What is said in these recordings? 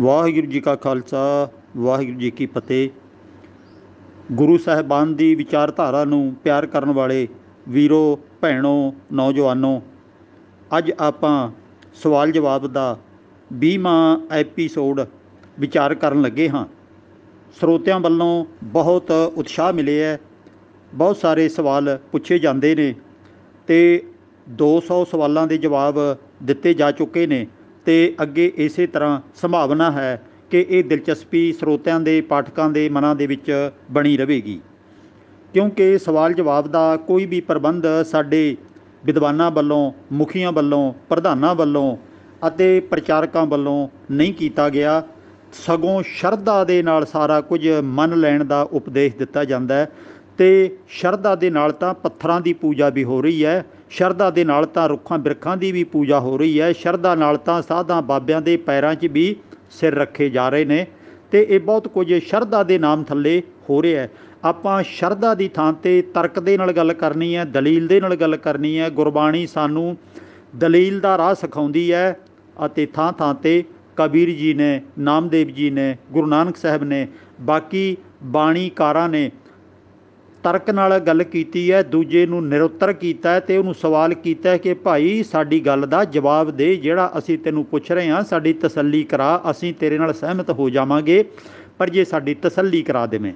ਵਾਹਿਗੁਰੂ ਜੀ ਕਾ ਖਾਲਸਾ, ਵਾਹਿਗੁਰੂ ਜੀ ਕੀ ਫਤਿਹ। ਗੁਰੂ ਸਾਹਿਬਾਨ ਦੀ ਵਿਚਾਰਧਾਰਾ ਨੂੰ ਪਿਆਰ ਕਰਨ ਵਾਲੇ ਵੀਰੋ, ਭੈਣੋ, ਨੌਜਵਾਨੋ, ਅੱਜ ਆਪਾਂ ਸਵਾਲ ਜਵਾਬ ਦਾ 20ਵਾਂ ਐਪੀਸੋਡ ਵਿਚਾਰ ਕਰਨ ਲੱਗੇ ਹਾਂ। ਸਰੋਤਿਆਂ ਵੱਲੋਂ ਬਹੁਤ ਉਤਸ਼ਾਹ ਮਿਲਿਆ ਹੈ। ਬਹੁਤ ਸਾਰੇ ਸਵਾਲ ਪੁੱਛੇ ਜਾਂਦੇ ਨੇ ਤੇ 200 ਸਵਾਲਾਂ ਦੇ ਜਵਾਬ ਦਿੱਤੇ ਜਾ ਚੁੱਕੇ ਨੇ। ਅਤੇ ਅੱਗੇ ਇਸੇ ਤਰ੍ਹਾਂ ਸੰਭਾਵਨਾ ਹੈ ਕਿ ਇਹ ਦਿਲਚਸਪੀ ਸਰੋਤਿਆਂ ਦੇ, ਪਾਠਕਾਂ ਦੇ ਮਨਾਂ ਦੇ ਵਿੱਚ ਬਣੀ ਰਹੇਗੀ। ਕਿਉਂਕਿ ਸਵਾਲ ਜਵਾਬ ਦਾ ਕੋਈ ਵੀ ਪ੍ਰਬੰਧ ਸਾਡੇ ਵਿਦਵਾਨਾਂ ਵੱਲੋਂ, ਮੁਖੀਆਂ ਵੱਲੋਂ, ਪ੍ਰਧਾਨਾਂ ਵੱਲੋਂ ਅਤੇ ਪ੍ਰਚਾਰਕਾਂ ਵੱਲੋਂ ਨਹੀਂ ਕੀਤਾ ਗਿਆ। ਸਗੋਂ ਸ਼ਰਧਾ ਦੇ ਨਾਲ ਸਾਰਾ ਕੁਝ ਮੰਨ ਲੈਣ ਦਾ ਉਪਦੇਸ਼ ਦਿੱਤਾ ਜਾਂਦਾ ਹੈ ਤੇ ਸ਼ਰਧਾ ਦੇ ਨਾਲ ਤਾਂ ਪੱਥਰਾਂ ਦੀ ਪੂਜਾ ਵੀ ਹੋ ਰਹੀ ਹੈ। ਸ਼ਰਧਾ ਦੇ ਨਾਲ ਤਾਂ ਰੁੱਖਾਂ ਬਿਰਖਾਂ ਦੀ ਵੀ ਪੂਜਾ ਹੋ ਰਹੀ ਹੈ। ਸ਼ਰਧਾ ਨਾਲ ਤਾਂ ਸਾਧਾਂ ਬਾਬਿਆਂ ਦੇ ਪੈਰਾਂ 'ਚ ਵੀ ਸਿਰ ਰੱਖੇ ਜਾ ਰਹੇ ਨੇ ਤੇ ਇਹ ਬਹੁਤ ਕੁਝ ਸ਼ਰਧਾ ਦੇ ਨਾਮ ਥੱਲੇ ਹੋ ਰਿਹਾ ਹੈ। ਆਪਾਂ ਸ਼ਰਧਾ ਦੀ ਥਾਂ ਤੇ ਤਰਕ ਦੇ ਨਾਲ ਗੱਲ ਕਰਨੀ ਹੈ, ਦਲੀਲ ਦੇ ਨਾਲ ਗੱਲ ਕਰਨੀ ਹੈ। ਗੁਰਬਾਣੀ ਸਾਨੂੰ ਦਲੀਲ ਦਾ ਰਾਹ ਸਿਖਾਉਂਦੀ ਹੈ ਅਤੇ ਥਾਂ ਥਾਂ ਤੇ ਕਬੀਰ ਜੀ ਨੇ, ਨਾਮਦੇਵ ਜੀ ਨੇ, ਗੁਰੂ ਨਾਨਕ ਸਾਹਿਬ ਨੇ, ਬਾਕੀ ਬਾਣੀਕਾਰਾਂ ਨੇ ਤਰਕ ਨਾਲ ਗੱਲ ਕੀਤੀ ਹੈ, ਦੂਜੇ ਨੂੰ ਨਿਰੁੱਤਰ ਕੀਤਾ ਹੈ ਤੇ ਉਹਨੂੰ ਸਵਾਲ ਕੀਤਾ ਹੈ ਕਿ ਭਾਈ ਸਾਡੀ ਗੱਲ ਦਾ ਜਵਾਬ ਦੇ, ਜਿਹੜਾ ਅਸੀਂ ਤੈਨੂੰ ਪੁੱਛ ਰਹੇ ਹਾਂ, ਸਾਡੀ ਤਸੱਲੀ ਕਰਾ, ਅਸੀਂ ਤੇਰੇ ਨਾਲ ਸਹਿਮਤ ਹੋ ਜਾਵਾਂਗੇ, ਪਰ ਜੇ ਸਾਡੀ ਤਸੱਲੀ ਕਰਾ ਦੇਵੇਂ।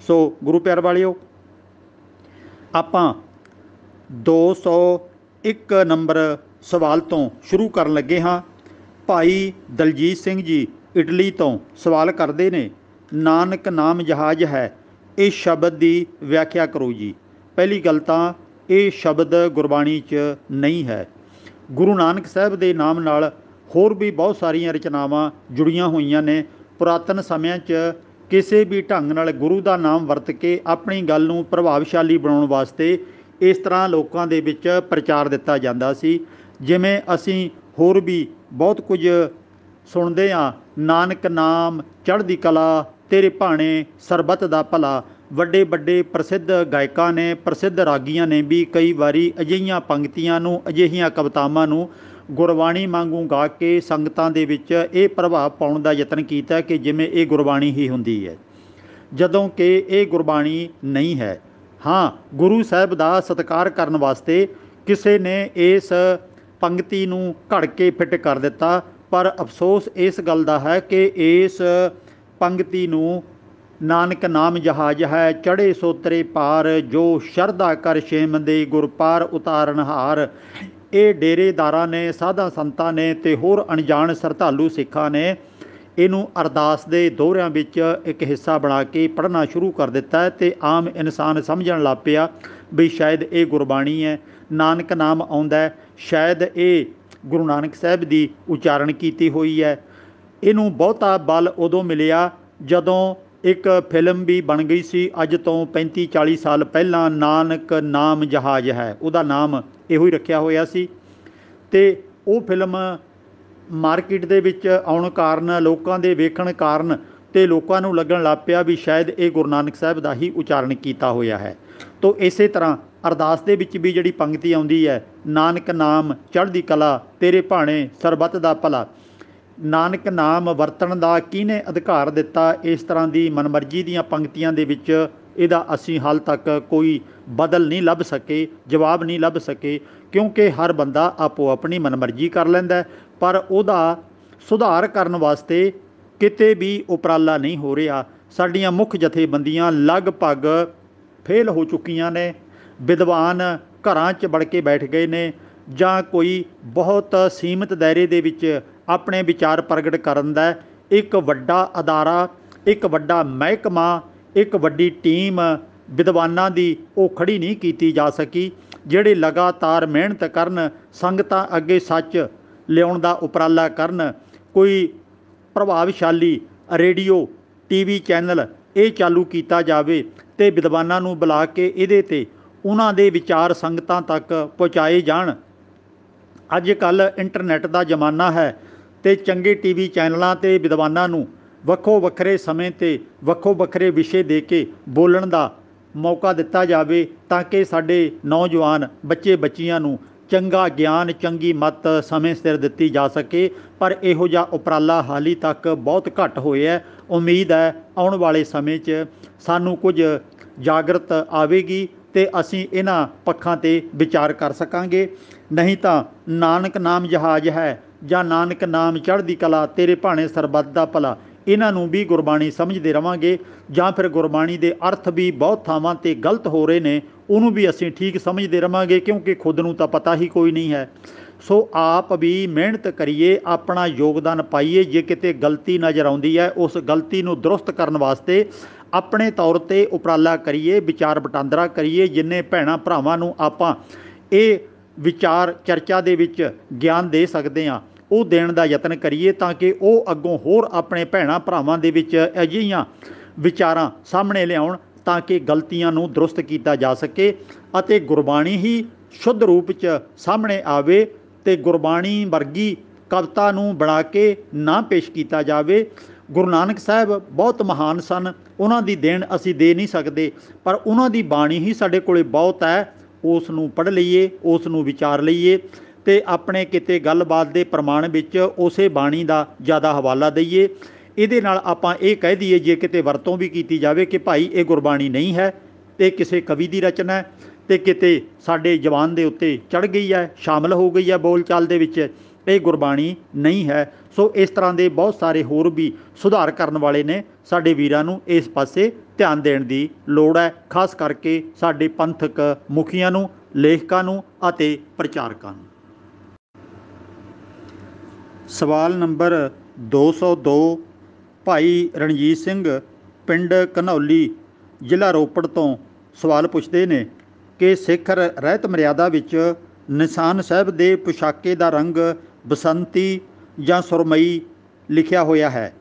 ਸੋ ਗੁਰੂ ਪਿਆਰ ਵਾਲਿਓ, ਆਪਾਂ 201 ਨੰਬਰ ਸਵਾਲ ਤੋਂ ਸ਼ੁਰੂ ਕਰਨ ਲੱਗੇ ਹਾਂ। ਭਾਈ ਦਲਜੀਤ ਸਿੰਘ ਜੀ ਇਟਲੀ ਤੋਂ ਸਵਾਲ ਕਰਦੇ ਨੇ, ਨਾਨਕ ਨਾਮ ਜਹਾਜ਼ ਹੈ ਇਹ ਸ਼ਬਦ ਦੀ ਵਿਆਖਿਆ ਕਰੋ ਜੀ। ਪਹਿਲੀ ਗੱਲ ਤਾਂ ਇਹ ਸ਼ਬਦ ਗੁਰਬਾਣੀ 'ਚ ਨਹੀਂ ਹੈ। ਗੁਰੂ ਨਾਨਕ ਸਾਹਿਬ ਦੇ ਨਾਮ ਨਾਲ ਹੋਰ ਵੀ ਬਹੁਤ ਸਾਰੀਆਂ ਰਚਨਾਵਾਂ ਜੁੜੀਆਂ ਹੋਈਆਂ ਨੇ। ਪੁਰਾਤਨ ਸਮਿਆਂ 'ਚ ਕਿਸੇ ਵੀ ਢੰਗ ਨਾਲ ਗੁਰੂ ਦਾ ਨਾਮ ਵਰਤ ਕੇ ਆਪਣੀ ਗੱਲ ਨੂੰ ਪ੍ਰਭਾਵਸ਼ਾਲੀ ਬਣਾਉਣ ਵਾਸਤੇ ਇਸ ਤਰ੍ਹਾਂ ਲੋਕਾਂ ਦੇ ਵਿੱਚ ਪ੍ਰਚਾਰ ਦਿੱਤਾ ਜਾਂਦਾ ਸੀ। ਜਿਵੇਂ ਅਸੀਂ ਹੋਰ ਵੀ ਬਹੁਤ ਕੁਝ ਸੁਣਦੇ ਆ ਨਾਨਕ ਨਾਮ ਚੜ੍ਹਦੀ ਕਲਾ ਤੇਰੇ ਭਾਣੇ ਸਰਬੱਤ ਦਾ ਭਲਾ। ਵੱਡੇ ਵੱਡੇ ਪ੍ਰਸਿੱਧ ਗਾਇਕਾਂ ਨੇ, ਪ੍ਰਸਿੱਧ ਰਾਗੀਆਂ ਨੇ ਵੀ ਕਈ ਵਾਰੀ ਅਜਿਹੀਆਂ ਪੰਕਤੀਆਂ ਨੂੰ, ਅਜਿਹੀਆਂ ਕਵਿਤਾਵਾਂ ਨੂੰ ਗੁਰਬਾਣੀ ਵਾਂਗੂ ਗਾ ਕੇ ਸੰਗਤਾਂ ਦੇ ਵਿੱਚ ਇਹ ਪ੍ਰਭਾਵ ਪਾਉਣ ਦਾ ਯਤਨ ਕੀਤਾ ਕਿ ਜਿਵੇਂ ਇਹ ਗੁਰਬਾਣੀ ਹੀ ਹੁੰਦੀ ਹੈ। ਜਦੋਂ ਕਿ ਇਹ ਗੁਰਬਾਣੀ ਨਹੀਂ ਹੈ। ਹਾਂ, ਗੁਰੂ ਸਾਹਿਬ ਦਾ ਸਤਿਕਾਰ ਕਰਨ ਵਾਸਤੇ ਕਿਸੇ ਨੇ ਇਸ ਪੰਕਤੀ ਨੂੰ ਘੜ ਕੇ ਫਿੱਟ ਕਰ ਦਿੱਤਾ, ਪਰ ਅਫਸੋਸ ਇਸ ਗੱਲ ਦਾ ਹੈ ਕਿ ਇਸ ਪੰਗਤੀ ਨੂੰ ਨਾਨਕ ਨਾਮ ਜਹਾਜ਼ ਹੈ ਚੜੇ ਸੋਤਰੇ ਪਾਰ ਜੋ ਸ਼ਰਧਾ ਕਰ ਛੇਮ ਦੇ ਗੁਰ ਉਤਾਰਨ ਹਾਰ। ਇਹ ਡੇਰੇਦਾਰਾਂ ਨੇ, ਸਾਧਾ ਸੰਤਾਂ ਨੇ ਤੇ ਹੋਰ ਅਣਜਾਣ ਸਰਧਾਲੂ ਸਿੱਖਾਂ ਨੇ ਇਹਨੂੰ ਅਰਦਾਸ ਦੇ ਦੋਹਰਿਆਂ ਵਿੱਚ ਇੱਕ ਹਿੱਸਾ ਬਣਾ ਕੇ ਪੜ੍ਹਨਾ ਸ਼ੁਰੂ ਕਰ ਦਿੱਤਾ ਹੈ ਤੇ ਆਮ ਇਨਸਾਨ ਸਮਝਣ ਲੱਗ ਪਿਆ ਵੀ ਸ਼ਾਇਦ ਇਹ ਗੁਰਬਾਣੀ ਹੈ। ਨਾਨਕ ਨਾਮ ਆਉਂਦਾ ਸ਼ਾਇਦ ਇਹ ਗੁਰੂ ਨਾਨਕ ਸਾਹਿਬ ਦੀ ਉਚਾਰਨ ਕੀਤੀ ਹੋਈ ਹੈ। ਇਹਨੂੰ ਬਹੁਤਾ ਬਲ ਉਦੋਂ ਮਿਲਿਆ ਜਦੋਂ ਇੱਕ ਫਿਲਮ ਵੀ ਬਣ ਗਈ ਸੀ, ਅੱਜ ਤੋਂ 35 40 ਸਾਲ ਪਹਿਲਾਂ ਨਾਨਕ ਨਾਮ ਜਹਾਜ਼ ਹੈ। ਉਹਦਾ ਨਾਮ ਇਹੋ ਹੀ ਰੱਖਿਆ ਹੋਇਆ ਸੀ। ਤੇ ਉਹ ਫਿਲਮ ਮਾਰਕੀਟ ਦੇ ਵਿੱਚ ਆਉਣ ਕਾਰਨ, ਲੋਕਾਂ ਦੇ ਵੇਖਣ ਕਾਰਨ ਤੇ ਲੋਕਾਂ ਨੂੰ ਲੱਗਣ ਲੱਗ ਪਿਆ ਵੀ ਸ਼ਾਇਦ ਇਹ ਗੁਰੂ ਨਾਨਕ ਸਾਹਿਬ ਦਾ ਹੀ ਉਚਾਰਨ ਕੀਤਾ ਹੋਇਆ ਹੈ। ਤੋ ਇਸੇ ਤਰ੍ਹਾਂ ਅਰਦਾਸ ਦੇ ਵਿੱਚ ਵੀ ਜਿਹੜੀ ਪੰਕਤੀ ਆਉਂਦੀ ਹੈ, ਨਾਨਕ ਨਾਮ ਚੜ੍ਹਦੀ ਕਲਾ, ਤੇਰੇ ਭਾਣੇ ਸਰਬੱਤ ਦਾ ਭਲਾ। ਨਾਨਕ ਨਾਮ ਵਰਤਣ ਦਾ ਕਿਹਨੇ ਅਧਿਕਾਰ ਦਿੱਤਾ? ਇਸ ਤਰ੍ਹਾਂ ਦੀ ਮਨਮਰਜ਼ੀ ਦੀਆਂ ਪੰਕਤੀਆਂ ਦੇ ਵਿੱਚ ਇਹਦਾ ਅਸੀਂ ਹਾਲ ਤੱਕ ਕੋਈ ਬਦਲ ਨਹੀਂ ਲੱਭ ਸਕੇ, ਜਵਾਬ ਨਹੀਂ ਲੱਭ ਸਕੇ, ਕਿਉਂਕਿ ਹਰ ਬੰਦਾ ਆਪੋ ਆਪਣੀ ਮਨਮਰਜ਼ੀ ਕਰ ਲੈਂਦਾ ਪਰ ਉਹਦਾ ਸੁਧਾਰ ਕਰਨ ਵਾਸਤੇ ਕਿਤੇ ਵੀ ਉਪਰਾਲਾ ਨਹੀਂ ਹੋ ਰਿਹਾ। ਸਾਡੀਆਂ ਮੁੱਖ ਜਥੇਬੰਦੀਆਂ ਲਗਭਗ ਫੇਲ ਹੋ ਚੁੱਕੀਆਂ ਨੇ। ਵਿਦਵਾਨ ਘਰਾਂ 'ਚ ਵੜ ਕੇ ਬੈਠ ਗਏ ਨੇ ਜਾਂ ਕੋਈ ਬਹੁਤ ਸੀਮਿਤ ਦਾਇਰੇ ਦੇ ਵਿੱਚ ਆਪਣੇ ਵਿਚਾਰ ਪ੍ਰਗਟ ਕਰਨ ਦਾ ਇੱਕ ਵੱਡਾ ਅਦਾਰਾ, ਇੱਕ ਵੱਡਾ ਮਹਿਕਮਾ, ਇੱਕ ਵੱਡੀ ਟੀਮ ਵਿਦਵਾਨਾਂ ਦੀ ਉਹ ਖੜੀ ਨਹੀਂ ਕੀਤੀ ਜਾ ਸਕੀ, ਜਿਹੜੇ ਲਗਾਤਾਰ ਮਿਹਨਤ ਕਰਨ, ਸੰਗਤਾਂ ਅੱਗੇ ਸੱਚ ਲਿਆਉਣ ਦਾ ਉਪਰਾਲਾ ਕਰਨ। ਕੋਈ ਪ੍ਰਭਾਵਸ਼ਾਲੀ ਰੇਡੀਓ, ਟੀਵੀ ਚੈਨਲ ਇਹ ਚਾਲੂ ਕੀਤਾ ਜਾਵੇ ਤੇ ਵਿਦਵਾਨਾਂ ਨੂੰ ਬੁਲਾ ਕੇ ਇਹਦੇ ਤੇ ਉਹਨਾਂ ਦੇ ਵਿਚਾਰ ਸੰਗਤਾਂ ਤੱਕ ਪਹੁੰਚਾਏ ਜਾਣ। ਅੱਜ ਕੱਲ ਇੰਟਰਨੈਟ ਦਾ ਜ਼ਮਾਨਾ ਹੈ। ਅਤੇ ਚੰਗੇ ਟੀਵੀ ਚੈਨਲਾਂ ਅਤੇ ਵਿਦਵਾਨਾਂ ਨੂੰ ਵੱਖੋ ਵੱਖਰੇ ਸਮੇਂ ਤੇ ਵੱਖੋ ਵੱਖਰੇ ਵਿਸ਼ੇ ਦੇ ਕੇ ਬੋਲਣ ਦਾ ਮੌਕਾ ਦਿੱਤਾ ਜਾਵੇ ਤਾਂ ਕਿ ਸਾਡੇ ਨੌਜਵਾਨ ਬੱਚੇ ਬੱਚੀਆਂ ਨੂੰ ਚੰਗਾ ਗਿਆਨ, ਚੰਗੀ ਮੱਤ ਸਮੇਂ ਸਿਰ ਦਿੱਤੀ ਜਾ ਸਕੇ। ਪਰ ਇਹੋ ਜਿਹਾ ਉਪਰਾਲਾ ਹਾਲੀ ਤੱਕ ਬਹੁਤ ਘੱਟ ਹੋਇਆ ਉਮੀਦ ਹੈ ਆਉਣ ਵਾਲੇ ਸਮੇਂ 'ਚ ਸਾਨੂੰ ਕੁਝ ਜਾਗਰਤ ਆਵੇਗੀ ਤੇ ਅਸੀਂ ਇਹਨਾਂ ਪੱਖਾਂ ਤੇ ਵਿਚਾਰ ਕਰ ਸਕਾਂਗੇ। ਨਹੀਂ ਤਾਂ ਨਾਨਕ ਨਾਮ ਜਹਾਜ਼ ਹੈ ਜਾਂ ਨਾਨਕ ਨਾਮ ਚੜ੍ਹਦੀ ਕਲਾ, ਤੇਰੇ ਭਾਣੇ ਸਰਬੱਤ ਦਾ ਭਲਾ। ਇਹਨਾਂ ਨੂੰ ਵੀ ਗੁਰਬਾਣੀ ਸਮਝਦੇ ਰਵਾਂਗੇ, ਜਾਂ ਫਿਰ ਗੁਰਬਾਣੀ ਦੇ ਅਰਥ ਵੀ ਬਹੁਤ ਥਾਵਾਂ ਤੇ ਗਲਤ ਹੋ ਰਹੇ ਨੇ, ਉਹਨੂੰ ਵੀ ਅਸੀਂ ਠੀਕ ਸਮਝਦੇ ਰਵਾਂਗੇ, ਕਿਉਂਕਿ ਖੁਦ ਨੂੰ ਤਾਂ ਪਤਾ ਹੀ ਕੋਈ ਨਹੀਂ ਹੈ। ਸੋ ਆਪ ਵੀ ਮਿਹਨਤ ਕਰੀਏ, ਆਪਣਾ ਯੋਗਦਾਨ ਪਾਈਏ, ਜੇ ਕਿਤੇ ਗਲਤੀ ਨਜ਼ਰ ਆਉਂਦੀ ਹੈ, ਉਸ ਗਲਤੀ ਨੂੰ ਦਰੁਸਤ ਕਰਨ ਵਾਸਤੇ ਆਪਣੇ ਤੌਰ ਤੇ ਉਪਰਾਲਾ ਕਰੀਏ, ਵਿਚਾਰ ਵਟਾਂਦਰਾ ਕਰੀਏ, ਜਿੰਨੇ ਭੈਣਾਂ ਭਰਾਵਾਂ ਨੂੰ ਆਪਾਂ ਇਹ ਵਿਚਾਰ, ਚਰਚਾ ਦੇ ਵਿੱਚ ਗਿਆਨ ਦੇ ਸਕਦੇ ਹਾਂ। ਉਹ ਦੇਣ ਦਾ ਯਤਨ ਕਰੀਏ ਤਾਂ ਕਿ ਉਹ ਅੱਗੋਂ ਹੋਰ ਆਪਣੇ ਭੈਣਾਂ ਭਰਾਵਾਂ ਦੇ ਵਿੱਚ ਅਜਿਹੀਆਂ ਵਿਚਾਰਾਂ ਸਾਹਮਣੇ ਲਿਆਉਣ ਤਾਂ ਕਿ ਗਲਤੀਆਂ ਨੂੰ ਦਰੁਸਤ ਕੀਤਾ ਜਾ ਸਕੇ ਅਤੇ ਗੁਰਬਾਣੀ ਹੀ ਸ਼ੁੱਧ ਰੂਪ 'ਚ ਸਾਹਮਣੇ ਆਵੇ ਤੇ ਗੁਰਬਾਣੀ ਵਰਗੀ ਕਵਿਤਾ ਨੂੰ ਬਣਾ ਕੇ ਨਾ ਪੇਸ਼ ਕੀਤਾ ਜਾਵੇ। ਗੁਰੂ ਨਾਨਕ ਸਾਹਿਬ ਬਹੁਤ ਮਹਾਨ ਸਨ। ਉਹਨਾਂ ਦੀ ਦੇਣ ਅਸੀਂ ਦੇ ਨਹੀਂ ਸਕਦੇ, ਪਰ ਉਹਨਾਂ ਦੀ ਬਾਣੀ ਹੀ ਸਾਡੇ ਕੋਲੇ ਬਹੁਤ ਹੈ। ਉਸ ਨੂੰ ਪੜ੍ਹ ਲਈਏ, ਉਸ ਨੂੰ ਵਿਚਾਰ ਲਈਏ। ਤੇ ਆਪਣੇ ਕਿਤੇ ਗੱਲਬਾਤ ਦੇ ਪ੍ਰਮਾਣ ਵਿੱਚ ਉਸੇ ਬਾਣੀ ਦਾ ਜ਼ਿਆਦਾ ਹਵਾਲਾ ਦਈਏ। ਇਹਦੇ ਨਾਲ ਆਪਾਂ ਇਹ ਕਹਿ ਦਈਏ, ਜੇ ਕਿਤੇ ਵਰਤੋਂ ਵੀ ਕੀਤੀ ਜਾਵੇ ਕਿ ਭਾਈ ਇਹ ਗੁਰਬਾਣੀ ਨਹੀਂ ਹੈ ਤੇ ਕਿਸੇ ਕਵੀ ਦੀ ਰਚਨਾ ਹੈ ਤੇ ਕਿਤੇ ਸਾਡੇ ਜਵਾਨ ਦੇ ਉੱਤੇ ਚੜ ਗਈ ਹੈ, ਸ਼ਾਮਲ ਹੋ ਗਈ ਹੈ ਬੋਲਚਾਲ ਦੇ ਵਿੱਚ, ਇਹ ਗੁਰਬਾਣੀ ਨਹੀਂ ਹੈ। ਸੋ ਇਸ ਤਰ੍ਹਾਂ ਦੇ ਬਹੁਤ ਸਾਰੇ ਹੋਰ ਵੀ ਸੁਧਾਰ ਕਰਨ ਵਾਲੇ ਨੇ ਸਾਡੇ ਵੀਰਾਂ ਨੂੰ ਇਸ ਪਾਸੇ ਧਿਆਨ ਦੇਣ ਦੀ ਲੋੜ ਹੈ, ਖਾਸ ਕਰਕੇ ਸਾਡੇ ਪੰਥਕ ਮੁਖੀਆਂ ਨੂੰ, ਲੇਖਕਾਂ ਨੂੰ ਅਤੇ ਪ੍ਰਚਾਰਕਾਂ ਨੂੰ। ਸਵਾਲ ਨੰਬਰ 202 ਭਾਈ ਰਣਜੀਤ ਸਿੰਘ, ਪਿੰਡ ਘਨੌਲੀ, ਜ਼ਿਲ੍ਹਾ ਰੋਪੜ ਤੋਂ ਸਵਾਲ ਪੁੱਛਦੇ ਨੇ ਕਿ ਸਿੱਖ ਰਹਿਤ ਮਰਿਆਦਾ ਵਿੱਚ ਨਿਸ਼ਾਨ ਸਾਹਿਬ ਦੇ ਪੁਸ਼ਾਕੇ ਦਾ ਰੰਗ ਬਸੰਤੀ ਜਾਂ ਸੁਰਮਈ ਲਿਖਿਆ ਹੋਇਆ ਹੈ।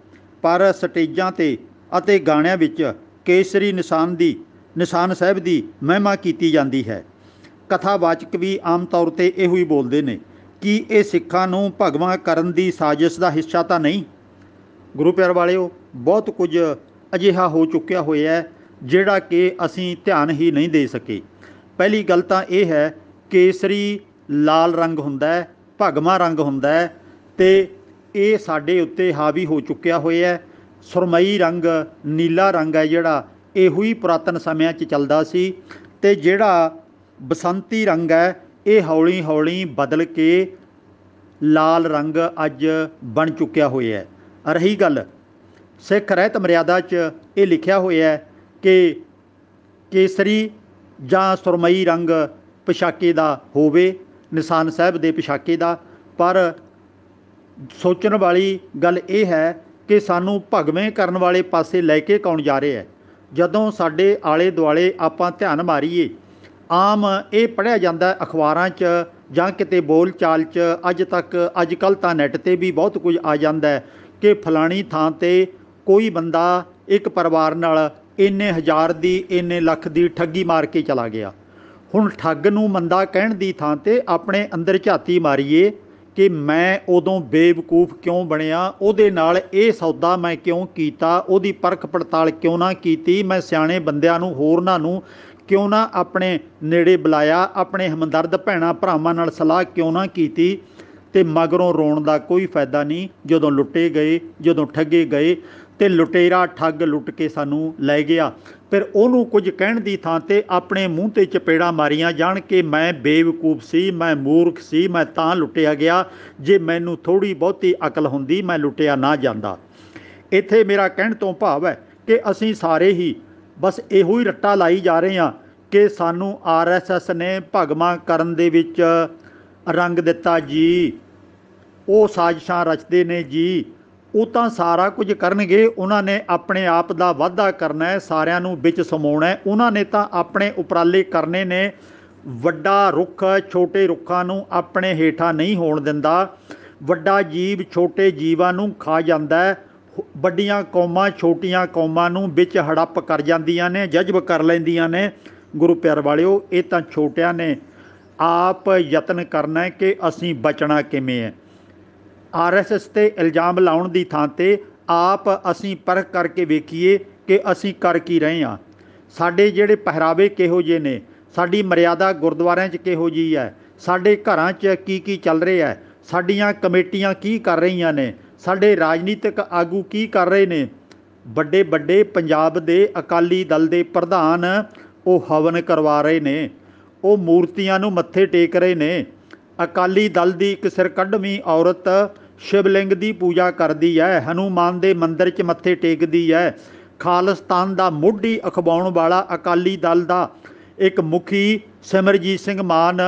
ਪਰ ਸਟੇਜਾਂ ਤੇ ਅਤੇ ਗਾਣਿਆਂ ਵਿੱਚ ਕੇਸਰੀ ਨਿਸ਼ਾਨ ਦੀ, ਨਿਸ਼ਾਨ ਸਾਹਿਬ ਦੀ ਮਹਿਮਾ ਕੀਤੀ ਜਾਂਦੀ ਹੈ। ਕਥਾਵਾਚਕ ਵੀ ਆਮ ਤੌਰ ਤੇ ਇਹੋ ਹੀ ਬੋਲਦੇ ਨੇ। ਕਿ ਇਹ ਸਿੱਖਾਂ ਨੂੰ ਭਗਵਾ ਕਰਨ ਦੀ ਸਾਜ਼ਿਸ਼ ਦਾ ਹਿੱਸਾ ਤਾਂ ਨਹੀਂ? ਗੁਰੂ ਪਿਆਰ ਵਾਲਿਓ, ਬਹੁਤ ਕੁਝ ਅਜਿਹਾ ਹੋ ਚੁੱਕਿਆ ਹੋਇਆ ਹੈ, ਜਿਹੜਾ ਕਿ ਅਸੀਂ ਧਿਆਨ ਹੀ ਨਹੀਂ ਦੇ ਸਕੇ। ਪਹਿਲੀ ਗੱਲ ਤਾਂ ਇਹ ਹੈ ਕੇਸਰੀ ਲਾਲ ਰੰਗ ਹੁੰਦਾ ਹੈ, ਭਗਵਾ ਰੰਗ ਹੁੰਦਾ ਹੈ ਤੇ ਇਹ ਸਾਡੇ ਉੱਤੇ ਹਾਵੀ ਹੋ ਚੁੱਕਿਆ ਹੋਇਆ ਹੈ। ਸੁਰਮਈ ਰੰਗ ਨੀਲਾ ਰੰਗ ਹੈ ਜਿਹੜਾ ਇਹੋ ਹੀ ਪੁਰਾਤਨ ਸਮਿਆਂ 'ਚ ਚੱਲਦਾ ਸੀ ਤੇ ਜਿਹੜਾ ਬਸੰਤੀ ਰੰਗ ਹੈ ਇਹ ਹੌਲੀ ਹੌਲੀ ਬਦਲ ਕੇ ਲਾਲ ਰੰਗ ਅੱਜ ਬਣ ਚੁੱਕਿਆ ਹੋਇਆ ਹੈ। ਰਹੀ ਗੱਲ, ਸਿੱਖ ਰਹਿਤ ਮਰਿਆਦਾ 'ਚ ਇਹ ਲਿਖਿਆ ਹੋਇਆ ਹੈ ਕਿ ਕੇਸਰੀ ਜਾਂ ਸੁਰਮਈ ਰੰਗ ਪੋਸ਼ਾਕੇ ਦਾ ਹੋਵੇ, ਨਿਸ਼ਾਨ ਸਾਹਿਬ ਦੇ ਪੋਸ਼ਾਕੇ ਦਾ, ਪਰ ਸੋਚਣ ਵਾਲੀ ਗੱਲ ਇਹ ਹੈ ਕਿ ਸਾਨੂੰ ਭਗਵੇਂ ਕਰਨ ਵਾਲੇ ਪਾਸੇ ਲੈ ਕੇ ਕੌਣ ਜਾ ਰਿਹਾ ਹੈ। ਜਦੋਂ ਸਾਡੇ ਆਲੇ ਦੁਆਲੇ ਆਪਾਂ ਧਿਆਨ ਮਾਰੀਏ ਆਮ ਇਹ ਪੜ੍ਹਿਆ ਜਾਂਦਾ ਅਖਬਾਰਾਂ 'ਚ ਜਾਂ ਕਿਤੇ ਬੋਲ ਚਾਲ 'ਚ। ਅੱਜ ਤੱਕ, ਅੱਜ ਕੱਲ੍ਹ ਤਾਂ ਨੈੱਟ ਤੇ ਵੀ ਬਹੁਤ ਕੁਝ ਆ ਜਾਂਦਾ ਕਿ ਫਲਾਣੀ ਥਾਂ ਤੇ ਕੋਈ ਬੰਦਾ ਇੱਕ ਪਰਿਵਾਰ ਨਾਲ ਇੰਨੇ ਹਜ਼ਾਰ ਦੀ, ਇੰਨੇ ਲੱਖ ਦੀ ਠੱਗੀ ਮਾਰ ਕੇ ਚਲਾ ਗਿਆ। ਹੁਣ ਠੱਗ ਨੂੰ ਮੰਦਾ ਕਹਿਣ ਦੀ ਥਾਂ ਤੇ ਆਪਣੇ ਅੰਦਰ ਝਾਤੀ ਮਾਰੀਏ ਕਿ ਮੈਂ ਉਦੋਂ ਬੇਵਕੂਫ ਕਿਉਂ ਬਣਿਆ? ਉਹਦੇ ਨਾਲ ਇਹ ਸੌਦਾ ਮੈਂ ਕਿਉਂ ਕੀਤਾ? ਉਹਦੀ ਪਰਖ ਪੜਤਾਲ ਕਿਉਂ ਨਾ ਕੀਤੀ? ਮੈਂ ਸਿਆਣੇ ਬੰਦਿਆਂ ਨੂੰ, ਹੋਰਨਾਂ ਨੂੰ ਕਿਉਂ ਨਾ ਆਪਣੇ ਨੇੜੇ ਬੁਲਾਇਆ, ਆਪਣੇ ਹਮਦਰਦ ਭੈਣਾਂ ਭਰਾਵਾਂ ਨਾਲ ਸਲਾਹ ਕਿਉਂ ਨਾ ਕੀਤੀ ਤੇ ਮਗਰੋਂ ਰੋਣ ਦਾ ਕੋਈ ਫਾਇਦਾ ਨਹੀਂ। ਜਦੋਂ ਲੁੱਟੇ ਗਏ, ਜਦੋਂ ਠੱਗੇ ਗਏ ਤੇ ਲੁਟੇਰਾ ਠੱਗ ਲੁੱਟ ਕੇ ਸਾਨੂੰ ਲੈ ਗਿਆ। ਫਿਰ ਉਹਨੂੰ ਕੁਝ ਕਹਿਣ ਦੀ ਥਾਂ ਤੇ ਆਪਣੇ ਮੂੰਹ ਤੇ ਚਪੇੜਾਂ ਮਾਰੀਆਂ, ਜਾਣ ਕਿ ਮੈਂ ਬੇਵਕੂਫ ਸੀ, ਮੈਂ ਮੂਰਖ ਸੀ, ਮੈਂ ਤਾਂ ਲੁੱਟਿਆ ਗਿਆ। ਜੇ ਮੈਨੂੰ ਥੋੜੀ ਬਹੁਤੀ ਅਕਲ ਹੁੰਦੀ, ਮੈਂ ਲੁੱਟਿਆ ਨਾ ਜਾਂਦਾ। ਇੱਥੇ ਮੇਰਾ ਕਹਿਣ ਤੋਂ ਭਾਵ ਹੈ ਕਿ ਅਸੀਂ ਸਾਰੇ ਹੀ ਬਸ ਇਹੋ ਹੀ ਰੱਟਾ ਲਾਈ ਜਾ ਰਹੇ ਹਾਂ ਕਿ ਸਾਨੂੰ ਆਰਐਸਐਸ ਨੇ ਭਗਵਾਂ ਕਰਨ ਦੇ ਵਿੱਚ ਰੰਗ ਦਿੱਤਾ ਜੀ। ਉਹ ਸਾਜ਼ਿਸ਼ਾਂ ਰਚਦੇ ਨੇ ਜੀ। ਉਹ ਤਾਂ ਸਾਰਾ ਕੁਝ ਕਰਨਗੇ। ਉਹਨਾਂ ਨੇ ਆਪਣੇ ਆਪ ਦਾ ਵਾਧਾ ਕਰਨਾ ਹੈ, ਸਾਰਿਆਂ ਨੂੰ ਵਿੱਚ ਸਮਾਉਣਾ ਹੈ। ਉਹਨਾਂ ਨੇ ਤਾਂ ਆਪਣੇ ਉਪਰਾਲੇ ਕਰਨੇ ਨੇ। ਵੱਡਾ ਰੁੱਖ ਛੋਟੇ ਰੁੱਖਾਂ ਨੂੰ ਆਪਣੇ ਹੇਠਾਂ ਨਹੀਂ ਹੋਣ ਦਿੰਦਾ। ਵੱਡਾ ਜੀਵ ਛੋਟੇ ਜੀਵਾਂ ਨੂੰ ਖਾ ਜਾਂਦਾ ਹੈ। ਵੱਡੀਆਂ ਕੌਮਾਂ, ਛੋਟੀਆਂ ਕੌਮਾਂ ਨੂੰ ਵਿੱਚ ਹੜੱਪ ਕਰ ਜਾਂਦੀਆਂ ਨੇ, ਜਜ਼ਬ ਕਰ ਲੈਂਦੀਆਂ ਨੇ। ਗੁਰੂ ਪਿਆਰ ਵਾਲਿਓ, ਇਹ ਤਾਂ ਛੋਟਿਆਂ ਨੇ ਆਪ ਯਤਨ ਕਰਨਾ ਹੈ ਕਿ ਅਸੀਂ ਬਚਣਾ ਕਿਵੇਂ ਹੈ। ਆਰਐਸਐਸ ਤੇ ਇਲਜ਼ਾਮ ਲਾਉਣ ਦੀ ਥਾਂ ਤੇ ਆਪ ਅਸੀਂ ਪਰਖ ਕਰਕੇ ਵੇਖੀਏ ਕਿ ਅਸੀਂ ਕਰ ਕੀ ਰਹੇ ਹਾਂ। ਸਾਡੇ ਜਿਹੜੇ ਪਹਿਰਾਵੇ ਕਿਹੋ ਜਿਹੇ ਨੇ, ਸਾਡੀ ਮਰਿਆਦਾ ਗੁਰਦੁਆਰਿਆਂ 'ਚ ਕਿਹੋ ਜੀ ਹੈ, ਸਾਡੇ ਘਰਾਂ 'ਚ ਕੀ ਕੀ ਚੱਲ ਰਿਹਾ ਹੈ, ਸਾਡੀਆਂ ਕਮੇਟੀਆਂ ਕੀ ਕਰ ਰਹੀਆਂ ਨੇ ਸਾਡੇ ਰਾਜਨੀਤਿਕ ਆਗੂ ਕੀ ਕਰ ਰਹੇ ਨੇ? ਵੱਡੇ ਵੱਡੇ ਪੰਜਾਬ ਦੇ ਅਕਾਲੀ ਦਲ ਦੇ ਪ੍ਰਧਾਨ ਉਹ ਹਵਨ ਕਰਵਾ ਰਹੇ ਨੇ। ਉਹ ਮੂਰਤੀਆਂ ਨੂੰ ਮੱਥੇ ਟੇਕ ਰਹੇ ਨੇ। ਅਕਾਲੀ ਦਲ ਦੀ ਇੱਕ ਸਿਰਕੱਢਵੀਂ ਔਰਤ ਸ਼ਿਵਲਿੰਗ ਦੀ ਪੂਜਾ ਕਰਦੀ ਹੈ। ਹਨੂਮਾਨ ਦੇ ਮੰਦਿਰ 'ਚ ਮੱਥੇ ਟੇਕਦੀ ਹੈ। ਖਾਲਿਸਤਾਨ ਦਾ ਮੋਢੀ ਅਖਵਾਉਣ ਵਾਲਾ ਅਕਾਲੀ ਦਲ ਦਾ ਇੱਕ ਮੁਖੀ ਸਿਮਰਜੀਤ ਸਿੰਘ ਮਾਨ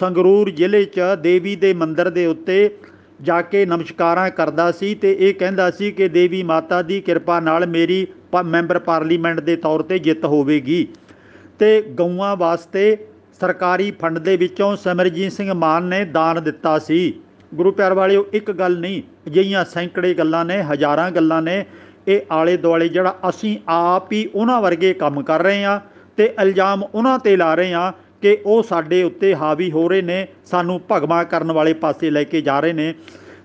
ਸੰਗਰੂਰ ਜ਼ਿਲ੍ਹੇ 'ਚ ਦੇਵੀ ਦੇ ਮੰਦਿਰ ਦੇ ਉੱਤੇ ਜਾ ਕੇ ਨਮਸਕਾਰਾਂ ਕਰਦਾ ਸੀ ਤੇ ਇਹ ਕਹਿੰਦਾ ਸੀ ਕਿ ਦੇਵੀ ਮਾਤਾ ਦੀ ਕਿਰਪਾ ਨਾਲ ਮੇਰੀ ਪ- ਮੈਂਬਰ ਪਾਰਲੀਮੈਂਟ ਦੇ ਤੌਰ ਤੇ ਜਿੱਤ ਹੋਵੇਗੀ। ਤੇ ਗਊਆਂ ਵਾਸਤੇ ਸਰਕਾਰੀ ਫੰਡ ਦੇ ਵਿੱਚੋਂ ਸਿਮਰਜੀਤ ਸਿੰਘ ਮਾਨ ਨੇ ਦਾਨ ਦਿੱਤਾ ਸੀ। ਗੁਰੂ ਪਿਆਰ ਵਾਲਿਓ, ਇੱਕ ਗੱਲ ਨਹੀਂ, ਅਜਿਹੀਆਂ ਸੈਂਕੜੇ ਗੱਲਾਂ ਨੇ, ਹਜ਼ਾਰਾਂ ਗੱਲਾਂ ਨੇ, ਇਹ ਆਲੇ ਦੁਆਲੇ ਜਿਹੜਾ ਅਸੀਂ ਆਪ ਹੀ ਉਹਨਾਂ ਵਰਗੇ ਕੰਮ ਕਰ ਰਹੇ ਹਾਂ ਤੇ ਇਲਜ਼ਾਮ ਉਹਨਾਂ ਤੇ ਲਾ ਰਹੇ ਹਾਂ ਕਿ ਉਹ ਸਾਡੇ ਉੱਤੇ ਹਾਵੀ ਹੋ ਰਹੇ ਨੇ, ਸਾਨੂੰ ਭਗਵਾ ਕਰਨ ਵਾਲੇ ਪਾਸੇ ਲੈ ਕੇ ਜਾ ਰਹੇ ਨੇ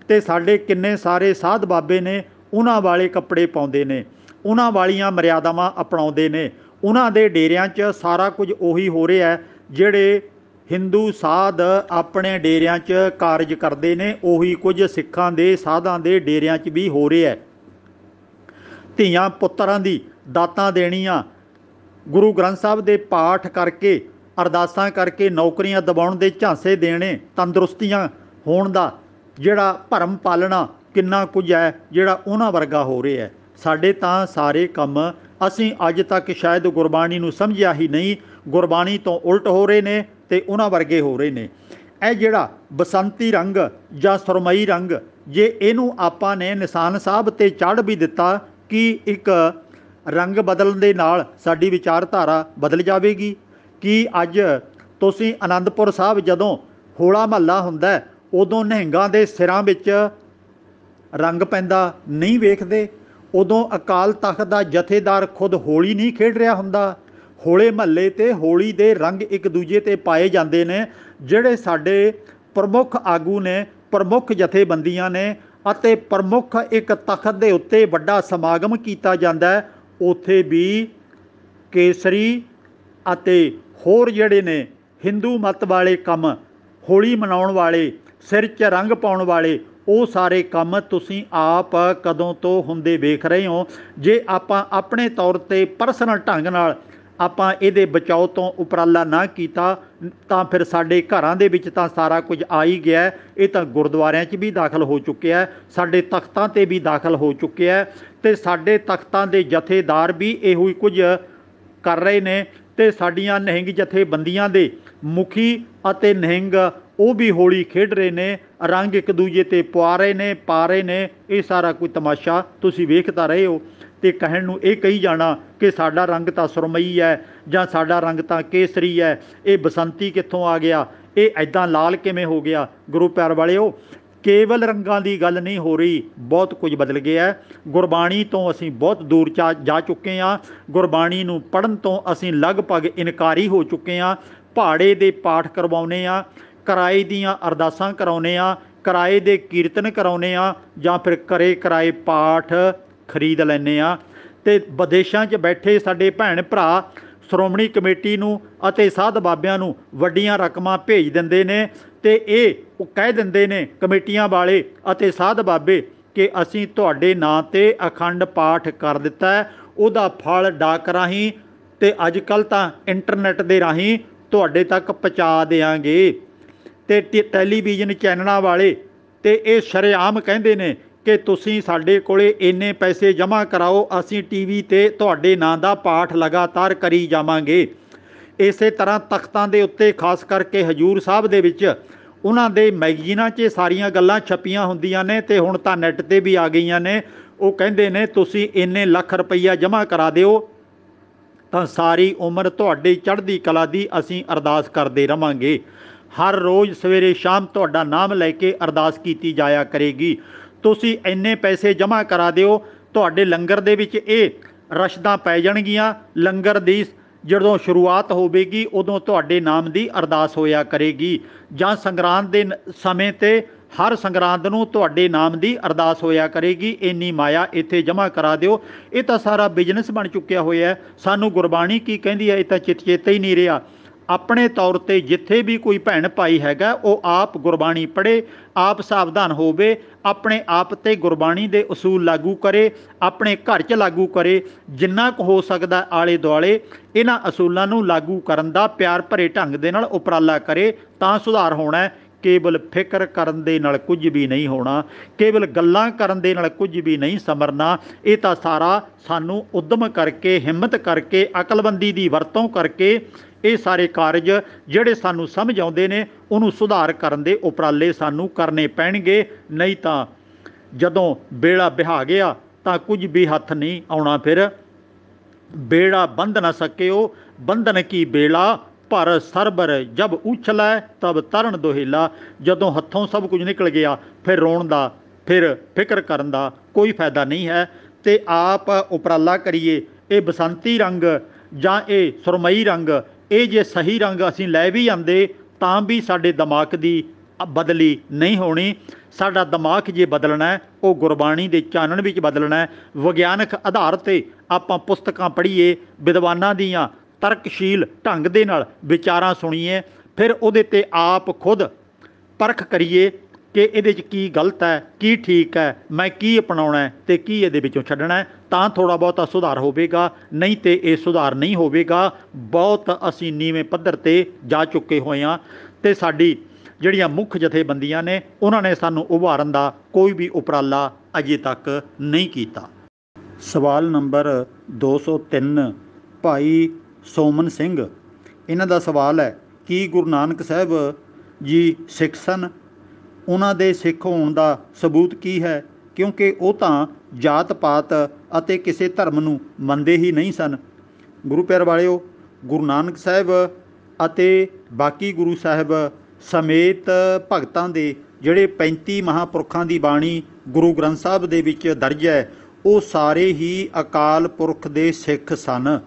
ਤੇ ਸਾਡੇ ਕਿੰਨੇ ਸਾਰੇ ਸਾਧ ਬਾਬੇ ਨੇ, ਉਹਨਾਂ ਵਾਲੇ ਕੱਪੜੇ ਪਾਉਂਦੇ ਨੇ, ਉਹਨਾਂ ਵਾਲੀਆਂ ਮਰਿਆਦਾਵਾਂ ਅਪਣਾਉਂਦੇ ਨੇ, ਉਹਨਾਂ ਦੇ ਡੇਰਿਆਂ 'ਚ ਸਾਰਾ ਕੁਝ ਉਹੀ ਹੋ ਰਿਹਾ ਜਿਹੜੇ ਹਿੰਦੂ ਸਾਧ ਆਪਣੇ ਡੇਰਿਆਂ 'ਚ ਕਾਰਜ ਕਰਦੇ ਨੇ, ਉਹੀ ਕੁਝ ਸਿੱਖਾਂ ਦੇ, ਸਾਧਾਂ ਦੇ ਡੇਰਿਆਂ 'ਚ ਵੀ ਹੋ ਰਿਹਾ ਹੈ। ਧੀਆਂ ਪੁੱਤਰਾਂ ਦੀ ਦਾਤਾਂ ਦੇਣੀਆਂ, ਗੁਰੂ ਗ੍ਰੰਥ ਸਾਹਿਬ ਦੇ ਪਾਠ ਕਰਕੇ ਅਰਦਾਸਾਂ ਕਰਕੇ ਨੌਕਰੀਆਂ ਦਿਵਾਉਣ ਦੇ ਝਾਂਸੇ ਦੇਣੇ ਤੰਦਰੁਸਤੀਆਂ ਹੋਣ ਦਾ ਜਿਹੜਾ ਭਰਮ ਪਾਲਣਾ ਕਿੰਨਾ ਕੁਝ ਹੈ, ਜਿਹੜਾ ਉਹਨਾਂ ਵਰਗਾ ਹੋ ਰਿਹਾ ਹੈ। ਸਾਡੇ ਤਾਂ ਸਾਰੇ ਕੰਮ ਅਸੀਂ ਅੱਜ ਤੱਕ ਸ਼ਾਇਦ ਗੁਰਬਾਣੀ ਨੂੰ ਸਮਝਿਆ ਹੀ ਨਹੀਂ। ਗੁਰਬਾਣੀ ਤੋਂ ਉਲਟ ਹੋ ਰਹੇ ਨੇ ਤੇ ਉਹਨਾਂ ਵਰਗੇ ਹੋ ਰਹੇ ਨੇ। ਇਹ ਜਿਹੜਾ ਬਸੰਤੀ ਰੰਗ ਜਾਂ ਸੁਰਮਈ ਰੰਗ, ਜੇ ਇਹਨੂੰ ਆਪਾਂ ਨੇ ਨਿਸ਼ਾਨ ਸਾਹਿਬ ਤੇ ਚੜ੍ਹ ਵੀ ਦਿੱਤਾ ਕਿ ਇੱਕ ਰੰਗ ਬਦਲਣ ਦੇ ਨਾਲ ਸਾਡੀ ਵਿਚਾਰਧਾਰਾ ਬਦਲ ਜਾਵੇਗੀ। ਕਿ ਅੱਜ ਤੁਸੀਂ ਆਨੰਦਪੁਰ ਸਾਹਿਬ ਜਦੋਂ ਹੋਲਾ ਮਹੱਲਾ ਹੁੰਦਾ ਉਦੋਂ ਨਹਿੰਗਾਂ ਦੇ ਸਿਰਾਂ ਵਿੱਚ ਰੰਗ ਪੈਂਦਾ ਨਹੀਂ ਵੇਖਦੇ? ਉਦੋਂ ਅਕਾਲ ਤਖਤ ਦਾ ਜਥੇਦਾਰ ਖੁਦ ਹੋਲੀ ਨਹੀਂ ਖੇਡ ਰਿਹਾ ਹੁੰਦਾ? ਹੋਲੇ ਮਹੱਲੇ ਤੇ ਹੋਲੀ ਦੇ ਰੰਗ ਇੱਕ ਦੂਜੇ ਤੇ ਪਾਏ ਜਾਂਦੇ ਨੇ, ਜਿਹੜੇ ਸਾਡੇ ਪ੍ਰਮੁੱਖ ਆਗੂ ਨੇ, ਪ੍ਰਮੁੱਖ ਜਥੇਬੰਦੀਆਂ ਨੇ ਅਤੇ ਪ੍ਰਮੁੱਖ ਇੱਕ ਤਖਤ ਦੇ ਉੱਤੇ ਵੱਡਾ ਸਮਾਗਮ ਕੀਤਾ ਜਾਂਦਾ ਹੈ, ਉੱਥੇ ਵੀ ਕੇਸਰੀ ਅਤੇ ਹੋਰ ਜਿਹੜੇ ਨੇ ਹਿੰਦੂ ਮਤ ਵਾਲੇ ਕੰਮ, ਹੋਲੀ ਮਨਾਉਣ ਵਾਲੇ, ਸਿਰ 'ਚ ਰੰਗ ਪਾਉਣ ਵਾਲੇ, ਉਹ ਸਾਰੇ ਕੰਮ ਤੁਸੀਂ ਆਪ ਕਦੋਂ ਤੋਂ ਹੁੰਦੇ ਵੇਖ ਰਹੇ ਹੋ। ਜੇ ਆਪਾਂ ਆਪਣੇ ਤੌਰ ਤੇ ਪਰਸਨਲ ਢੰਗ ਨਾਲ ਆਪਾਂ ਇਹਦੇ ਬਚਾਓ ਤੋਂ ਉਪਰਾਲਾ ਨਾ ਕੀਤਾ, ਤਾਂ ਫਿਰ ਸਾਡੇ ਘਰਾਂ ਦੇ ਵਿੱਚ ਤਾਂ ਸਾਰਾ ਕੁਝ ਆ ਹੀ ਗਿਆ ਇਹ ਤਾਂ ਗੁਰਦੁਆਰਿਆਂ 'ਚ ਵੀ ਦਾਖਲ ਹੋ ਚੁੱਕਿਆ ਸਾਡੇ ਤਖਤਾਂ ਤੇ ਵੀ ਦਾਖਲ ਹੋ ਚੁੱਕਿਆ ਹੈ ਤੇ ਸਾਡੇ ਤਖਤਾਂ ਦੇ ਜਥੇਦਾਰ ਵੀ ਇਹੋ ਹੀ ਕੁਝ ਕਰ ਰਹੇ ਨੇ। ਤੇ ਸਾਡੀਆਂ ਨਹਿੰਗ ਜਥੇਬੰਦੀਆਂ ਦੇ ਮੁਖੀ ਅਤੇ ਨਹਿੰਗ ਉਹ ਵੀ ਹੋਲੀ ਖੇਡ ਰਹੇ ਨੇ, ਰੰਗ ਇੱਕ ਦੂਜੇ ਤੇ ਪਵਾ ਰਹੇ ਨੇ, ਪਾ ਰਹੇ ਨੇ, ਇਹ ਸਾਰਾ ਕੋਈ ਤਮਾਸ਼ਾ ਤੁਸੀਂ ਵੇਖਦਾ ਰਹੇ ਹੋ। ਤੇ ਕਹਿਣ ਨੂੰ ਇਹ ਕਹੀ ਜਾਣਾ ਕਿ ਸਾਡਾ ਰੰਗ ਤਾਂ ਸੁਰਮਈ ਹੈ ਜਾਂ ਸਾਡਾ ਰੰਗ ਤਾਂ ਕੇਸਰੀ ਹੈ, ਇਹ ਬਸੰਤੀ ਕਿੱਥੋਂ ਆ ਗਿਆ, ਇਹ ਐਦਾਂ ਲਾਲ ਕਿਵੇਂ ਹੋ ਗਿਆ? ਗੁਰੂ ਪਿਆਰ ਵਾਲਿਓ ਕੇਵਲ ਰੰਗਾਂ ਦੀ ਗੱਲ ਨਹੀਂ ਹੋ ਰਹੀ, ਬਹੁਤ ਕੁਝ ਬਦਲ ਗਿਆ ਹੈ। ਗੁਰਬਾਣੀ ਤੋਂ ਅਸੀਂ ਬਹੁਤ ਦੂਰ ਚਾ- ਜਾ ਚੁੱਕੇ ਹਾਂ। ਗੁਰਬਾਣੀ ਨੂੰ ਪੜਨ ਤੋਂ ਅਸੀਂ ਲਗਭਗ ਇਨਕਾਰੀ ਹੋ ਚੁੱਕੇ ਹਾਂ। ਪਹਾੜੇ ਦੇ ਪਾਠ ਕਰਵਾਉਨੇ ਆ ਕਿਰਾਏ ਦੀਆਂ ਅਰਦਾਸਾਂ ਕਰਾਉਨੇ ਆ ਕਿਰਾਏ ਦੇ ਕੀਰਤਨ ਕਰਾਉਨੇ ਆ ਜਾਂ ਫਿਰ ਕਰੇ ਕਿਰਾਏ ਪਾਠ ਖਰੀਦ ਲੈਨੇ ਆ ਤੇ ਵਿਦੇਸ਼ਾਂ 'ਚ ਬੈਠੇ ਸਾਡੇ ਭੈਣ ਭਰਾ, ਸ਼੍ਰੋਮਣੀ ਕਮੇਟੀ ਨੂੰ ਅਤੇ ਸਾਧ ਬਾਬਿਆਂ ਨੂੰ ਵੱਡੀਆਂ ਰਕਮਾਂ ਭੇਜ ਦਿੰਦੇ ਨੇ ਤੇ ਇਹ ਉਹ ਕਹਿ ਦਿੰਦੇ ਨੇ ਕਮੇਟੀਆਂ ਵਾਲੇ ਅਤੇ ਸਾਧ ਬਾਬੇ ਕਿ ਅਸੀਂ ਤੁਹਾਡੇ ਨਾਂ ਤੇ ਅਖੰਡ ਪਾਠ ਕਰ ਦਿੱਤਾ ਉਹਦਾ ਫਲ ਡਾਕ ਰਾਹੀਂ ਤੇ ਅੱਜ ਕੱਲ ਤਾਂ ਇੰਟਰਨੈਟ ਦੇ ਰਾਹੀਂ ਤੁਹਾਡੇ ਤੱਕ ਪਹੁੰਚਾ ਦੇਾਂਗੇ ਤੇ ਟੈ- ਟੈਲੀਵਿਜ਼ਨ ਚੈਨਲਾਂ ਵਾਲੇ ਤੇ ਇਹ ਸ਼ਰੇਆਮ ਕਹਿੰਦੇ ਨੇ ਕਿ ਤੁਸੀਂ ਸਾਡੇ ਕੋਲੇ ਇੰਨੇ ਪੈਸੇ ਜਮ੍ਹਾਂ ਕਰਾਓ, ਅਸੀਂ ਟੀਵੀ ਤੇ ਤੁਹਾਡੇ ਨਾਂ ਦਾ ਪਾਠ ਲਗਾਤਾਰ ਕਰੀ ਜਾਵਾਂਗੇ। ਇਸੇ ਤਰ੍ਹਾਂ ਤਖਤਾਂ ਦੇ ਉੱਤੇ, ਖਾਸ ਕਰਕੇ ਹਜੂਰ ਸਾਹਿਬ ਦੇ ਵਿੱਚ, ਉਹਨਾਂ ਦੇ ਮੈਗਜ਼ੀਨਾਂ 'ਚ ਸਾਰੀਆਂ ਗੱਲਾਂ ਛਪੀਆਂ ਹੁੰਦੀਆਂ ਨੇ ਤੇ ਹੁਣ ਤਾਂ ਨੈੱਟ ਤੇ ਵੀ ਆ ਗਈਆਂ ਨੇ। ਉਹ ਕਹਿੰਦੇ ਨੇ, ਤੁਸੀਂ ਇੰਨੇ ਲੱਖ ਰੁਪਈਆ ਜਮ੍ਹਾਂ ਕਰਾ ਦਿਓ, ਤਾਂ ਸਾਰੀ ਉਮਰ ਤੁਹਾਡੀ ਚੜ੍ਹਦੀ ਕਲਾ ਦੀ ਅਸੀਂ ਅਰਦਾਸ ਕਰਦੇ ਰਵਾਂਗੇ। ਹਰ ਰੋਜ਼ ਸਵੇਰੇ ਸ਼ਾਮ ਤੁਹਾਡਾ ਨਾਮ ਲੈ ਕੇ ਅਰਦਾਸ ਕੀਤੀ ਜਾਇਆ ਕਰੇਗੀ। ਤੁਸੀਂ ਇੰਨੇ ਪੈਸੇ ਜਮ੍ਹਾਂ ਕਰਾ ਦਿਓ, ਤੁਹਾਡੇ ਲੰਗਰ ਦੇ ਵਿੱਚ ਇਹ ਰਸ਼ਦਾਂ ਪੈ ਜਾਣਗੀਆਂ। ਲੰਗਰ ਦੀ ਜਦੋਂ ਸ਼ੁਰੂਆਤ ਹੋਵੇਗੀ, ਉਦੋਂ ਤੁਹਾਡੇ ਨਾਮ ਦੀ ਅਰਦਾਸ ਹੋਇਆ ਕਰੇਗੀ। ਜਾਂ ਸੰਗਰਾਂਦ ਦੇ ਸਮੇਂ ਤੇ ਹਰ ਸੰਗਰਾਂਦ ਨੂੰ ਤੁਹਾਡੇ ਨਾਮ ਦੀ ਅਰਦਾਸ ਹੋਇਆ ਕਰੇਗੀ। ਇੰਨੀ ਮਾਇਆ ਇੱਥੇ ਜਮ੍ਹਾਂ ਕਰਾ ਦਿਓ। ਇਹ ਤਾਂ ਸਾਰਾ ਬਿਜ਼ਨਸ ਬਣ ਚੁੱਕਿਆ ਹੋਇਆ ਸਾਨੂੰ ਗੁਰਬਾਣੀ ਕੀ ਕਹਿੰਦੀ ਹੈ? ਇਹ ਤਾਂ ਚਿਤ ਚੇਤਾ ਹੀ ਨਹੀਂ ਰਿਹਾ। ਆਪਣੇ ਤੌਰ ਤੇ ਜਿੱਥੇ ਵੀ ਕੋਈ ਭੈਣ ਭਾਈ ਹੈਗਾ, ਉਹ ਆਪ ਗੁਰਬਾਣੀ ਪੜ੍ਹੇ, ਆਪ ਸਾਵਧਾਨ ਹੋਵੇ, ਆਪਣੇ ਆਪ ਤੇ ਗੁਰਬਾਣੀ ਦੇ ਅਸੂਲ ਲਾਗੂ ਕਰੇ, ਆਪਣੇ ਘਰ 'ਚ ਲਾਗੂ ਕਰੇ, ਜਿੰਨਾ ਕੁ ਹੋ ਸਕਦਾ ਆਲੇ ਦੁਆਲੇ, ਇਹਨਾਂ ਅਸੂਲਾਂ ਨੂੰ ਲਾਗੂ ਕਰਨ ਦਾ ਪਿਆਰ ਭਰੇ ਢੰਗ ਦੇ ਨਾਲ ਉਪਰਾਲਾ ਕਰੇ, ਤਾਂ ਸੁਧਾਰ ਹੋਣਾ ਹੈ। ਕੇਵਲ ਫਿਕਰ ਕਰਨ ਦੇ ਨਾਲ ਕੁਝ ਵੀ ਨਹੀਂ ਹੋਣਾ, ਕੇਵਲ ਗੱਲਾਂ ਕਰਨ ਦੇ ਨਾਲ ਕੁਝ ਵੀ ਨਹੀਂ ਸਮਰਨਾ, ਇਹ ਤਾਂ ਸਾਰਾ ਸਾਨੂੰ ਉਦਮ ਕਰਕੇ, ਹਿੰਮਤ ਕਰਕੇ ਅਕਲਬੰਦੀ ਦੀ ਵਰਤੋਂ ਕਰਕੇ ਇਹ ਸਾਰੇ ਕਾਰਜ ਜਿਹੜੇ ਸਾਨੂੰ ਸਮਝ ਆਉਂਦੇ ਨੇ, ਉਹਨੂੰ ਸੁਧਾਰ ਕਰਨ ਦੇ ਉਪਰਾਲੇ ਸਾਨੂੰ ਕਰਨੇ ਪੈਣਗੇ। ਨਹੀਂ ਤਾਂ ਜਦੋਂ ਬੇੜਾ ਬਿਹਾ ਗਿਆ, ਤਾਂ ਕੁਝ ਵੀ ਹੱਥ ਨਹੀਂ ਆਉਣਾ ਫਿਰ। ਬੇੜਾ ਬੰਧ ਨਾ ਸਕਿਓ। ਬੰਧਨ ਕੀ ਬੇੜਾ? ਪਰ ਸਰਬਰ ਜਬ ਉਛਲੈ ਤਬ ਤਰਨ ਦੋਹਿਲਾ। ਜਦੋਂ ਹੱਥੋਂ ਸਭ ਕੁਝ ਨਿਕਲ ਗਿਆ, ਫਿਰ ਰੋਣ ਦਾ, ਫਿਰ ਫਿਕਰ ਕਰਨ ਦਾ ਕੋਈ ਫਾਇਦਾ ਨਹੀਂ ਹੈ। ਤੇ ਆਪ ਉਪਰਾਲਾ ਕਰੀਏ, ਇਹ ਬਸੰਤੀ ਰੰਗ ਜਾਂ ਇਹ ਸੁਰਮਈ ਰੰਗ ਇਹ ਜੇ ਸਹੀ ਰੰਗ ਅਸੀਂ ਲੈ ਵੀ ਆਂਦੇ ਤਾਂ ਵੀ ਸਾਡੇ ਦਿਮਾਗ ਦੀ ਬਦਲੀ ਨਹੀਂ ਹੋਣੀ। ਸਾਡਾ ਦਿਮਾਗ ਜੇ ਬਦਲਣਾ ਉਹ ਗੁਰਬਾਣੀ ਦੇ ਚਾਨਣ ਵਿੱਚ ਬਦਲਣਾ ਵਿਗਿਆਨਕ ਆਧਾਰ ਤੇ ਆਪਾਂ ਪੁਸਤਕਾਂ ਪੜ੍ਹੀਏ, ਵਿਦਵਾਨਾਂ ਦੀਆਂ ਤਰਕਸ਼ੀਲ ਢੰਗ ਦੇ ਨਾਲ ਵਿਚਾਰਾਂ ਸੁਣੀਏ, ਫਿਰ ਉਹਦੇ ਤੇ ਆਪ ਖੁਦ ਪਰਖ ਕਰੀਏ ਕਿ ਇਹਦੇ 'ਚ ਕੀ ਗਲਤ ਹੈ, ਕੀ ਠੀਕ ਹੈ, ਮੈਂ ਕੀ ਅਪਣਾਉਣਾ ਹੈ ਤੇ ਕੀ ਇਹਦੇ ਵਿੱਚੋਂ ਛੱਡਣਾ ਤਾਂ ਥੋੜਾ ਬਹੁਤਾ ਸੁਧਾਰ ਹੋਵੇਗਾ। ਨਹੀਂ ਤੇ ਇਹ ਸੁਧਾਰ ਨਹੀਂ ਹੋਵੇਗਾ। ਬਹੁਤ ਅਸੀਂ ਨੀਵੇਂ ਪੱਧਰ ਤੇ ਜਾ ਚੁੱਕੇ ਹੋਏ ਹਾਂ ਤੇ ਸਾਡੀ ਜਿਹੜੀਆਂ ਮੁੱਖ ਜਥੇਬੰਦੀਆਂ ਨੇ, ਉਹਨਾਂ ਨੇ ਸਾਨੂੰ ਉਭਾਰਨ ਦਾ ਕੋਈ ਵੀ ਉਪਰਾਲਾ ਅਜੇ ਤੱਕ ਨਹੀਂ ਕੀਤਾ। ਸਵਾਲ ਨੰਬਰ 203 ਭਾਈ ਸੋਮਨ ਸਿੰਘ। ਇਹਨਾਂ ਦਾ ਸਵਾਲ ਹੈ, ਕੀ ਗੁਰੂ ਨਾਨਕ ਸਾਹਿਬ ਜੀ ਸਿੱਖ ਸਨ? ਉਹਨਾਂ ਦੇ ਸਿੱਖ ਹੋਣ ਦਾ ਸਬੂਤ ਕੀ ਹੈ? ਕਿਉਂਕਿ ਉਹ ਤਾਂ ਜਾਤ ਪਾਤ ਅਤੇ ਕਿਸੇ ਧਰਮ ਨੂੰ ਮੰਨਦੇ ਹੀ ਨਹੀਂ ਸਨ। ਗੁਰੂ ਪਿਆਰ ਵਾਲਿਓ, ਗੁਰੂ ਨਾਨਕ ਸਾਹਿਬ ਅਤੇ ਬਾਕੀ ਗੁਰੂ ਸਾਹਿਬ ਸਮੇਤ ਭਗਤਾਂ ਦੇ ਜਿਹੜੇ 35 ਮਹਾਪੁਰਖਾਂ ਦੀ ਬਾਣੀ ਗੁਰੂ ਗ੍ਰੰਥ ਸਾਹਿਬ ਦੇ ਵਿੱਚ ਦਰਜ ਹੈ, ਉਹ ਸਾਰੇ ਹੀ ਅਕਾਲ ਪੁਰਖ ਦੇ ਸਿੱਖ ਸਨ।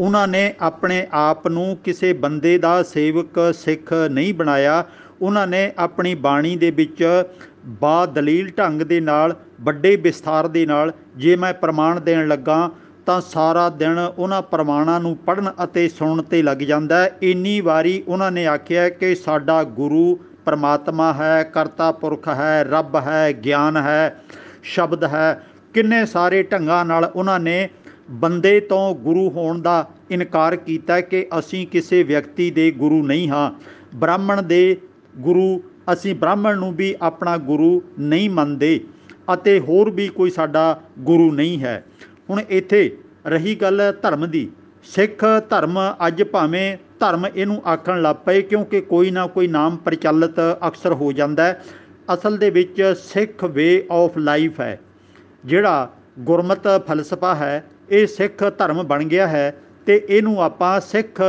ਉਹਨਾਂ ਨੇ ਆਪਣੇ ਆਪ ਨੂੰ ਕਿਸੇ ਬੰਦੇ ਦਾ ਸੇਵਕ ਸਿੱਖ ਨਹੀਂ ਬਣਾਇਆ ਉਹਨਾਂ ਨੇ ਆਪਣੀ ਬਾਣੀ ਦੇ ਵਿੱਚ ਬਾ ਦਲੀਲ ਢੰਗ ਦੇ ਨਾਲ, ਵੱਡੇ ਵਿਸਥਾਰ ਦੇ ਨਾਲ, ਜੇ ਮੈਂ ਪ੍ਰਮਾਣ ਦੇਣ ਲੱਗਾ ਤਾਂ ਸਾਰਾ ਦਿਨ ਉਹਨਾਂ ਪ੍ਰਮਾਣਾਂ ਨੂੰ ਪੜਨ ਅਤੇ ਸੁਣਨ ਤੇ ਲੱਗ ਜਾਂਦਾ ਹੈ। ਇੰਨੀ ਵਾਰੀ ਉਹਨਾਂ ਨੇ ਆਖਿਆ ਕਿ ਸਾਡਾ ਗੁਰੂ ਪਰਮਾਤਮਾ ਹੈ, ਕਰਤਾ ਪੁਰਖ ਹੈ, ਰੱਬ ਹੈ, ਗਿਆਨ ਹੈ, ਸ਼ਬਦ ਹੈ। ਕਿੰਨੇ ਸਾਰੇ ਢੰਗਾਂ ਨਾਲ ਉਹਨਾਂ ਨੇ ਬੰਦੇ ਤੋਂ ਗੁਰੂ ਹੋਣ ਦਾ ਇਨਕਾਰ ਕੀਤਾ ਕਿ ਅਸੀਂ ਕਿਸੇ ਵਿਅਕਤੀ ਦੇ ਗੁਰੂ ਨਹੀਂ ਹਾਂ। ਬ੍ਰਾਹਮਣ ਦੇ ਗੁਰੂ, ਅਸੀਂ ਬ੍ਰਾਹਮਣ ਨੂੰ ਵੀ ਆਪਣਾ ਗੁਰੂ ਨਹੀਂ ਮੰਨਦੇ ਅਤੇ ਹੋਰ ਵੀ ਕੋਈ ਸਾਡਾ ਗੁਰੂ ਨਹੀਂ ਹੈ। ਹੁਣ ਇੱਥੇ ਰਹੀ ਗੱਲ ਧਰਮ ਦੀ। ਸਿੱਖ ਧਰਮ ਅੱਜ ਭਾਵੇਂ ਧਰਮ ਇਹਨੂੰ ਆਖਣ ਲੱਗ ਪਏ ਕਿਉਂਕਿ ਕੋਈ ਨਾ ਕੋਈ ਨਾਮ ਪ੍ਰਚਲਿਤ ਅਕਸਰ ਹੋ ਜਾਂਦਾ ਅਸਲ ਦੇ ਵਿੱਚ ਸਿੱਖ ਵੇ ਆਫ ਲਾਈਫ ਹੈ। ਜਿਹੜਾ ਗੁਰਮਤ ਫਲਸਫਾ ਹੈ, ਇਹ ਸਿੱਖ ਧਰਮ ਬਣ ਗਿਆ ਹੈ ਤੇ ਇਹਨੂੰ ਆਪਾਂ ਸਿੱਖ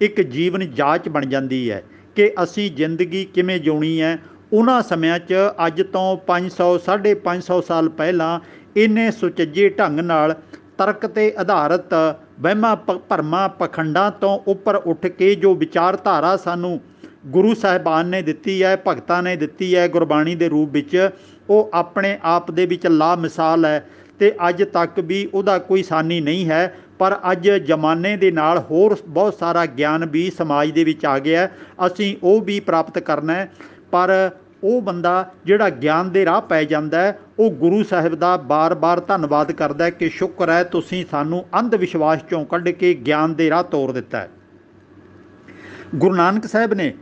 ਇੱਕ ਜੀਵਨ ਜਾਚ ਬਣ ਜਾਂਦੀ ਹੈ। ਕਿ ਅਸੀਂ ਜ਼ਿੰਦਗੀ ਕਿਵੇਂ ਜਿਉਣੀ ਹੈ? ਉਹਨਾਂ ਸਮਿਆਂ 'ਚ ਅੱਜ ਤੋਂ 500 550 ਸਾਲ ਪਹਿਲਾਂ ਇਹਨੇ ਸੁਚੱਜੇ ਢੰਗ ਨਾਲ ਤਰਕ ਤੇ ਆਧਾਰਿਤ ਵਹਿਮਾਂ ਪ- ਭਰਮਾਂ ਪਖੰਡਾਂ ਤੋਂ ਉੱਪਰ ਉੱਠ ਕੇ ਜੋ ਵਿਚਾਰਧਾਰਾ ਸਾਨੂੰ ਗੁਰੂ ਸਾਹਿਬਾਨ ਨੇ ਦਿੱਤੀ ਹੈ, ਭਗਤਾਂ ਨੇ ਦਿੱਤੀ ਹੈ ਗੁਰਬਾਣੀ ਦੇ ਰੂਪ ਵਿੱਚ, ਉਹ ਆਪਣੇ ਆਪ ਦੇ ਵਿੱਚ ਲਾ ਮਿਸਾਲ ਹੈ। ਤੇ ਅੱਜ ਤੱਕ ਵੀ ਉਹਦਾ ਕੋਈ ਸਾਨੀ ਨਹੀਂ ਹੈ, ਪਰ ਅੱਜ ਜ਼ਮਾਨੇ ਦੇ ਨਾਲ ਹੋਰ ਬਹੁਤ ਸਾਰਾ ਗਿਆਨ ਵੀ ਸਮਾਜ ਦੇ ਵਿੱਚ ਆ ਗਿਆ ਅਸੀਂ ਉਹ ਵੀ ਪ੍ਰਾਪਤ ਕਰਨਾ ਪਰ ਉਹ ਬੰਦਾ ਜਿਹੜਾ ਗਿਆਨ ਦੇ ਰਾਹ ਪੈ ਜਾਂਦਾ ਹੈ, ਉਹ ਗੁਰੂ ਸਾਹਿਬ ਦਾ ਬਾਰ-ਬਾਰ ਧੰਨਵਾਦ ਕਰਦਾ ਹੈ ਕਿ ਸ਼ੁਕਰ ਹੈ ਤੁਸੀਂ ਸਾਨੂੰ ਅੰਧ ਵਿਸ਼ਵਾਸ ਚੋਂ ਕੱਢ ਕੇ ਗਿਆਨ ਦੇ ਰਾਹ ਤੋਰ ਦਿੱਤਾ ਹੈ। ਗੁਰੂ ਨਾਨਕ ਸਾਹਿਬ ਨੇ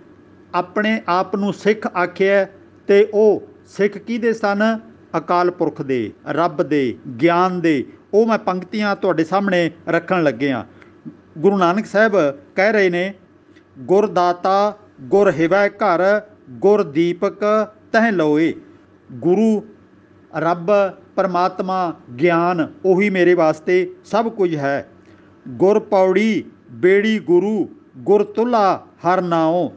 ਆਪਣੇ ਆਪ ਨੂੰ ਸਿੱਖ ਆਖਿਆ ਤੇ ਉਹ ਸਿੱਖ ਕਿਹਦੇ ਸਨ? ਅਕਾਲ ਪੁਰਖ ਦੇ, ਰੱਬ ਦੇ, ਗਿਆਨ ਦੇ, ਉਹ ਮੈਂ ਪੰਕਤੀਆਂ ਤੁਹਾਡੇ ਸਾਹਮਣੇ ਰੱਖਣ ਲੱਗਿਆ ਗੁਰੂ ਨਾਨਕ ਸਾਹਿਬ ਕਹਿ ਰਹੇ ਨੇ, ਗੁਰ ਦਾਤਾ, ਗੁਰ ਹਿਵੈ ਘਰ, ਗੁਰ ਦੀਪਕ ਤਹਿ ਲੋਏ। ਗੁਰੂ, ਰੱਬ, ਪਰਮਾਤਮਾ, ਗਿਆਨ, ਉਹੀ ਮੇਰੇ ਵਾਸਤੇ ਸਭ ਕੁਝ ਹੈ। ਗੁਰ ਪੌੜੀ, ਬੇੜੀ ਗੁਰੂ, ਗੁਰ ਤੁਲਾ ਹਰ ਨਾਉ।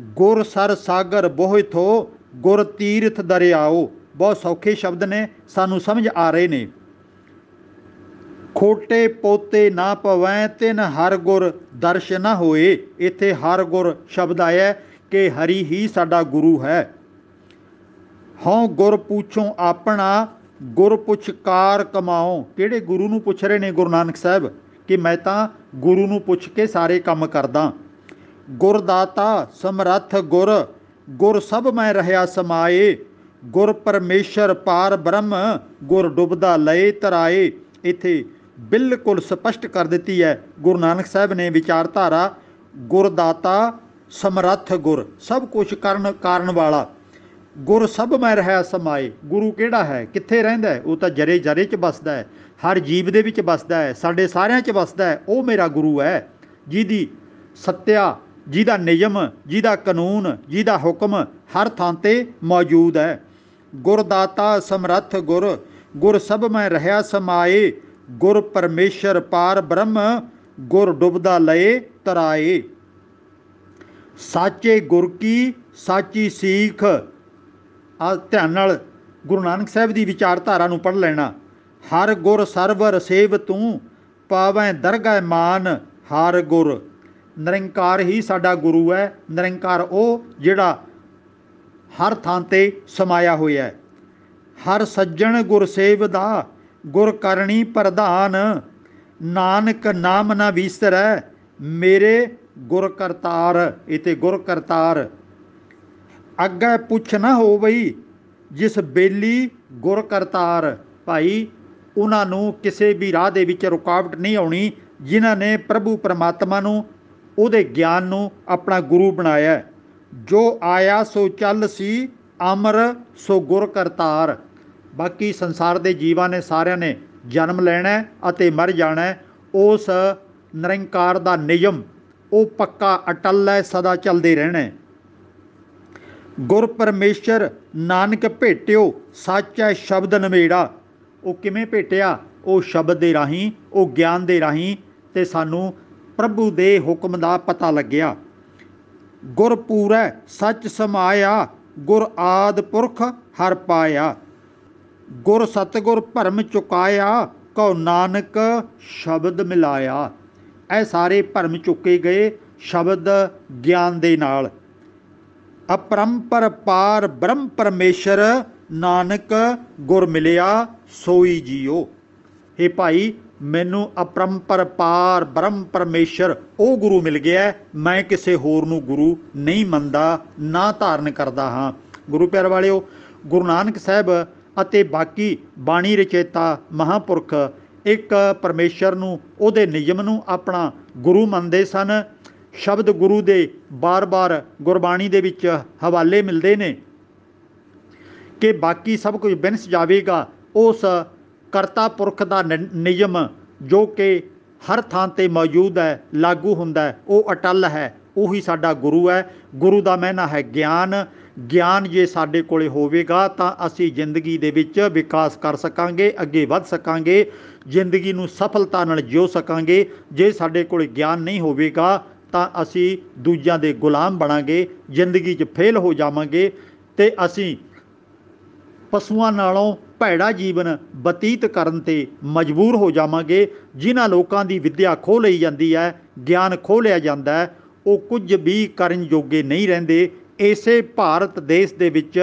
ਗੁਰ ਸਰ ਸਾਗਰ ਬੋਹਿਥੋ ਗੁਰ ਤੀਰਥ ਦਰਿਆਓ ਬਹੁਤ ਸੌਖੇ ਸ਼ਬਦ ਨੇ, ਸਾਨੂੰ ਸਮਝ ਆ ਰਹੇ ਨੇ। ਖੋਟੇ ਪੋਤੇ ਨਾ ਪਵੈ, ਤਿਨ ਹਰ ਗੁਰ ਦਰਸ਼ ਨਾ ਹੋਏ। ਇੱਥੇ ਹਰ ਗੁਰ ਸ਼ਬਦ ਆਇਆ ਕਿ ਹਰੀ ਹੀ ਸਾਡਾ ਗੁਰੂ ਹੈ। ਹਉ ਗੁਰ ਪੁੱਛੋ ਆਪਣਾ, ਗੁਰ ਪੁੱਛਕਾਰ ਕਮਾਓ। ਕਿਹੜੇ ਗੁਰੂ ਨੂੰ ਪੁੱਛ ਰਹੇ ਨੇ ਗੁਰੂ ਨਾਨਕ ਸਾਹਿਬ? ਕਿ ਮੈਂ ਤਾਂ ਗੁਰੂ ਨੂੰ ਪੁੱਛ ਕੇ ਸਾਰੇ ਕੰਮ ਕਰਦਾ। ਗੁਰਦਾਤਾ ਸਮਰੱਥ ਗੁਰ ਗੁਰ ਸਭ ਮੈਂ ਰਹਾ ਸਮਾਏ। ਗੁਰ ਪਰਮੇਸ਼ਰ ਪਾਰ ਬ੍ਰਹਮ, ਗੁਰ ਡੁੱਬਦਾ ਲਏ ਤਰਾਏ। ਇੱਥੇ ਬਿਲਕੁਲ ਸਪਸ਼ਟ ਕਰ ਦਿੱਤੀ ਹੈ, ਗੁਰੂ ਨਾਨਕ ਸਾਹਿਬ ਨੇ ਵਿਚਾਰਧਾਰਾ, ਗੁਰਦਾਤਾ, ਸਮਰੱਥ ਗੁਰ, ਸਭ ਕੁਝ ਕਰਨ ਕਾਰਨ ਵਾਲਾ। ਗੁਰ ਸਭ ਮੈਂ ਰਹਾ ਸਮਾਏ, ਗੁਰੂ ਕਿਹੜਾ ਹੈ, ਕਿੱਥੇ ਰਹਿੰਦਾ ਹੈ? ਉਹ ਤਾਂ ਜਰੇ ਜਰੇ ਚ ਵਸਦਾ ਹੈ, ਹਰ ਜੀਵ ਦੇ ਵਿੱਚ ਵਸਦਾ ਹੈ, ਸਾਡੇ ਸਾਰਿਆਂ ਚ ਵਸਦਾ ਹੈ, ਉਹ ਮੇਰਾ ਗੁਰੂ ਹੈ। ਜਿਹਦੀ ਸੱਤਿਆ, ਜਿਹਦਾ ਨਿਯਮ, ਜਿਹਦਾ ਕਾਨੂੰਨ, ਜਿਹਦਾ ਹੁਕਮ ਹਰ ਥਾਂ ਤੇ ਮੌਜੂਦ ਹੈ। ਗੁਰਦਾਤਾ ਸਮਰੱਥ ਗੁਰ ਗੁਰ ਸਭ ਮੈਂ ਰਹਾ ਸਮਾਏ, ਗੁਰ ਪਰਮੇਸ਼ਰ ਪਾਰ ਬ੍ਰਹਮ, ਗੁਰ ਡੁੱਬਦਾ ਲਏ ਤਰਾਏ। ਸਾਚੇ ਗੁਰ ਕੀ, ਸਾਚੀ ਸੀਖ। ਆ ਧਿਆਨ ਨਾਲ ਗੁਰੂ ਨਾਨਕ ਸਾਹਿਬ ਦੀ ਵਿਚਾਰਧਾਰਾ ਨੂੰ ਪੜ੍ਹ ਲੈਣਾ। ਹਰ ਗੁਰ ਸਰਵਰ ਸੇਵ ਤੂੰ, ਪਾਵੈ ਦਰਗਹਿ ਮਾਨ, ਹਰ ਗੁਰ। ਨਿਰੰਕਾਰ ਹੀ ਸਾਡਾ ਗੁਰੂ ਹੈ, ਨਿਰੰਕਾਰ ਉਹ ਜਿਹੜਾ ਹਰ ਥਾਂ ਤੇ ਸਮਾਇਆ ਹੋਇਆ ਹੈ। ਹਰ ਸੱਜਣ ਗੁਰਸੇਵ ਦਾ ਗੁਰ ਕਰਨੀ ਪ੍ਰਧਾਨ। ਨਾਨਕ ਨਾਮ ਨਾ ਵਿਸਰੈ, ਮੇਰੇ ਗੁਰ ਕਰਤਾਰ, ਇਤੇ ਗੁਰ ਕਰਤਾਰ। ਅੱਗੇ ਪੁੱਛ ਨਾ ਹੋਵਈ, ਜਿਸ ਬੇਲੀ ਗੁਰ ਕਰਤਾਰ। ਭਾਈ, ਉਹਨਾਂ ਨੂੰ ਕਿਸੇ ਵੀ ਰਾਹ ਦੇ ਵਿੱਚ ਰੁਕਾਵਟ ਨਹੀਂ ਆਉਣੀ, ਜਿਨ੍ਹਾਂ ਨੇ ਪ੍ਰਭੂ ਪਰਮਾਤਮਾ ਨੂੰ, ਉਹਦੇ ਗਿਆਨ ਨੂੰ ਆਪਣਾ ਗੁਰੂ ਬਣਾਇਆ ਜੋ ਆਇਆ ਸੋ ਚੱਲ ਸੀ, ਅਮਰ ਸੋ ਗੁਰ ਕਰਤਾਰ ਬਾਕੀ ਸੰਸਾਰ ਦੇ ਜੀਵਾਂ ਨੇ ਸਾਰਿਆਂ ਨੇ ਜਨਮ ਲੈਣਾ ਅਤੇ ਮਰ ਜਾਣਾ। ਉਸ ਨਿਰੰਕਾਰ ਦਾ ਨਿਯਮ, ਉਹ ਪੱਕਾ ਅਟਲ ਹੈ, ਸਦਾ ਚੱਲਦੇ ਰਹਿਣਾ ਹੈ। ਗੁਰ ਪਰਮੇਸ਼ਰ ਨਾਨਕ ਭੇਟਿਓ, ਸੱਚ ਹੈ, ਸ਼ਬਦ ਨਵੇੜਾ ਉਹ ਕਿਵੇਂ ਭੇਟਿਆ? ਉਹ ਸ਼ਬਦ ਦੇ ਰਾਹੀਂ, ਉਹ ਗਿਆਨ ਦੇ ਰਾਹੀਂ ਤੇ ਸਾਨੂੰ ਪ੍ਰਭੂ ਦੇ ਹੁਕਮ ਦਾ ਪਤਾ ਲੱਗਿਆ। ਗੁਰ ਸੱਚ ਸਮਾਇਆ, ਗੁਰ ਆਦ ਪੁਰਖ ਹਰ ਪਾਇਆ। ਗੁਰ ਸਤਗੁਰ ਭਰਮ ਚੁਕਾਇਆ, ਕਉ ਨਾਨਕ ਸ਼ਬਦ ਮਿਲਾਇਆ। ਇਹ ਸਾਰੇ ਭਰਮ ਚੁੱਕੇ ਗਏ ਸ਼ਬਦ ਗਿਆਨ ਦੇ ਨਾਲ। ਅਪਰੰਪਰ ਪਾਰ ਬ੍ਰਹਮ ਪਰਮੇਸ਼ਰ, ਨਾਨਕ ਗੁਰ ਮਿਲਿਆ, ਸੋਈ ਜੀਓ। ਇਹ ਭਾਈ ਮੈਨੂੰ ਅਪਰੰਪਰ ਪਾਰ ਬ੍ਰਹਮ ਪਰਮੇਸ਼ਰ ਉਹ ਗੁਰੂ ਮਿਲ ਗਿਆ ਮੈਂ ਕਿਸੇ ਹੋਰ ਨੂੰ ਗੁਰੂ ਨਹੀਂ ਮੰਨਦਾ, ਨਾ ਧਾਰਨ ਕਰਦਾ ਹਾਂ। ਗੁਰੂ ਪਿਆਰ ਵਾਲਿਓ, ਗੁਰੂ ਨਾਨਕ ਸਾਹਿਬ ਅਤੇ ਬਾਕੀ ਬਾਣੀ ਰਚੇਤਾ ਮਹਾਪੁਰਖ ਇੱਕ ਪਰਮੇਸ਼ਰ ਨੂੰ, ਉਹਦੇ ਨਿਯਮ ਨੂੰ ਆਪਣਾ ਗੁਰੂ ਮੰਨਦੇ ਸਨ। ਸ਼ਬਦ ਗੁਰੂ ਦੇ ਬਾਰ-ਬਾਰ ਗੁਰਬਾਣੀ ਦੇ ਵਿੱਚ ਹਵਾਲੇ ਮਿਲਦੇ ਨੇ ਕਿ ਬਾਕੀ ਸਭ ਕੁਝ ਬਿਨਸ ਜਾਵੇਗਾ, ਉਸ ਕਰਤਾ ਪੁਰਖ ਦਾ ਨ- ਨਿਯਮ ਜੋ ਕਿ ਹਰ ਥਾਂ ਤੇ ਮੌਜੂਦ ਹੈ, ਲਾਗੂ ਹੁੰਦਾ ਉਹ ਅਟਲ ਹੈ, ਉਹੀ ਸਾਡਾ ਗੁਰੂ ਹੈ। ਗੁਰੂ ਦਾ ਮਹਿਨਾ ਹੈ ਗਿਆਨ। ਗਿਆਨ ਜੇ ਸਾਡੇ ਕੋਲੇ ਹੋਵੇਗਾ ਤਾਂ ਅਸੀਂ ਜ਼ਿੰਦਗੀ ਦੇ ਵਿੱਚ ਵਿਕਾਸ ਕਰ ਸਕਾਂਗੇ, ਅੱਗੇ ਵੱਧ ਸਕਾਂਗੇ, ਜ਼ਿੰਦਗੀ ਨੂੰ ਸਫਲਤਾ ਨਾਲ ਜਿਉ ਸਕਾਂਗੇ। ਜੇ ਸਾਡੇ ਕੋਲ ਗਿਆਨ ਨਹੀਂ ਹੋਵੇਗਾ ਤਾਂ ਅਸੀਂ ਦੂਜਿਆਂ ਦੇ ਗੁਲਾਮ ਬਣਾਂਗੇ, ਜ਼ਿੰਦਗੀ 'ਚ ਫੇਲ ਹੋ ਜਾਵਾਂਗੇ ਤੇ ਅਸੀਂ ਪਸ਼ੂਆਂ ਨਾਲੋਂ ਭੈੜਾ ਜੀਵਨ ਬਤੀਤ ਕਰਨ ਤੇ ਮਜਬੂਰ ਹੋ ਜਾਵਾਂਗੇ। ਜਿਨ੍ਹਾਂ ਲੋਕਾਂ ਦੀ ਵਿੱਦਿਆ ਖੋਹ ਲਈ ਜਾਂਦੀ ਹੈ, ਗਿਆਨ ਖੋਹ ਲਿਆ ਜਾਂਦਾ ਹੈ, ਉਹ ਕੁਝ ਵੀ ਕਰਨ ਯੋਗੇ ਨਹੀਂ ਰਹਿੰਦੇ। ਇਸੇ ਭਾਰਤ ਦੇਸ਼ ਦੇ ਵਿੱਚ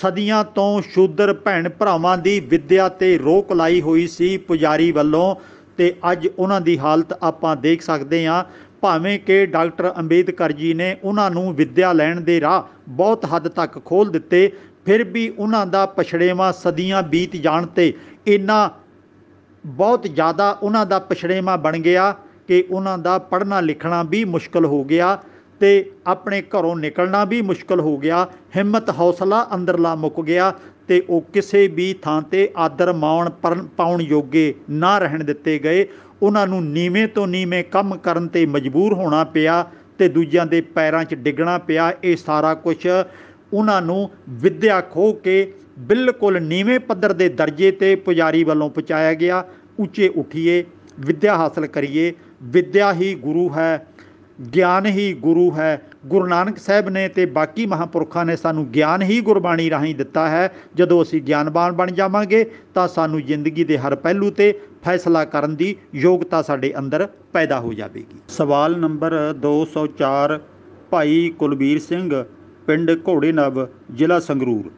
ਸਦੀਆਂ ਤੋਂ ਸ਼ੂਦਰ ਭੈਣ ਭਰਾਵਾਂ ਦੀ ਵਿੱਦਿਆ ਤੇ ਰੋਕ ਲਾਈ ਹੋਈ ਸੀ ਪੁਜਾਰੀ ਵੱਲੋਂ ਤੇ ਅੱਜ ਉਹਨਾਂ ਦੀ ਹਾਲਤ ਆਪਾਂ ਦੇਖ ਸਕਦੇ ਹਾਂ। ਭਾਵੇਂ ਕਿ ਡਾਕਟਰ ਅੰਬੇਦਕਰ ਜੀ ਨੇ ਉਹਨਾਂ ਨੂੰ ਵਿੱਦਿਆ ਲੈਣ ਦੇ ਰਾਹ ਬਹੁਤ ਹੱਦ ਤੱਕ ਖੋਲ ਦਿੱਤੇ ਫਿਰ ਵੀ ਉਹਨਾਂ ਦਾ ਪਛੜੇਵਾਂ ਸਦੀਆਂ ਬੀਤ ਜਾਣ ਤੇ ਇੰਨਾ ਬਹੁਤ ਜ਼ਿਆਦਾ ਉਹਨਾਂ ਦਾ ਪਛੜੇਵਾਂ ਬਣ ਗਿਆ ਕਿ ਉਹਨਾਂ ਦਾ ਪੜ੍ਹਨਾ ਲਿਖਣਾ ਵੀ ਮੁਸ਼ਕਲ ਹੋ ਗਿਆ ਤੇ ਆਪਣੇ ਘਰੋਂ ਨਿਕਲਣਾ ਵੀ ਮੁਸ਼ਕਲ ਹੋ ਗਿਆ, ਹਿੰਮਤ ਹੌਸਲਾ ਅੰਦਰਲਾ ਮੁੱਕ ਗਿਆ ਤੇ ਉਹ ਕਿਸੇ ਵੀ ਥਾਂ ਤੇ ਆਦਰ ਮਾਉਣ ਪਾਉਣ ਯੋਗੇ ਨਾ ਰਹਿਣ ਦਿੱਤੇ ਗਏ। ਉਹਨਾਂ ਨੂੰ ਨੀਵੇਂ ਤੋਂ ਨੀਵੇਂ ਕੰਮ ਕਰਨ ਤੇ ਮਜਬੂਰ ਹੋਣਾ ਪਿਆ ਤੇ ਦੂਜਿਆਂ ਦੇ ਪੈਰਾਂ 'ਚ ਡਿੱਗਣਾ ਪਿਆ। ਇਹ ਸਾਰਾ ਕੁਝ ਉਹਨਾਂ ਨੂੰ ਵਿੱਦਿਆ ਖੋ ਕੇ ਬਿਲਕੁਲ ਨੀਵੇਂ ਪੱਧਰ ਦੇ ਦਰਜੇ ਤੇ ਪੁਜਾਰੀ ਵੱਲੋਂ ਪਹੁੰਚਾਇਆ ਗਿਆ। ਉੱਚੇ ਉਠੀਏ, ਵਿੱਦਿਆ ਹਾਸਲ ਕਰੀਏ। ਵਿੱਦਿਆ ਹੀ ਗੁਰੂ ਹੈ, ਗਿਆਨ ਹੀ ਗੁਰੂ ਹੈ। ਗੁਰੂ ਨਾਨਕ ਸਾਹਿਬ ਨੇ ਤੇ ਬਾਕੀ ਮਹਾਪੁਰਖਾਂ ਨੇ ਸਾਨੂੰ ਗਿਆਨ ਹੀ ਗੁਰਬਾਣੀ ਰਾਹੀਂ ਦਿੱਤਾ ਹੈ। ਜਦੋਂ ਅਸੀਂ ਗਿਆਨਬਾਨ ਬਣ ਜਾਵਾਂਗੇ, ਤਾਂ ਸਾਨੂੰ ਜ਼ਿੰਦਗੀ ਦੇ ਹਰ ਪਹਿਲੂ ਤੇ ਫੈਸਲਾ ਕਰਨ ਦੀ ਯੋਗਤਾ ਸਾਡੇ ਅੰਦਰ ਪੈਦਾ ਹੋ ਜਾਵੇਗੀ। ਸਵਾਲ ਨੰਬਰ 204 ਭਾਈ ਕੁਲਬੀਰ ਸਿੰਘ ਪਿੰਡ ਘੋੜੇ ਨਵ ਜ਼ਿਲ੍ਹਾ ਸੰਗਰੂਰ।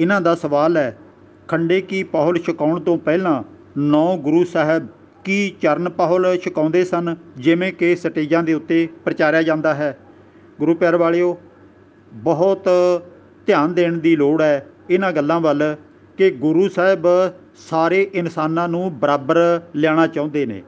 ਇਹਨਾਂ ਦਾ ਸਵਾਲ ਹੈ, ਖੰਡੇ ਕੀ ਪਹੁਲ ਛਕਾਉਣ ਤੋਂ ਪਹਿਲਾਂ ਨੌ ਗੁਰੂ ਸਾਹਿਬ ਕੀ ਚਰਨ ਪਹੁਲ ਛਕਾਉਂਦੇ ਸਨ, ਜਿਵੇਂ ਕਿ ਸਟੇਜਾਂ ਦੇ ਉੱਤੇ ਪ੍ਰਚਾਰਿਆ ਜਾਂਦਾ ਹੈ? ਗੁਰੂ ਪਿਆਰ ਵਾਲਿਓ, ਬਹੁਤ ਧਿਆਨ ਦੇਣ ਦੀ ਲੋੜ ਹੈ ਇਹਨਾਂ ਗੱਲਾਂ ਵੱਲ ਕਿ ਗੁਰੂ ਸਾਹਿਬ ਸਾਰੇ ਇਨਸਾਨਾਂ ਨੂੰ ਬਰਾਬਰ ਲਿਆਉਣਾ ਚਾਹੁੰਦੇ ਨੇ।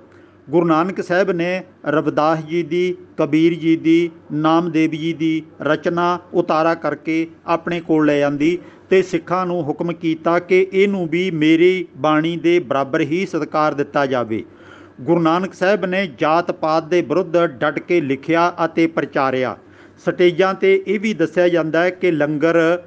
ਗੁਰੂ ਨਾਨਕ ਸਾਹਿਬ ਨੇ ਰਵਿਦਾਸ ਜੀ ਦੀ, ਕਬੀਰ ਜੀ ਦੀ, ਨਾਮਦੇਵ ਜੀ ਦੀ ਰਚਨਾ ਉਤਾਰਾ ਕਰਕੇ ਆਪਣੇ ਕੋਲ ਲੈ ਜਾਂਦੀ ਤੇ ਸਿੱਖਾਂ ਨੂੰ ਹੁਕਮ ਕੀਤਾ ਕਿ ਇਹਨੂੰ ਵੀ ਮੇਰੀ ਬਾਣੀ ਦੇ ਬਰਾਬਰ ਹੀ ਸਤਿਕਾਰ ਦਿੱਤਾ ਜਾਵੇ। ਗੁਰੂ ਨਾਨਕ ਸਾਹਿਬ ਨੇ ਜਾਤ ਪਾਤ ਦੇ ਵਿਰੁੱਧ ਡਟ ਕੇ ਲਿਖਿਆ ਅਤੇ ਪ੍ਰਚਾਰਿਆ। ਸਟੇਜਾਂ ਤੇ ਇਹ ਵੀ ਦੱਸਿਆ ਜਾਂਦਾ ਹੈ ਕਿ ਲੰਗਰ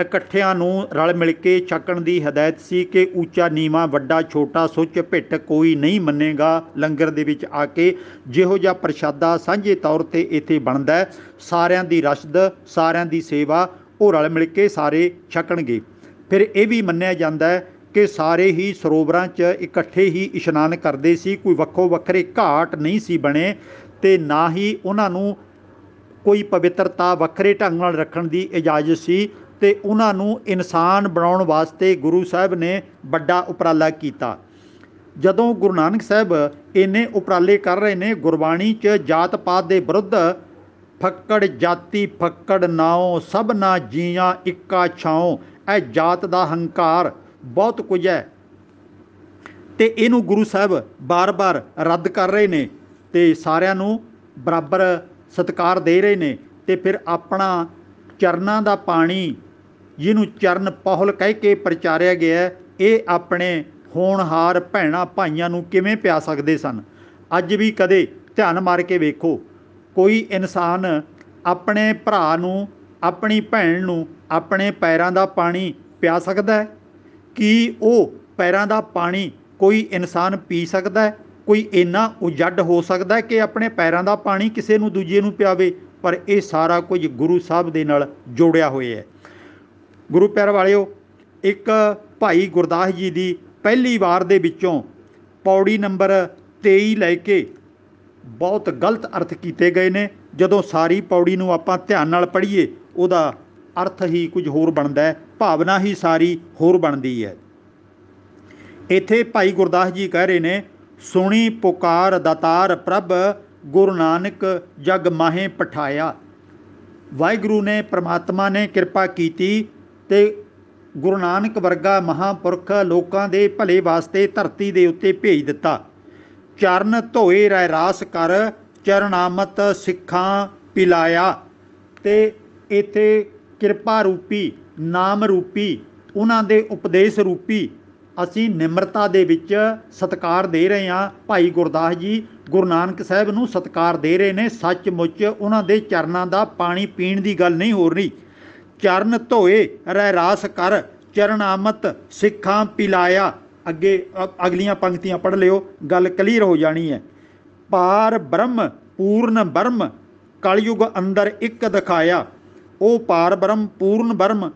ਇਕੱਠਿਆਂ ਨੂੰ ਰਲ ਮਿਲ ਕੇ ਛਕਣ ਦੀ ਹਦਾਇਤ ਸੀ ਕਿ ਉੱਚਾ, ਨੀਵਾਂ, ਵੱਡਾ, ਛੋਟਾ, ਸੁੱਚ ਭਿੱਟ ਕੋਈ ਨਹੀਂ ਮੰਨੇਗਾ। ਲੰਗਰ ਦੇ ਵਿੱਚ ਆ ਕੇ ਜਿਹੋ ਜਿਹਾ ਪ੍ਰਸ਼ਾਦਾ ਸਾਂਝੇ ਤੌਰ ਤੇ ਇੱਥੇ ਬਣਦਾ ਸਾਰਿਆਂ ਦੀ ਰਸਦ, ਸਾਰਿਆਂ ਦੀ ਸੇਵਾ, ਉਹ ਰਲ ਮਿਲ ਕੇ ਸਾਰੇ ਛਕਣਗੇ। ਫਿਰ ਇਹ ਵੀ ਮੰਨਿਆ ਜਾਂਦਾ ਹੈ ਕਿ ਸਾਰੇ ਹੀ ਸਰੋਵਰਾਂ 'ਚ ਇਕੱਠੇ ਹੀ ਇਸ਼ਨਾਨ ਕਰਦੇ ਸੀ, ਕੋਈ ਵੱਖੋ ਵੱਖਰੇ ਘਾਟ ਨਹੀਂ ਸੀ ਬਣੇ ਤੇ ਨਾ ਹੀ ਉਹਨਾਂ ਨੂੰ ਕੋਈ ਪਵਿੱਤਰਤਾ ਵੱਖਰੇ ਢੰਗ ਨਾਲ ਰੱਖਣ ਦੀ ਇਜਾਜ਼ਤ ਸੀ। ਤੇ ਉਹਨਾਂ ਨੂੰ ਇਨਸਾਨ ਬਣਾਉਣ ਵਾਸਤੇ ਗੁਰੂ ਸਾਹਿਬ ਨੇ ਵੱਡਾ ਉਪਰਾਲਾ ਕੀਤਾ। ਜਦੋਂ ਗੁਰੂ ਨਾਨਕ ਸਾਹਿਬ ਇੰਨੇ ਉਪਰਾਲੇ ਕਰ ਰਹੇ ਨੇ, ਗੁਰਬਾਣੀ 'ਚ ਜਾਤ ਪਾਤ ਦੇ ਵਿਰੁੱਧ ਫੱਕੜ ਜਾਤੀ, ਫੱਕੜ ਨਾਉ ਸਭਨਾ ਜੀਆਂ, ਇੱਕਾ ਛਾਉ, ਇਹ ਜਾਤ ਦਾ ਹੰਕਾਰ ਬਹੁਤ ਕੁਝ ਹੈ। ਤੇ ਇਹਨੂੰ ਗੁਰੂ ਸਾਹਿਬ ਬਾਰ-ਬਾਰ ਰੱਦ ਕਰ ਰਹੇ ਨੇ ਤੇ ਸਾਰਿਆਂ ਨੂੰ ਬਰਾਬਰ ਸਤਿਕਾਰ ਦੇ ਰਹੇ ਨੇ ਤੇ ਫਿਰ ਆਪਣਾ ਚਰਨਾਂ ਦਾ ਪਾਣੀ ਜਿਹਨੂੰ ਚਰਨ ਪਹੁਲ ਕਹਿ ਕੇ ਪ੍ਰਚਾਰਿਆ ਗਿਆ ਇਹ ਆਪਣੇ ਹੋਣਹਾਰ ਭੈਣਾਂ ਭਾਈਆਂ ਨੂੰ ਕਿਵੇਂ ਪਿਆ ਸਕਦੇ ਸਨ? ਅੱਜ ਵੀ ਕਦੇ ਧਿਆਨ ਮਾਰ ਕੇ ਵੇਖੋ, ਕੋਈ ਇਨਸਾਨ ਆਪਣੇ ਭਰਾ ਨੂੰ, ਆਪਣੀ ਭੈਣ ਨੂੰ, ਆਪਣੇ ਪੈਰਾਂ ਦਾ ਪਾਣੀ ਪਿਆ ਸਕਦਾ ਹੈ? ਕੀ ਉਹ ਪੈਰਾਂ ਦਾ ਪਾਣੀ ਕੋਈ ਇਨਸਾਨ ਪੀ ਸਕਦਾ ਹੈ? ਕੋਈ ਇੰਨਾ ਉਜੱਡ ਹੋ ਸਕਦਾ ਕਿ ਆਪਣੇ ਪੈਰਾਂ ਦਾ ਪਾਣੀ ਕਿਸੇ ਨੂੰ, ਦੂਜੇ ਨੂੰ ਪਿਆਵੇ? ਪਰ ਇਹ ਸਾਰਾ ਕੁਝ ਗੁਰੂ ਸਾਹਿਬ ਦੇ ਨਾਲ ਜੋੜਿਆ ਹੋਇਆ ਹੈ। ਗੁਰੂ ਪਿਆਰ ਵਾਲਿਓ, ਇੱਕ ਭਾਈ ਗੁਰਦਾਸ ਜੀ ਦੀ ਪਹਿਲੀ ਵਾਰ ਦੇ ਵਿੱਚੋਂ ਪੌੜੀ ਨੰਬਰ 23 ਲੈ ਕੇ ਬਹੁਤ ਗਲਤ ਅਰਥ ਕੀਤੇ ਗਏ ਨੇ। ਜਦੋਂ ਸਾਰੀ ਪੌੜੀ ਨੂੰ ਆਪਾਂ ਧਿਆਨ ਨਾਲ ਪੜ੍ਹੀਏ, ਉਹਦਾ ਅਰਥ ਹੀ ਕੁਝ ਹੋਰ ਬਣਦਾ ਹੈ, ਭਾਵਨਾ ਹੀ ਸਾਰੀ ਹੋਰ ਬਣਦੀ ਹੈ। ਇੱਥੇ ਭਾਈ ਗੁਰਦਾਸ ਜੀ ਕਹਿ ਰਹੇ ਨੇ, ਸੁਣੀ ਪੁਕਾਰ ਦਾਤਾਰ ਪ੍ਰਭ, ਗੁਰੂ ਨਾਨਕ ਜਗ ਮਾਹੇ ਪਠਾਇਆ। ਵਾਹਿਗੁਰੂ ਨੇ, ਪ੍ਰਮਾਤਮਾ ਨੇ ਕਿਰਪਾ ਕੀਤੀ ਤੇ ਗੁਰੂ ਨਾਨਕ ਵਰਗਾ ਮਹਾਪੁਰਖ ਲੋਕਾਂ ਦੇ ਭਲੇ ਵਾਸਤੇ ਧਰਤੀ ਦੇ ਉੱਤੇ ਭੇਜ ਦਿੱਤਾ। ਚਰਨ ਧੋਏ ਰਹਿ ਰਾਸ ਕਰ ਚਰਨਾਮਤ ਸਿੱਖਾਂ ਪਿਲਾਇਆ। ਤੇ ਇਥੇ ਕਿਰਪਾ ਰੂਪੀ, ਨਾਮ ਰੂਪੀ, ਉਹਨਾਂ ਦੇ ਉਪਦੇਸ਼ ਰੂਪੀ ਅਸੀਂ ਨਿਮਰਤਾ ਦੇ ਵਿੱਚ ਸਤਕਾਰ ਦੇ ਰਹੇ ਹਾਂ। ਭਾਈ ਗੁਰਦਾਸ ਜੀ ਗੁਰੂ ਨਾਨਕ ਸਾਹਿਬ ਨੂੰ ਸਤਕਾਰ ਦੇ ਰਹੇ ਨੇ। ਸੱਚਮੁੱਚ ਉਹਨਾਂ ਦੇ ਚਰਨਾਂ ਦਾ ਪਾਣੀ ਪੀਣ ਦੀ ਗੱਲ ਨਹੀਂ ਹੋ ਰਹੀ। ਚਰਨ ਧੋਏ, ਰਹਿਰਾਸ ਕਰ ਚਰਨਾਮਤ ਸਿੱਖਾਂ ਪਿਲਾਇਆ। ਅੱਗੇ, ਅ- ਅਗਲੀਆਂ ਪੰਕਤੀਆਂ ਪੜ੍ਹ ਲਿਓ, ਗੱਲ ਕਲੀਅਰ ਹੋ ਜਾਣੀ ਹੈ। ਪਾਰ ਬ੍ਰਹਮ, ਪੂਰਨ ਬ੍ਰਹਮ, ਕਲਯੁਗ ਅੰਦਰ ਇੱਕ ਦਿਖਾਇਆ। ਉਹ ਪਾਰ ਬ੍ਰਹਮ, ਪੂਰਨ ਬ੍ਰਹਮ,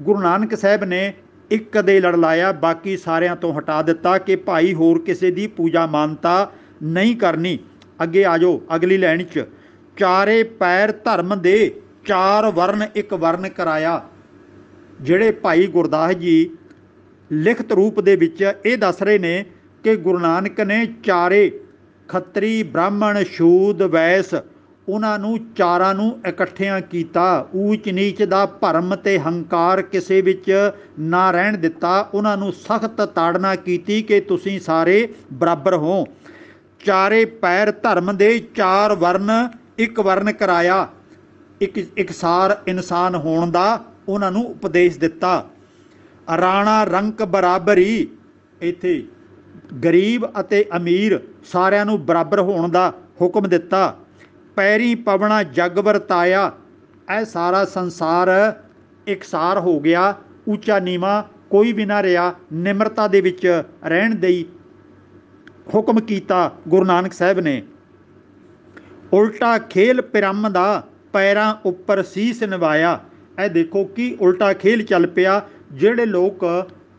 ਗੁਰੂ ਨਾਨਕ ਸਾਹਿਬ ਨੇ ਇੱਕ ਦੇ ਲੜ ਲਾਇਆ, ਬਾਕੀ ਸਾਰਿਆਂ ਤੋਂ ਹਟਾ ਦਿੱਤਾ ਕਿ ਭਾਈ ਹੋਰ ਕਿਸੇ ਦੀ ਪੂਜਾ ਮਾਨਤਾ ਨਹੀਂ ਕਰਨੀ। ਅੱਗੇ ਆ ਜਾਓ, ਅਗਲੀ ਲਾਈਨ 'ਚ। ਚਾਰੇ ਪੈਰ ਧਰਮ ਦੇ ਚਾਰ ਵਰਨ ਇੱਕ ਵਰਨ ਕਰਾਇਆ, ਜਿਹੜੇ ਭਾਈ ਗੁਰਦਾਸ ਜੀ ਲਿਖਤ ਰੂਪ ਦੇ ਵਿੱਚ ਇਹ ਦੱਸ ਰਹੇ ਨੇ ਕਿ ਗੁਰੂ ਨਾਨਕ ਨੇ ਚਾਰੇ, ਖੱਤਰੀ, ਬ੍ਰਾਹਮਣ ਸ਼ੂਦ ਵੈਸ, ਉਹਨਾਂ ਨੂੰ ਚਾਰਾਂ ਨੂੰ ਇਕੱਠਿਆਂ ਕੀਤਾ। ਊਚ ਨੀਚ ਦਾ ਭਰਮ ਤੇ ਹੰਕਾਰ ਕਿਸੇ ਵਿੱਚ ਨਾ ਰਹਿਣ ਦਿੱਤਾ। ਉਹਨਾਂ ਨੂੰ ਸਖਤ ਤਾੜਨਾ ਕੀਤੀ ਕਿ ਤੁਸੀਂ ਸਾਰੇ ਬਰਾਬਰ ਹੋ। ਚਾਰੇ ਪੈਰ ਧਰਮ ਦੇ ਚਾਰ ਵਰਨ ਇੱਕ ਵਰਨ ਕਰਾਇਆ। ਇੱਕ ਇਕਸਾਰ ਇਨਸਾਨ ਹੋਣ ਦਾ ਉਹਨਾਂ ਨੂੰ ਉਪਦੇਸ਼ ਦਿੱਤਾ। ਰਾਣਾ ਰੰਕ ਬਰਾਬਰੀ ਇੱਥੇ ਗਰੀਬ ਅਤੇ ਅਮੀਰ ਸਾਰਿਆਂ ਨੂੰ ਬਰਾਬਰ ਹੋਣ ਦਾ ਹੁਕਮ ਦਿੱਤਾ। ਪੈਰੀ ਪਵਣਾ ਜਗ ਵਰਤਾਇਆ ਇਹ ਸਾਰਾ ਸੰਸਾਰ ਇਕਸਾਰ ਹੋ ਗਿਆ। ਉੱਚਾ ਨੀਵਾ ਕੋਈ ਵੀ ਨਾ ਰਿਹਾ। ਨਿਮਰਤਾ ਦੇ ਵਿੱਚ ਰਹਿਣ ਦੀ ਹੁਕਮ ਕੀਤਾ ਗੁਰੂ ਨਾਨਕ ਸਾਹਿਬ ਨੇ। ਉਲਟਾ ਖੇਲ ਪਿਰਮ ਦਾ ਪੈਰਾਂ ਉੱਪਰ ਸੀਸ ਨਿਵਾਇਆ। ਇਹ ਦੇਖੋ ਕੀ ਉਲਟਾ ਖੇਲ ਚੱਲ ਪਿਆ। ਜਿਹੜੇ ਲੋਕ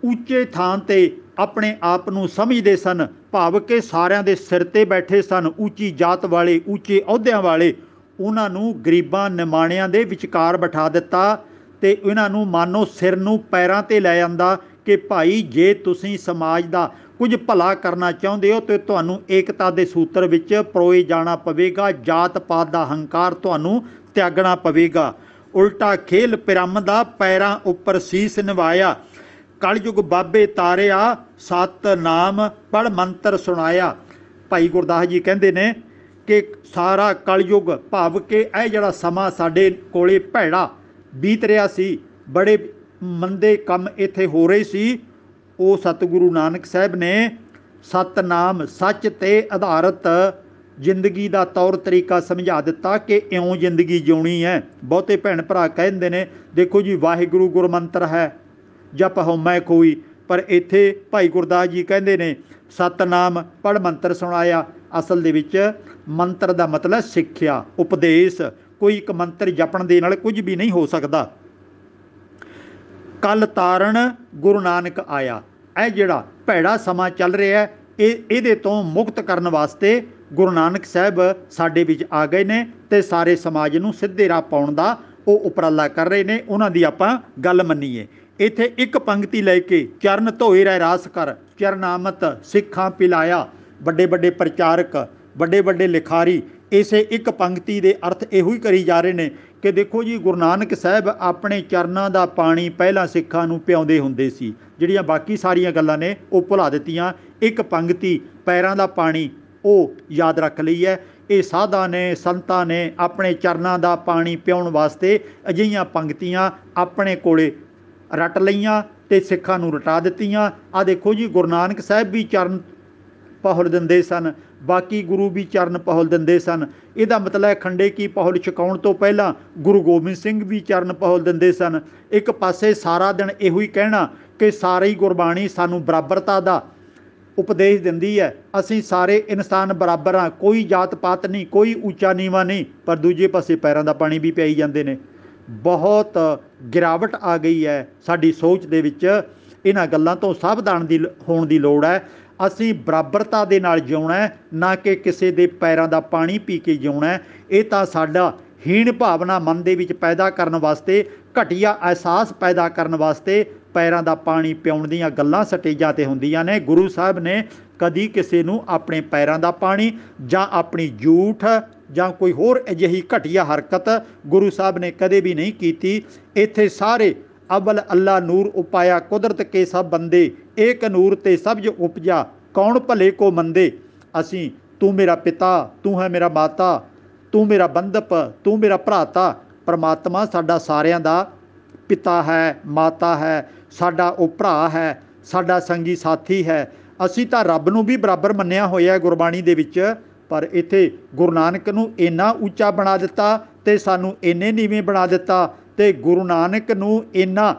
ਉੱਚੇ ਥਾਂ ਤੇ ਆਪਣੇ ਆਪ ਨੂੰ ਸਮਝਦੇ ਸਨ, ਭਾਵ ਕਿ ਸਾਰਿਆਂ ਦੇ ਸਿਰ ਤੇ ਬੈਠੇ ਸਨ, ਉੱਚੀ ਜਾਤ ਵਾਲੇ, ਉੱਚੇ ਅਹੁਦਿਆਂ ਵਾਲੇ, ਉਹਨਾਂ ਨੂੰ ਗਰੀਬਾਂ ਨਿਮਾਣਿਆਂ ਦੇ ਵਿਚਕਾਰ ਬਿਠਾ ਦਿੱਤਾ ਤੇ ਇਹਨਾਂ ਨੂੰ ਮਾਨੋ ਸਿਰ ਨੂੰ ਪੈਰਾਂ ਤੇ ਲੈ ਜਾਂਦਾ ਕਿ, ਭਾਈ, ਜੇ ਤੁਸੀਂ ਸਮਾਜ ਦਾ ਕੁਝ ਭਲਾ ਕਰਨਾ ਚਾਹੁੰਦੇ ਹੋ, ਤੇ ਤੁਹਾਨੂੰ ਏਕਤਾ ਦੇ ਸੂਤਰ ਵਿੱਚ ਪਰੋਏ ਜਾਣਾ ਪਵੇਗਾ। ਜਾਤ ਪਾਤ ਦਾ ਹੰਕਾਰ ਤੁਹਾਨੂੰ ਤਿਆਗਣਾ ਪਵੇਗਾ। ਉਲਟਾ ਖੇਲ ਪਿਰਮ ਦਾ ਪੈਰਾਂ ਉੱਪਰ ਸੀਸ ਨਿਵਾਇਆ। ਕਲਯੁਗ ਬਾਬੇ ਤਾਰਿਆ, ਸਤ ਨਾਮ ਪੜ ਮੰਤਰ ਸੁਣਾਇਆ। ਭਾਈ ਗੁਰਦਾਸ ਜੀ ਕਹਿੰਦੇ ਨੇ ਕਿ ਸਾਰਾ ਕਲਯੁਗ ਭਾਵ ਕਿ ਇਹ ਜਿਹੜਾ ਸਮਾਂ ਸਾਡੇ ਕੋਲੇ ਭੈੜਾ ਬੀਤ ਰਿਹਾ ਸੀ, ਬੜੇ ਮੰਦੇ ਕੰਮ ਇੱਥੇ ਹੋ ਰਹੇ ਸੀ, ਉਹ ਸਤਿਗੁਰੂ ਨਾਨਕ ਸਾਹਿਬ ਨੇ ਸਤਨਾਮ ਸੱਚ ਤੇ ਆਧਾਰਿਤ ਜ਼ਿੰਦਗੀ ਦਾ ਤੌਰ ਤਰੀਕਾ ਸਮਝਾ ਦਿੱਤਾ ਕਿ ਇਉਂ ਜ਼ਿੰਦਗੀ ਜਿਉਣੀ ਹੈ। ਬਹੁਤੇ ਭੈਣ ਭਰਾ ਕਹਿੰਦੇ ਨੇ, ਦੇਖੋ ਜੀ, ਵਾਹਿਗੁਰੂ ਗੁਰਮੰਤਰ ਹੈ। ਜਪ ਹਉਮੈ ਕੋਈ। ਪਰ ਇੱਥੇ ਭਾਈ ਗੁਰਦਾਸ ਜੀ ਕਹਿੰਦੇ ਨੇ, ਸਤਨਾਮ ਪੜ ਮੰਤਰ ਸੁਣਾਇਆ। ਅਸਲ ਦੇ ਵਿੱਚ ਮੰਤਰ ਦਾ ਮਤਲਬ ਸਿੱਖਿਆ, ਉਪਦੇਸ਼। ਕੋਈ ਇੱਕ ਮੰਤਰ ਜਪਣ ਦੇ ਨਾਲ ਕੁਝ ਵੀ ਨਹੀਂ ਹੋ ਸਕਦਾ। ਕਲ ਤਾਰਨ ਗੁਰੂ ਨਾਨਕ ਆਇਆ। ਇਹ ਜਿਹੜਾ ਭੈੜਾ ਸਮਾਂ ਚੱਲ ਰਿਹਾ ਹੈ ਇਹ ਇਹਦੇ ਤੋਂ ਮੁਕਤ ਕਰਨ ਵਾਸਤੇ ਗੁਰੂ ਨਾਨਕ ਸਾਹਿਬ ਸਾਡੇ ਵਿੱਚ ਆ ਗਏ ਨੇ ਤੇ ਸਾਰੇ ਸਮਾਜ ਨੂੰ ਸਿੱਧੇ ਰਾਹ ਪਾਉਣ ਦਾ ਉਹ ਉਪਰਾਲਾ ਕਰ ਰਹੇ ਨੇ, ਉਹਨਾਂ ਦੀ ਆਪਾਂ ਗੱਲ ਮੰਨੀਏ। ਇੱਥੇ ਇੱਕ ਪੰਕਤੀ ਲੈ ਕੇ ਚਰਨ ਧੋਏ ਰਹਿ ਰਾਸ ਕਰ, ਚਰਨਾਮਤ ਸਿੱਖਾਂ ਪਿਲਾਇਆ। ਵੱਡੇ ਵੱਡੇ ਪ੍ਰਚਾਰਕ ਵੱਡੇ ਵੱਡੇ ਲਿਖਾਰੀ, ਇਸੇ ਇੱਕ ਪੰਕਤੀ ਦੇ ਅਰਥ ਇਹੋ ਹੀ ਕਰੀ ਜਾ ਰਹੇ ਨੇ ਕਿ ਦੇਖੋ ਜੀ, ਗੁਰੂ ਨਾਨਕ ਸਾਹਿਬ ਆਪਣੇ ਚਰਨਾਂ ਦਾ ਪਾਣੀ ਪਹਿਲਾਂ ਸਿੱਖਾਂ ਨੂੰ ਪਿਆਉਂਦੇ ਹੁੰਦੇ ਸੀ। ਜਿਹੜੀਆਂ ਬਾਕੀ ਸਾਰੀਆਂ ਗੱਲਾਂ ਨੇ, ਉਹ ਭੁਲਾ ਦਿੱਤੀਆਂ। ਇੱਕ ਪੰਗਤੀ ਪੈਰਾਂ ਦਾ ਪਾਣੀ ਉਹ ਯਾਦ ਰੱਖ ਲਈ ਹੈ। ਇਹ ਸਾਧਾਂ ਨੇ, ਸੰਤਾਂ ਨੇ ਆਪਣੇ ਚਰਨਾਂ ਦਾ ਪਾਣੀ ਪਿਆਉਣ ਵਾਸਤੇ ਅਜਿਹੀਆਂ ਪੰਕਤੀਆਂ ਆਪਣੇ ਕੋਲੇ ਰਟ ਲਈਆਂ ਤੇ ਸਿੱਖਾਂ ਨੂੰ ਰਟਾ ਦਿੱਤੀਆਂ। ਆ ਦੇਖੋ ਜੀ, ਗੁਰੂ ਨਾਨਕ ਸਾਹਿਬ ਵੀ ਚਰਨ ਪਹੁਲ ਦਿੰਦੇ ਸਨ, ਬਾਕੀ ਗੁਰੂ ਵੀ ਚਰਨ ਪਹੁਲ ਦਿੰਦੇ ਸਨ। ਇਹਦਾ ਮਤਲਬ ਹੈ ਖੰਡੇ ਕੀ ਪਹੁਲ ਛਕਾਉਣ ਤੋਂ ਪਹਿਲਾਂ ਗੁਰੂ ਗੋਬਿੰਦ ਸਿੰਘ ਵੀ ਚਰਨ ਪਹੁਲ ਦਿੰਦੇ ਸਨ। ਇੱਕ ਪਾਸੇ ਸਾਰਾ ਦਿਨ ਇਹੋ ਹੀ ਕਹਿਣਾ ਕਿ ਸਾਰੀ ਗੁਰਬਾਣੀ ਸਾਨੂੰ ਬਰਾਬਰਤਾ ਦਾ ਉਪਦੇਸ਼ ਦਿੰਦੀ ਹੈ। ਅਸੀਂ ਸਾਰੇ ਇਨਸਾਨ ਬਰਾਬਰ ਹਾਂ। ਕੋਈ ਜਾਤ ਪਾਤ ਨਹੀਂ, ਕੋਈ ਉੱਚਾ ਨੀਵਾਂ ਨਹੀਂ, ਪਰ ਦੂਜੇ ਪਾਸੇ ਪੈਰਾਂ ਦਾ ਪਾਣੀ ਵੀ ਪਿਆਈ ਜਾਂਦੇ ਨੇ। ਬਹੁਤ ਗਿਰਾਵਟ ਆ ਗਈ ਹੈ ਸਾਡੀ ਸੋਚ ਦੇ ਵਿੱਚ। ਇਹਨਾਂ ਗੱਲਾਂ ਤੋਂ ਸਾਵਧਾਨ ਦੀ ਹੋਣ ਦੀ ਲੋੜ ਹੈ। ਅਸੀਂ ਬਰਾਬਰਤਾ ਦੇ ਨਾਲ ਜਿਉਣਾ ਨਾ ਕਿ ਕਿਸੇ ਦੇ ਪੈਰਾਂ ਦਾ ਪਾਣੀ ਪੀ ਕੇ ਜਿਉਣਾ ਇਹ ਤਾਂ ਸਾਡਾ ਹੀਣ ਭਾਵਨਾ ਮਨ ਦੇ ਵਿੱਚ ਪੈਦਾ ਕਰਨ ਵਾਸਤੇ, ਘਟੀਆ ਅਹਿਸਾਸ ਪੈਦਾ ਕਰਨ ਵਾਸਤੇ ਪੈਰਾਂ ਦਾ ਪਾਣੀ ਪਿਉਣ ਦੀਆਂ ਗੱਲਾਂ ਸਟੇਜਾਂ ਤੇ ਹੁੰਦੀਆਂ ਨੇ। ਗੁਰੂ ਸਾਹਿਬ ਨੇ ਕਦੀ ਕਿਸੇ ਨੂੰ ਆਪਣੇ ਪੈਰਾਂ ਦਾ ਪਾਣੀ ਜਾਂ ਆਪਣੀ ਝੂਠ ਜਾਂ ਕੋਈ ਹੋਰ ਅਜਿਹੀ ਘਟੀਆ ਹਰਕਤ ਗੁਰੂ ਸਾਹਿਬ ਨੇ ਕਦੇ ਵੀ ਨਹੀਂ ਕੀਤੀ। ਇੱਥੇ ਸਾਰੇ ਅਵਲ ਅੱਲਾ ਨੂਰ ਉਪਾਇਆ ਕੁਦਰਤ ਕੇ ਸਭ ਬੰਦੇ, ਏਕ ਨੂਰ ਤੇ ਸਬਜ ਉਪਜਾ, ਕੌਣ ਭਲੇ ਕੋ ਮੰਦੇ? ਅਸੀਂ, ਤੂੰ ਮੇਰਾ ਪਿਤਾ, ਤੂੰ ਹੈ ਮੇਰਾ ਮਾਤਾ, ਤੂੰ ਮੇਰਾ ਬੰਧਪ, ਤੂੰ ਮੇਰਾ ਭਰਾਤਾ, ਪਰਮਾਤਮਾ ਸਾਡਾ ਸਾਰਿਆਂ ਦਾ ਪਿਤਾ ਹੈ, ਮਾਤਾ ਹੈ, ਸਾਡਾ ਉਹ ਭਰਾ ਹੈ, ਸਾਡਾ ਸੰਗੀ ਸਾਥੀ ਹੈ। ਅਸੀਂ ਤਾਂ ਰੱਬ ਨੂੰ ਵੀ ਬਰਾਬਰ ਮੰਨਿਆ ਹੋਇਆ ਗੁਰਬਾਣੀ ਦੇ ਵਿੱਚ, ਪਰ ਇੱਥੇ ਗੁਰੂ ਨਾਨਕ ਨੂੰ ਇੰਨਾ ਉੱਚਾ ਬਣਾ ਦਿੱਤਾ ਤੇ ਸਾਨੂੰ ਇੰਨੇ ਨੀਵੇਂ ਬਣਾ ਦਿੱਤਾ ਤੇ ਗੁਰੂ ਨਾਨਕ ਨੂੰ ਇੰਨਾ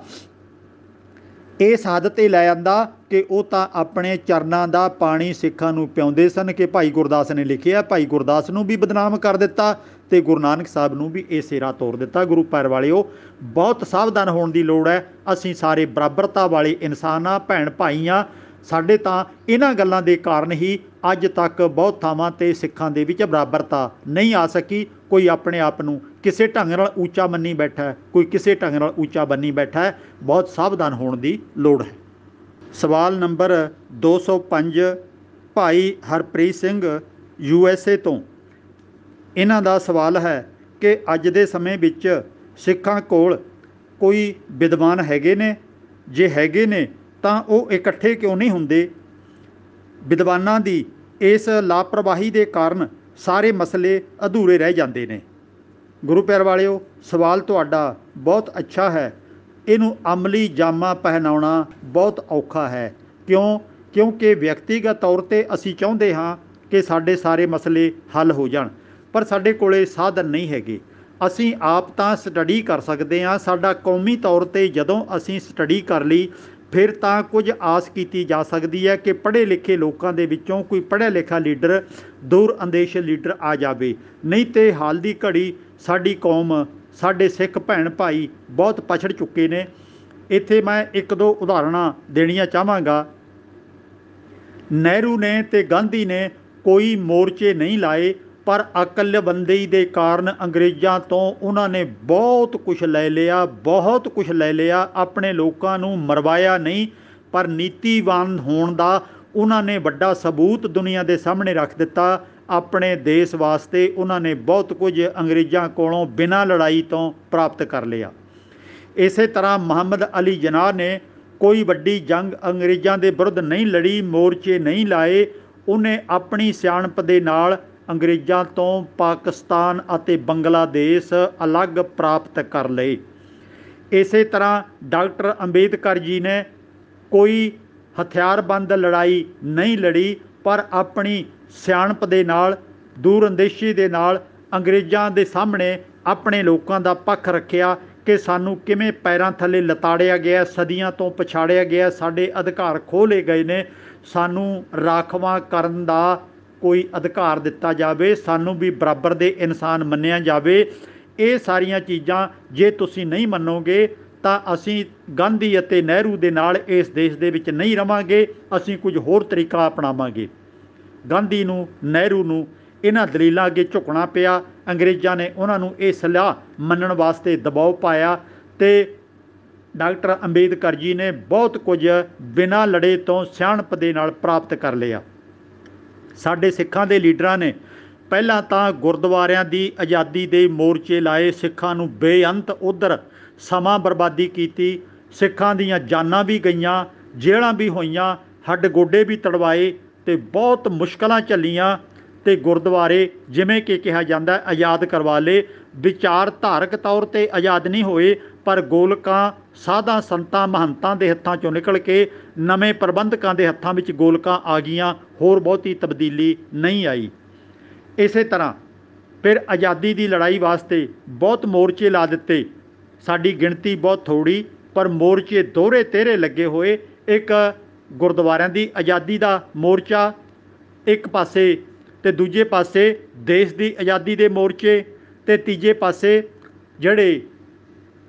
ਇਹ ਹੱਦ ਤੇ ਲੈ ਆਂਦਾ ਕਿ ਉਹ ਤਾਂ ਆਪਣੇ ਚਰਨਾਂ ਦਾ ਪਾਣੀ ਸਿੱਖਾਂ ਨੂੰ ਪਿਆਉਂਦੇ ਸਨ ਕਿ ਭਾਈ ਗੁਰਦਾਸ ਨੇ ਲਿਖਿਆ, ਭਾਈ ਗੁਰਦਾਸ ਨੂੰ ਵੀ ਬਦਨਾਮ ਕਰ ਦਿੱਤਾ ਤੇ ਗੁਰੂ ਨਾਨਕ ਸਾਹਿਬ ਨੂੰ ਵੀ ਇਹ ਰਾਹ ਤੋਰ ਦਿੱਤਾ। ਗੁਰੂ ਪੈਰ ਵਾਲਿਓ, ਬਹੁਤ ਸਾਵਧਾਨ ਹੋਣ ਦੀ ਲੋੜ ਹੈ। ਅਸੀਂ ਸਾਰੇ ਬਰਾਬਰਤਾ ਵਾਲੇ ਇਨਸਾਨ ਆ ਭੈਣ ਭਾਈ ਆ ਸਾਡੇ ਤਾਂ ਇਹਨਾਂ ਗੱਲਾਂ ਦੇ ਕਾਰਨ ਹੀ ਅੱਜ ਤੱਕ ਬਹੁਤ ਥਾਵਾਂ ਤੇ ਸਿੱਖਾਂ ਦੇ ਵਿੱਚ ਬਰਾਬਰਤਾ ਨਹੀਂ ਆ ਸਕੀ। ਕੋਈ ਆਪਣੇ ਆਪ ਨੂੰ ਕਿਸੇ ਢੰਗ ਨਾਲ ਉੱਚਾ ਮੰਨੀ ਬੈਠਾ ਕੋਈ ਕਿਸੇ ਢੰਗ ਨਾਲ ਉੱਚਾ ਬੰਨੀ ਬੈਠਾ ਬਹੁਤ ਸਾਵਧਾਨ ਹੋਣ ਦੀ ਲੋੜ ਹੈ। ਸਵਾਲ number 205 Bhai Harpreet Singh, U S A ਤੋਂ। ਇਹਨਾਂ ਦਾ ਸਵਾਲ ਹੈ ਕਿ ਅੱਜ ਦੇ ਸਮੇਂ ਵਿੱਚ ਸਿੱਖਾਂ ਕੋਲ ਕੋਈ ਵਿਦਵਾਨ ਹੈਗੇ ਨੇ? ਜੇ ਹੈਗੇ ਨੇ, ਤਾਂ ਉਹ ਇਕੱਠੇ ਕਿਉਂ ਨਹੀਂ ਹੁੰਦੇ? ਵਿਦਵਾਨਾਂ ਦੀ ਇਸ ਲਾਪਰਵਾਹੀ ਦੇ ਕਾਰਨ ਸਾਰੇ ਮਸਲੇ ਅਧੂਰੇ ਰਹਿ ਜਾਂਦੇ ਨੇ। ਗੁਰੂ ਪਿਆਰ ਵਾਲਿਓ, ਸਵਾਲ ਤੁਹਾਡਾ ਬਹੁਤ ਅੱਛਾ ਹੈ। ਇਹਨੂੰ ਅਮਲੀ ਜਾਮਾ ਪਹਿਨਾਉਣਾ ਬਹੁਤ ਔਖਾ ਹੈ। ਕਿਉਂ? ਕਿਉਂਕਿ ਵਿਅਕਤੀਗਤ ਤੌਰ ਤੇ ਅਸੀਂ ਚਾਹੁੰਦੇ ਹਾਂ ਕਿ ਸਾਡੇ ਸਾਰੇ ਮਸਲੇ ਹੱਲ ਹੋ ਜਾਣ, ਪਰ ਸਾਡੇ ਕੋਲੇ ਸਾਧਨ ਨਹੀਂ ਹੈਗੇ। ਅਸੀਂ ਆਪ ਤਾਂ ਸਟੱਡੀ ਕਰ ਸਕਦੇ ਹਾਂ। ਸਾਡਾ ਕੌਮੀ ਤੌਰ ਤੇ ਜਦੋਂ ਅਸੀਂ ਸਟੱਡੀ ਕਰ ਲਈ, ਫਿਰ ਤਾਂ ਕੁਝ ਆਸ ਕੀਤੀ ਜਾ ਸਕਦੀ ਹੈ ਕਿ ਪੜ੍ਹੇ ਲਿਖੇ ਲੋਕਾਂ ਦੇ ਵਿੱਚੋਂ ਕੋਈ ਪੜ੍ਹਿਆ ਲਿਖਾ ਲੀਡਰ ਦੂਰ ਅੰਦੇਸ਼ ਲੀਡਰ ਆ ਜਾਵੇ। ਨਹੀਂ ਤੇ ਹਾਲ ਦੀ ਘੜੀ ਸਾਡੀ ਕੌਮ ਸਾਡੇ ਸਿੱਖ ਭੈਣ ਭਾਈ ਬਹੁਤ ਪਛੜ ਚੁੱਕੇ ਨੇ। ਇੱਥੇ ਮੈਂ ਇੱਕ ਦੋ ਉਦਾਹਰਣਾਂ ਦੇਣੀਆਂ ਚਾਹਾਂਗਾ। ਨਹਿਰੂ ਨੇ ਤੇ ਗਾਂਧੀ ਨੇ ਕੋਈ ਮੋਰਚੇ ਨਹੀਂ ਲਾਏ, ਪਰ ਅਕਲਬੰਦੀ ਦੇ ਕਾਰਨ ਅੰਗਰੇਜ਼ਾਂ ਤੋਂ ਉਹਨਾਂ ਨੇ ਬਹੁਤ ਕੁਝ ਲੈ ਲਿਆ, ਬਹੁਤ ਕੁਝ ਲੈ ਲਿਆ, ਆਪਣੇ ਲੋਕਾਂ ਨੂੰ ਮਰਵਾਇਆ ਨਹੀਂ, ਪਰ ਨੀਤੀਵਾਨ ਹੋਣ ਦਾ ਉਹਨਾਂ ਨੇ ਵੱਡਾ ਸਬੂਤ ਦੁਨੀਆ ਦੇ ਸਾਹਮਣੇ ਰੱਖ ਦਿੱਤਾ। ਆਪਣੇ ਦੇਸ਼ ਵਾਸਤੇ ਉਹਨਾਂ ਨੇ ਬਹੁਤ ਕੁਝ ਅੰਗਰੇਜ਼ਾਂ ਕੋਲੋਂ ਬਿਨਾਂ ਲੜਾਈ ਤੋਂ ਪ੍ਰਾਪਤ ਕਰ ਲਿਆ। ਇਸੇ ਤਰ੍ਹਾਂ ਮੁਹੰਮਦ ਅਲੀ ਜਨਾਹ ਨੇ ਕੋਈ ਵੱਡੀ ਜੰਗ ਅੰਗਰੇਜ਼ਾਂ ਦੇ ਵਿਰੁੱਧ ਨਹੀਂ ਲੜੀ, ਮੋਰਚੇ ਨਹੀਂ ਲਾਏ। ਉਹਨੇ ਆਪਣੀ ਸਿਆਣਪ ਦੇ ਨਾਲ ਅੰਗਰੇਜ਼ਾਂ ਤੋਂ ਪਾਕਿਸਤਾਨ ਅਤੇ ਬੰਗਲਾਦੇਸ਼ ਅਲੱਗ ਪ੍ਰਾਪਤ ਕਰ ਲਏ। ਇਸੇ ਤਰ੍ਹਾਂ ਡਾਕਟਰ ਅੰਬੇਦਕਰ ਜੀ ਨੇ ਕੋਈ ਹਥਿਆਰਬੰਦ ਲੜਾਈ ਨਹੀਂ ਲੜੀ, ਪਰ ਆਪਣੀ ਸਿਆਣਪ ਦੇ ਨਾਲ, ਦੂਰਅੰਦੇਸ਼ੀ ਦੇ ਨਾਲ ਅੰਗਰੇਜ਼ਾਂ ਦੇ ਸਾਹਮਣੇ ਆਪਣੇ ਲੋਕਾਂ ਦਾ ਪੱਖ ਰੱਖਿਆ ਕਿ ਸਾਨੂੰ ਕਿਵੇਂ ਪੈਰਾਂ ਥੱਲੇ ਲਤਾੜਿਆ ਗਿਆ, ਸਦੀਆਂ ਤੋਂ ਪਛਾੜਿਆ ਗਿਆ, ਸਾਡੇ ਅਧਿਕਾਰ ਖੋਹ ਲਏ ਗਏ ਨੇ। ਸਾਨੂੰ ਰਾਖਵਾਂ ਕਰਨ ਦਾ ਕੋਈ ਅਧਿਕਾਰ ਦਿੱਤਾ ਜਾਵੇ, ਸਾਨੂੰ ਵੀ ਬਰਾਬਰ ਦੇ ਇਨਸਾਨ ਮੰਨਿਆ ਜਾਵੇ। ਇਹ ਸਾਰੀਆਂ ਚੀਜ਼ਾਂ ਜੇ ਤੁਸੀਂ ਨਹੀਂ ਮੰਨੋਗੇ, ਤਾਂ ਅਸੀਂ ਗਾਂਧੀ ਅਤੇ ਨਹਿਰੂ ਦੇ ਨਾਲ ਇਸ ਦੇਸ਼ ਦੇ ਵਿੱਚ ਨਹੀਂ ਰਵਾਂਗੇ, ਅਸੀਂ ਕੁਝ ਹੋਰ ਤਰੀਕਾ ਅਪਣਾਵਾਂਗੇ। ਗਾਂਧੀ ਨੂੰ, ਨਹਿਰੂ ਨੂੰ ਇਹਨਾਂ ਦਲੀਲਾਂ ਅੱਗੇ ਝੁਕਣਾ ਪਿਆ। ਅੰਗਰੇਜ਼ਾਂ ਨੇ ਉਹਨਾਂ ਨੂੰ ਇਹ ਸਲਾਹ ਮੰਨਣ ਵਾਸਤੇ ਦਬਾਅ ਪਾਇਆ ਤੇ ਡਾਕਟਰ ਅੰਬੇਦਕਰ ਜੀ ਨੇ ਬਹੁਤ ਕੁਝ ਬਿਨਾਂ ਲੜੇ ਤੋਂ ਸਿਆਣਪ ਦੇ ਨਾਲ ਪ੍ਰਾਪਤ ਕਰ ਲਿਆ। ਸਾਡੇ ਸਿੱਖਾਂ ਦੇ ਲੀਡਰਾਂ ਨੇ ਪਹਿਲਾਂ ਤਾਂ ਗੁਰਦੁਆਰਿਆਂ ਦੀ ਆਜ਼ਾਦੀ ਦੇ ਮੋਰਚੇ ਲਾਏ। ਸਿੱਖਾਂ ਨੂੰ ਬੇਅੰਤ ਉਧਰ ਸਮਾਂ ਬਰਬਾਦੀ ਕੀਤੀ। ਸਿੱਖਾਂ ਦੀਆਂ ਜਾਨਾਂ ਵੀ ਗਈਆਂ, ਜੇਲ੍ਹਾਂ ਵੀ ਹੋਈਆਂ, ਹੱਡ ਗੋਡੇ ਵੀ ਤੜਵਾਏ। ਤੇ ਬਹੁਤ ਮੁਸ਼ਕਲਾਂ ਝੱਲੀਆਂ ਤੇ ਗੁਰਦੁਆਰੇ ਜਿਵੇਂ ਕਿ ਕਿਹਾ ਜਾਂਦਾ ਆਜ਼ਾਦ ਕਰਵਾ ਲਏ। ਵਿਚਾਰ ਧਾਰਕ ਤੌਰ ਤੇ ਆਜ਼ਾਦ ਨਹੀਂ ਹੋਏ, ਪਰ ਗੋਲਕਾਂ, ਸਾਧਾਂ, ਸੰਤਾਂ, ਮਹੰਤਾਂ ਦੇ ਹੱਥਾਂ ਚੋਂ ਨਿਕਲ ਕੇ ਨਵੇਂ ਪ੍ਰਬੰਧਕਾਂ ਦੇ ਹੱਥਾਂ ਵਿੱਚ ਗੋਲਕਾਂ ਆ ਗਈਆਂ, ਹੋਰ ਬਹੁਤੀ ਤਬਦੀਲੀ ਨਹੀਂ ਆਈ। ਇਸੇ ਤਰ੍ਹਾਂ ਫਿਰ ਆਜ਼ਾਦੀ ਦੀ ਲੜਾਈ ਵਾਸਤੇ ਬਹੁਤ ਮੋਰਚੇ ਲਾ ਦਿੱਤੇ। ਸਾਡੀ ਗਿਣਤੀ ਬਹੁਤ ਥੋੜੀ ਪਰ ਮੋਰਚੇ ਦੋਹਰੇ ਤੇਰੇ ਲੱਗੇ ਹੋਏ। ਇੱਕ ਗੁਰਦੁਆਰਿਆਂ ਦੀ ਆਜ਼ਾਦੀ ਦਾ ਮੋਰਚਾ ਇੱਕ ਪਾਸੇ ਤੇ ਦੂਜੇ ਪਾਸੇ ਦੇਸ਼ ਦੀ ਆਜ਼ਾਦੀ ਦੇ ਮੋਰਚੇ ਤੇ ਤੀਜੇ ਪਾਸੇ ਜਿਹੜੇ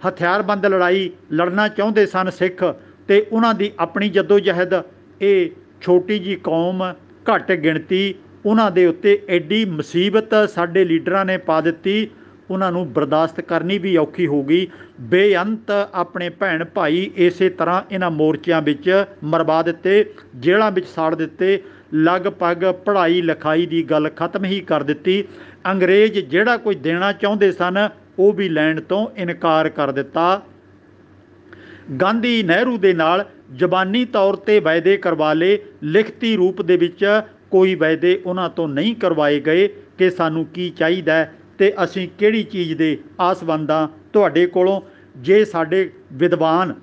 ਹਥਿਆਰਬੰਦ ਲੜਾਈ ਲੜਨਾ ਚਾਹੁੰਦੇ ਸਨ ਸਿੱਖ ਤੇ ਉਹਨਾਂ ਦੀ ਆਪਣੀ ਜਦੋਜਹਿਦ, ਇਹ ਛੋਟੀ ਜੀ ਕੌਮ ਘੱਟ ਗਿਣਤੀ ਉਹਨਾਂ ਦੇ ਉੱਤੇ ਐਡੀ ਮੁਸੀਬਤ ਸਾਡੇ ਲੀਡਰਾਂ ਨੇ ਪਾ ਦਿੱਤੀ ਉਹਨਾਂ ਨੂੰ ਬਰਦਾਸ਼ਤ ਕਰਨੀ ਵੀ ਔਖੀ ਹੋ ਗਈ ਬੇਅੰਤ ਆਪਣੇ ਭੈਣ ਭਾਈ ਇਸੇ ਤਰ੍ਹਾਂ ਇਹਨਾਂ ਮੋਰਚਿਆਂ ਵਿੱਚ ਮਰਵਾ ਦਿੱਤੇ, ਜੇਲ੍ਹਾਂ ਵਿੱਚ ਸਾੜ ਦਿੱਤੇ, ਲਗਭਗ ਪੜ੍ਹਾਈ ਲਿਖਾਈ ਦੀ ਗੱਲ ਖਤਮ ਹੀ ਕਰ ਦਿੱਤੀ। ਅੰਗਰੇਜ਼ ਜਿਹੜਾ ਕੁਝ ਦੇਣਾ ਚਾਹੁੰਦੇ ਸਨ, ਉਹ ਵੀ ਲੈਣ ਤੋਂ ਇਨਕਾਰ ਕਰ ਦਿੱਤਾ। ਗਾਂਧੀ ਨਹਿਰੂ ਦੇ ਨਾਲ ਜ਼ਬਾਨੀ ਤੌਰ ਤੇ ਵਾਅਦੇ ਕਰਵਾ ਲਏ। ਲਿਖਤੀ ਰੂਪ ਦੇ ਵਿੱਚ ਕੋਈ ਵਾਅਦੇ ਉਹਨਾਂ ਤੋਂ ਨਹੀਂ ਕਰਵਾਏ ਗਏ ਕਿ ਸਾਨੂੰ ਕੀ ਚਾਹੀਦਾ ਅਤੇ ਅਸੀਂ ਕਿਹੜੀ ਚੀਜ਼ ਦੇ ਆਸਵੰਦ ਹਾਂ? ਤੁਹਾਡੇ ਕੋਲੋਂ ਜੇ ਸਾਡੇ ਵਿਦਵਾਨ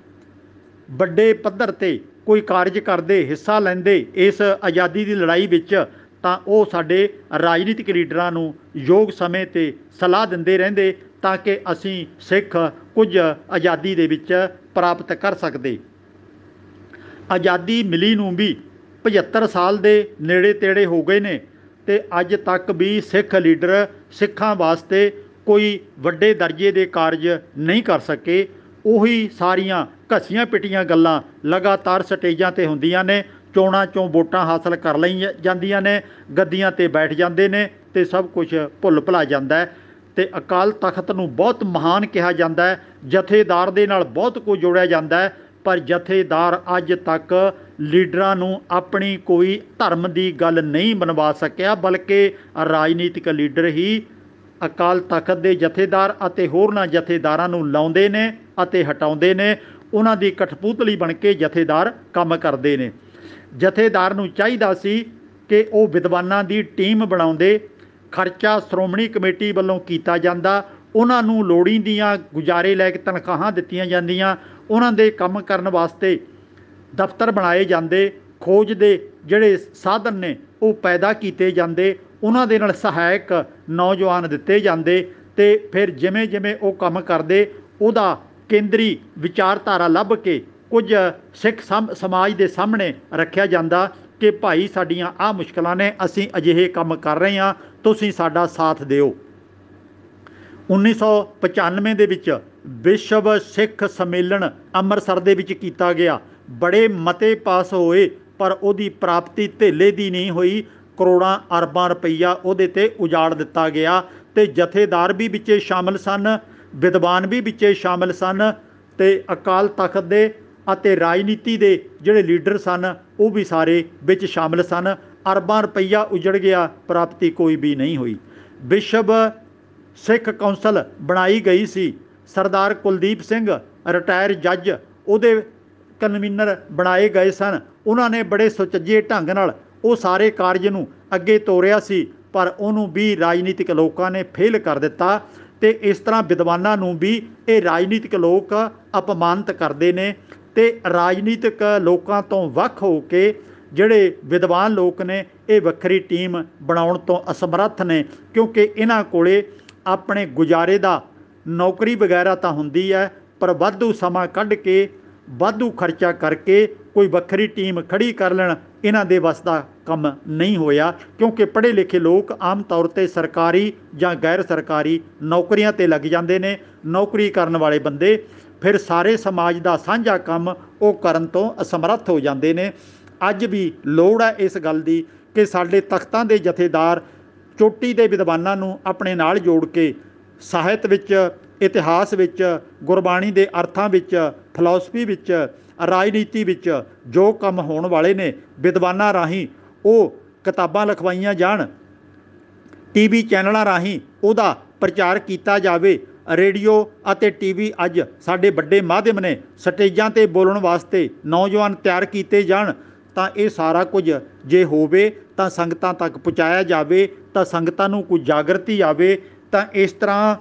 ਵੱਡੇ ਪੱਧਰ ਤੇ ਕੋਈ ਕਾਰਜ ਕਰਦੇ, ਹਿੱਸਾ ਲੈਂਦੇ ਇਸ ਆਜ਼ਾਦੀ ਦੀ ਲੜਾਈ ਵਿੱਚ, ਤਾਂ ਉਹ ਸਾਡੇ ਰਾਜਨੀਤਿਕ ਲੀਡਰਾਂ ਨੂੰ ਯੋਗ ਸਮੇਂ ਤੇ ਸਲਾਹ ਦਿੰਦੇ ਰਹਿੰਦੇ ਤਾਂ ਕਿ ਅਸੀਂ ਸਿੱਖ ਕੁਝ ਆਜ਼ਾਦੀ ਦੇ ਵਿੱਚ ਪ੍ਰਾਪਤ ਕਰ ਸਕਦੇ। ਆਜ਼ਾਦੀ ਮਿਲੀ ਨੂੰ ਵੀ 75 ਸਾਲ ਦੇ ਨੇੜੇ ਤੇੜੇ ਹੋ ਗਏ ਨੇ। ਤੇ ਅੱਜ ਤੱਕ ਵੀ ਸਿੱਖ ਲੀਡਰ ਸਿੱਖਾਂ ਵਾਸਤੇ ਕੋਈ ਵੱਡੇ ਦਰਜੇ ਦੇ ਕਾਰਜ ਨਹੀਂ ਕਰ ਸਕੇ। ਉਹੀ ਸਾਰੀਆਂ ਘਸੀਆਂ ਪਿਟੀਆਂ ਗੱਲਾਂ ਲਗਾਤਾਰ ਸਟੇਜਾਂ ਤੇ ਹੁੰਦੀਆਂ ਨੇ, ਚੋਣਾਂ ਚੋਂ ਵੋਟਾਂ ਹਾਸਲ ਕਰ ਲਈਆਂ ਜਾਂਦੀਆਂ ਨੇ, ਗੱਦੀਆਂ ਤੇ ਬੈਠ ਜਾਂਦੇ ਨੇ ਤੇ ਸਭ ਕੁਝ ਭੁੱਲ ਭੁਲਾ ਜਾਂਦਾ ਹੈ। ਤੇ ਅਕਾਲ ਤਖਤ ਨੂੰ ਬਹੁਤ ਮਹਾਨ ਕਿਹਾ ਜਾਂਦਾ ਹੈ, ਜਥੇਦਾਰ ਦੇ ਨਾਲ ਬਹੁਤ ਕੁਝ ਜੋੜਿਆ ਜਾਂਦਾ ਹੈ, ਪਰ ਜਥੇਦਾਰ ਅੱਜ ਤੱਕ ਲੀਡਰਾਂ ਨੂੰ ਆਪਣੀ ਕੋਈ ਧਰਮ ਦੀ ਗੱਲ ਨਹੀਂ ਬਣਵਾ ਸਕਿਆ, ਬਲਕਿ ਰਾਜਨੀਤਿਕ ਲੀਡਰ ਹੀ ਅਕਾਲ ਤਖਤ ਦੇ ਜਥੇਦਾਰ ਅਤੇ ਹੋਰਨਾਂ ਜਥੇਦਾਰਾਂ ਨੂੰ ਲਾਉਂਦੇ ਨੇ ਅਤੇ ਹਟਾਉਂਦੇ ਨੇ। ਉਹਨਾਂ ਦੀ ਕਠਪੂਤਲੀ ਬਣ ਕੇ ਜਥੇਦਾਰ ਕੰਮ ਕਰਦੇ ਨੇ। ਜਥੇਦਾਰ ਨੂੰ ਚਾਹੀਦਾ ਸੀ ਕਿ ਉਹ ਵਿਦਵਾਨਾਂ ਦੀ ਟੀਮ ਬਣਾਉਂਦੇ। ਖਰਚਾ ਸ਼੍ਰੋਮਣੀ ਕਮੇਟੀ ਵੱਲੋਂ ਕੀਤਾ ਜਾਂਦਾ। ਉਹਨਾਂ ਨੂੰ ਲੋੜੀਂਦੀਆਂ ਗੁਜ਼ਾਰੇ ਲੈ ਕੇ ਤਨਖਾਹਾਂ ਦਿੱਤੀਆਂ ਜਾਂਦੀਆਂ। ਉਹਨਾਂ ਦੇ ਕੰਮ ਕਰਨ ਵਾਸਤੇ ਦਫ਼ਤਰ ਬਣਾਏ ਜਾਂਦੇ, ਖੋਜ ਦੇ ਜਿਹੜੇ ਸਾਧਨ ਨੇ, ਉਹ ਪੈਦਾ ਕੀਤੇ ਜਾਂਦੇ, ਉਹਨਾਂ ਦੇ ਨਾਲ ਸਹਾਇਕ ਨੌਜਵਾਨ ਦਿੱਤੇ ਜਾਂਦੇ ਤੇ ਫਿਰ ਜਿਵੇਂ ਜਿਵੇਂ ਉਹ ਕੰਮ ਕਰਦੇ, ਉਹਦਾ ਕੇਂਦਰੀ ਵਿਚਾਰਧਾਰਾ ਲੱਭ ਕੇ ਕੁਝ ਸਿੱਖ ਸਮ- ਸਮਾਜ ਦੇ ਸਾਹਮਣੇ ਰੱਖਿਆ ਜਾਂਦਾ ਕਿ ਭਾਈ ਸਾਡੀਆਂ ਆਹ ਮੁਸ਼ਕਲਾਂ ਨੇ, ਅਸੀਂ ਅਜਿਹੇ ਕੰਮ ਕਰ ਰਹੇ ਹਾਂ, ਤੁਸੀਂ ਸਾਡਾ ਸਾਥ ਦਿਓ। 1995 ਦੇ ਵਿੱਚ ਵਿਸ਼ਵ ਸਿੱਖ ਸੰਮੇਲਨ ਅੰਮ੍ਰਿਤਸਰ ਦੇ ਵਿੱਚ ਕੀਤਾ ਗਿਆ। ਬੜੇ ਮਤੇ ਪਾਸ ਹੋਏ, ਪਰ ਉਹਦੀ ਪ੍ਰਾਪਤੀ ਧੇਲੇ ਦੀ ਨਹੀਂ ਹੋਈ। ਕਰੋੜਾਂ ਅਰਬਾਂ ਰੁਪਈਆ ਉਹਦੇ ਤੇ ਉਜਾੜ ਦਿੱਤਾ ਗਿਆ ਤੇ ਜਥੇਦਾਰ ਵੀ ਵਿੱਚੇ ਸ਼ਾਮਲ ਸਨ, ਵਿਦਵਾਨ ਵੀ ਵਿੱਚੇ ਸ਼ਾਮਲ ਸਨ ਤੇ ਅਕਾਲ ਤਖਤ ਦੇ ਅਤੇ ਰਾਜਨੀਤੀ ਦੇ ਜਿਹੜੇ ਲੀਡਰ ਸਨ, ਉਹ ਵੀ ਸਾਰੇ ਵਿੱਚ ਸ਼ਾਮਲ ਸਨ। ਅਰਬਾਂ ਰੁਪਈਆ ਉਜੜ ਗਿਆ, ਪ੍ਰਾਪਤੀ ਕੋਈ ਵੀ ਨਹੀਂ ਹੋਈ। ਵਿਸ਼ਵ ਸਿੱਖ ਕੌਂਸਲ ਬਣਾਈ ਗਈ ਸੀ। ਸਰਦਾਰ ਕੁਲਦੀਪ ਸਿੰਘ, ਰਿਟਾਇਰ ਜੱਜ, ਉਹਦੇ ਕਨਵੀਨਰ ਬਣਾਏ ਗਏ ਸਨ। ਉਹਨਾਂ ਨੇ ਬੜੇ ਸੁਚੱਜੇ ਢੰਗ ਨਾਲ ਉਹ ਸਾਰੇ ਕਾਰਜ ਨੂੰ ਅੱਗੇ ਤੋਰਿਆ ਸੀ, ਪਰ ਉਹਨੂੰ ਵੀ ਰਾਜਨੀਤਿਕ ਲੋਕਾਂ ਨੇ ਫੇਲ ਕਰ ਦਿੱਤਾ ਤੇ ਇਸ ਤਰ੍ਹਾਂ ਵਿਦਵਾਨਾਂ ਨੂੰ ਵੀ ਇਹ ਰਾਜਨੀਤਿਕ ਲੋਕ ਅਪਮਾਨਿਤ ਕਰਦੇ ਨੇ ਤੇ ਰਾਜਨੀਤਿਕ ਲੋਕਾਂ ਤੋਂ ਵੱਖ ਹੋ ਕੇ ਜਿਹੜੇ ਵਿਦਵਾਨ ਲੋਕ ਨੇ, ਇਹ ਵੱਖਰੀ ਟੀਮ ਬਣਾਉਣ ਤੋਂ ਅਸਮਰੱਥ ਨੇ, ਕਿਉਂਕਿ ਇਹਨਾਂ ਕੋਲੇ ਆਪਣੇ ਗੁਜ਼ਾਰੇ ਦਾ ਨੌਕਰੀ ਵਗੈਰਾ ਤਾਂ ਹੁੰਦੀ ਹੈ, ਪਰ ਵਾਧੂ ਸਮਾਂ ਕੱਢ ਕੇ ਵਾਧੂ ਖਰਚਾ ਕਰਕੇ ਕੋਈ ਵੱਖਰੀ ਟੀਮ ਖੜੀ ਕਰ ਲੈਣ, ਇਹਨਾਂ ਦੇ ਵੱਸ ਦਾ ਕੰਮ ਨਹੀਂ ਹੋਇਆ, ਕਿਉਂਕਿ ਪੜ੍ਹੇ ਲਿਖੇ ਲੋਕ ਆਮ ਤੌਰ ਤੇ ਸਰਕਾਰੀ ਜਾਂ ਗੈਰ ਸਰਕਾਰੀ ਨੌਕਰੀਆਂ ਤੇ ਲੱਗ ਜਾਂਦੇ ਨੇ, ਨੌਕਰੀ ਕਰਨ ਵਾਲੇ ਬੰਦੇ, ਫਿਰ ਸਾਰੇ ਸਮਾਜ ਦਾ ਸਾਂਝਾ ਕੰਮ ਉਹ ਕਰਨ ਤੋਂ ਅਸਮਰੱਥ ਹੋ ਜਾਂਦੇ ਨੇ। ਅੱਜ ਵੀ ਲੋੜ ਹੈ ਇਸ ਗੱਲ ਦੀ ਕਿ ਸਾਡੇ ਤਖਤਾਂ ਦੇ ਜਥੇਦਾਰ ਚੋਟੀ ਦੇ ਵਿਦਵਾਨਾਂ ਨੂੰ ਆਪਣੇ ਨਾਲ ਜੋੜ ਕੇ, ਸਾਹਿਤ ਵਿੱਚ ਇਤਿਹਾਸ ਵਿੱਚ, ਗੁਰਬਾਣੀ ਦੇ ਅਰਥਾਂ ਵਿੱਚ ਫਿਲਾਸਫੀ ਵਿੱਚ, ਰਾਜਨੀਤੀ ਵਿੱਚ ਜੋ ਕੰਮ ਹੋਣ ਵਾਲੇ ਨੇ ਵਿਦਵਾਨਾਂ ਰਾਹੀਂ, ਉਹ ਕਿਤਾਬਾਂ ਲਿਖਵਾਈਆਂ ਜਾਣ ਟੀਵੀ ਚੈਨਲਾਂ ਰਾਹੀਂ ਉਹਦਾ ਪ੍ਰਚਾਰ ਕੀਤਾ ਜਾਵੇ, ਰੇਡੀਓ ਅਤੇ ਟੀਵੀ ਅੱਜ ਸਾਡੇ ਵੱਡੇ ਮਾਧਿਅਮ ਨੇ ਸਟੇਜਾਂ ਤੇ ਬੋਲਣ ਵਾਸਤੇ ਨੌਜਵਾਨ ਤਿਆਰ ਕੀਤੇ ਜਾਣ, ਤਾਂ ਇਹ ਸਾਰਾ ਕੁਝ ਜੇ ਹੋਵੇ ਤਾਂ ਸੰਗਤਾਂ ਤੱਕ ਪਹੁੰਚਾਇਆ ਜਾਵੇ, ਤਾਂ ਸੰਗਤਾਂ ਨੂੰ ਕੋਈ ਜਾਗਰਤੀ ਆਵੇ, ਤਾਂ ਇਸ ਤਰ੍ਹਾਂ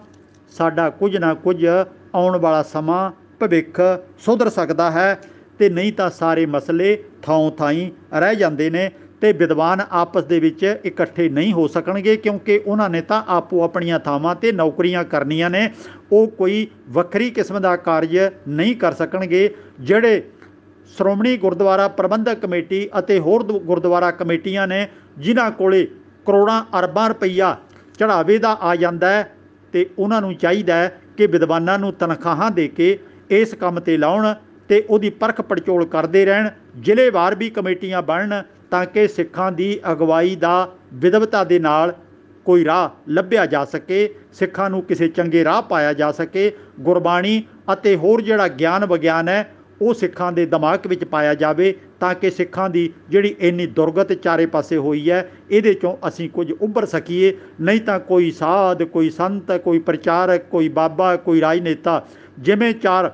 ਸਾਡਾ ਕੁਝ ਨਾ ਕੁਝ ਆਉਣ ਵਾਲਾ ਸਮਾਂ ਭਵਿੱਖ ਸੁਧਰ ਸਕਦਾ ਹੈ ਤੇ ਨਹੀਂ ਤਾਂ ਸਾਰੇ ਮਸਲੇ ਥਾਂ ਥਾਈ ਰਹਿ ਜਾਂਦੇ ਨੇ ਤੇ ਵਿਦਵਾਨ ਆਪਸ ਦੇ ਵਿੱਚ ਇਕੱਠੇ ਨਹੀਂ ਹੋ ਸਕਣਗੇ ਕਿਉਂਕਿ ਉਹਨਾਂ ਨੇ ਤਾਂ ਆਪੋ ਆਪਣੀਆਂ ਥਾਵਾਂ ਤੇ ਨੌਕਰੀਆਂ ਕਰਨੀਆਂ ਨੇ। ਉਹ ਕੋਈ ਵੱਖਰੀ ਕਿਸਮ ਦਾ ਕਾਰਜ ਨਹੀਂ ਕਰ ਸਕਣਗੇ, ਜਿਹੜੇ ਸ਼੍ਰੋਮਣੀ ਗੁਰਦੁਆਰਾ ਪ੍ਰਬੰਧਕ ਕਮੇਟੀ ਅਤੇ ਹੋਰ ਦੁ- ਗੁਰਦੁਆਰਾ ਕਮੇਟੀਆਂ ਨੇ, ਜਿਨ੍ਹਾਂ ਕੋਲੇ ਕਰੋੜਾਂ ਅਰਬਾਂ ਰੁਪਈਆ ਚੜਾਵੇ ਦਾ ਆ ਜਾਂਦਾ ਹੈ ਅਤੇ ਉਹਨਾਂ ਨੂੰ ਚਾਹੀਦਾ ਹੈ ਕਿ ਵਿਦਵਾਨਾਂ ਨੂੰ ਤਨਖਾਹਾਂ ਦੇ ਕੇ ਇਸ ਕੰਮ ਤੇ ਲਾਉਣ ਅਤੇ ਉਹਦੀ ਪਰਖ ਪੜਚੋਲ ਕਰਦੇ ਰਹਿਣ ਜ਼ਿਲ੍ਹੇਵਾਰ ਵੀ ਕਮੇਟੀਆਂ ਬਣਨ ਤਾਂ ਕਿ ਸਿੱਖਾਂ ਦੀ ਅਗਵਾਈ ਦਾ ਵਿਦਵਤਾ ਦੇ ਨਾਲ ਕੋਈ ਰਾਹ ਲੱਭਿਆ ਜਾ ਸਕੇ, ਸਿੱਖਾਂ ਨੂੰ ਕਿਸੇ ਚੰਗੇ ਰਾਹ ਪਾਇਆ ਜਾ ਸਕੇ, ਗੁਰਬਾਣੀ ਅਤੇ ਹੋਰ ਜਿਹੜਾ ਗਿਆਨ ਵਿਗਿਆਨ ਹੈ ਉਹ ਸਿੱਖਾਂ ਦੇ ਦਿਮਾਗ ਵਿੱਚ ਪਾਇਆ ਜਾਵੇ ਤਾਂ ਕਿ ਸਿੱਖਾਂ ਦੀ ਜਿਹੜੀ ਇੰਨੀ ਦੁਰਗਤ ਚਾਰੇ ਪਾਸੇ ਹੋਈ ਹੈ ਇਹਦੇ ਚੋਂ ਅਸੀਂ ਕੁਝ ਉੱਭਰ ਸਕੀਏ। ਨਹੀਂ ਤਾਂ ਕੋਈ ਸਾਧ ਕੋਈ ਸੰਤ ਕੋਈ ਪ੍ਰਚਾਰਕ ਕੋਈ ਬਾਬਾ ਕੋਈ ਰਾਜਨੇਤਾ ਜਿਵੇਂ ਚਾਰ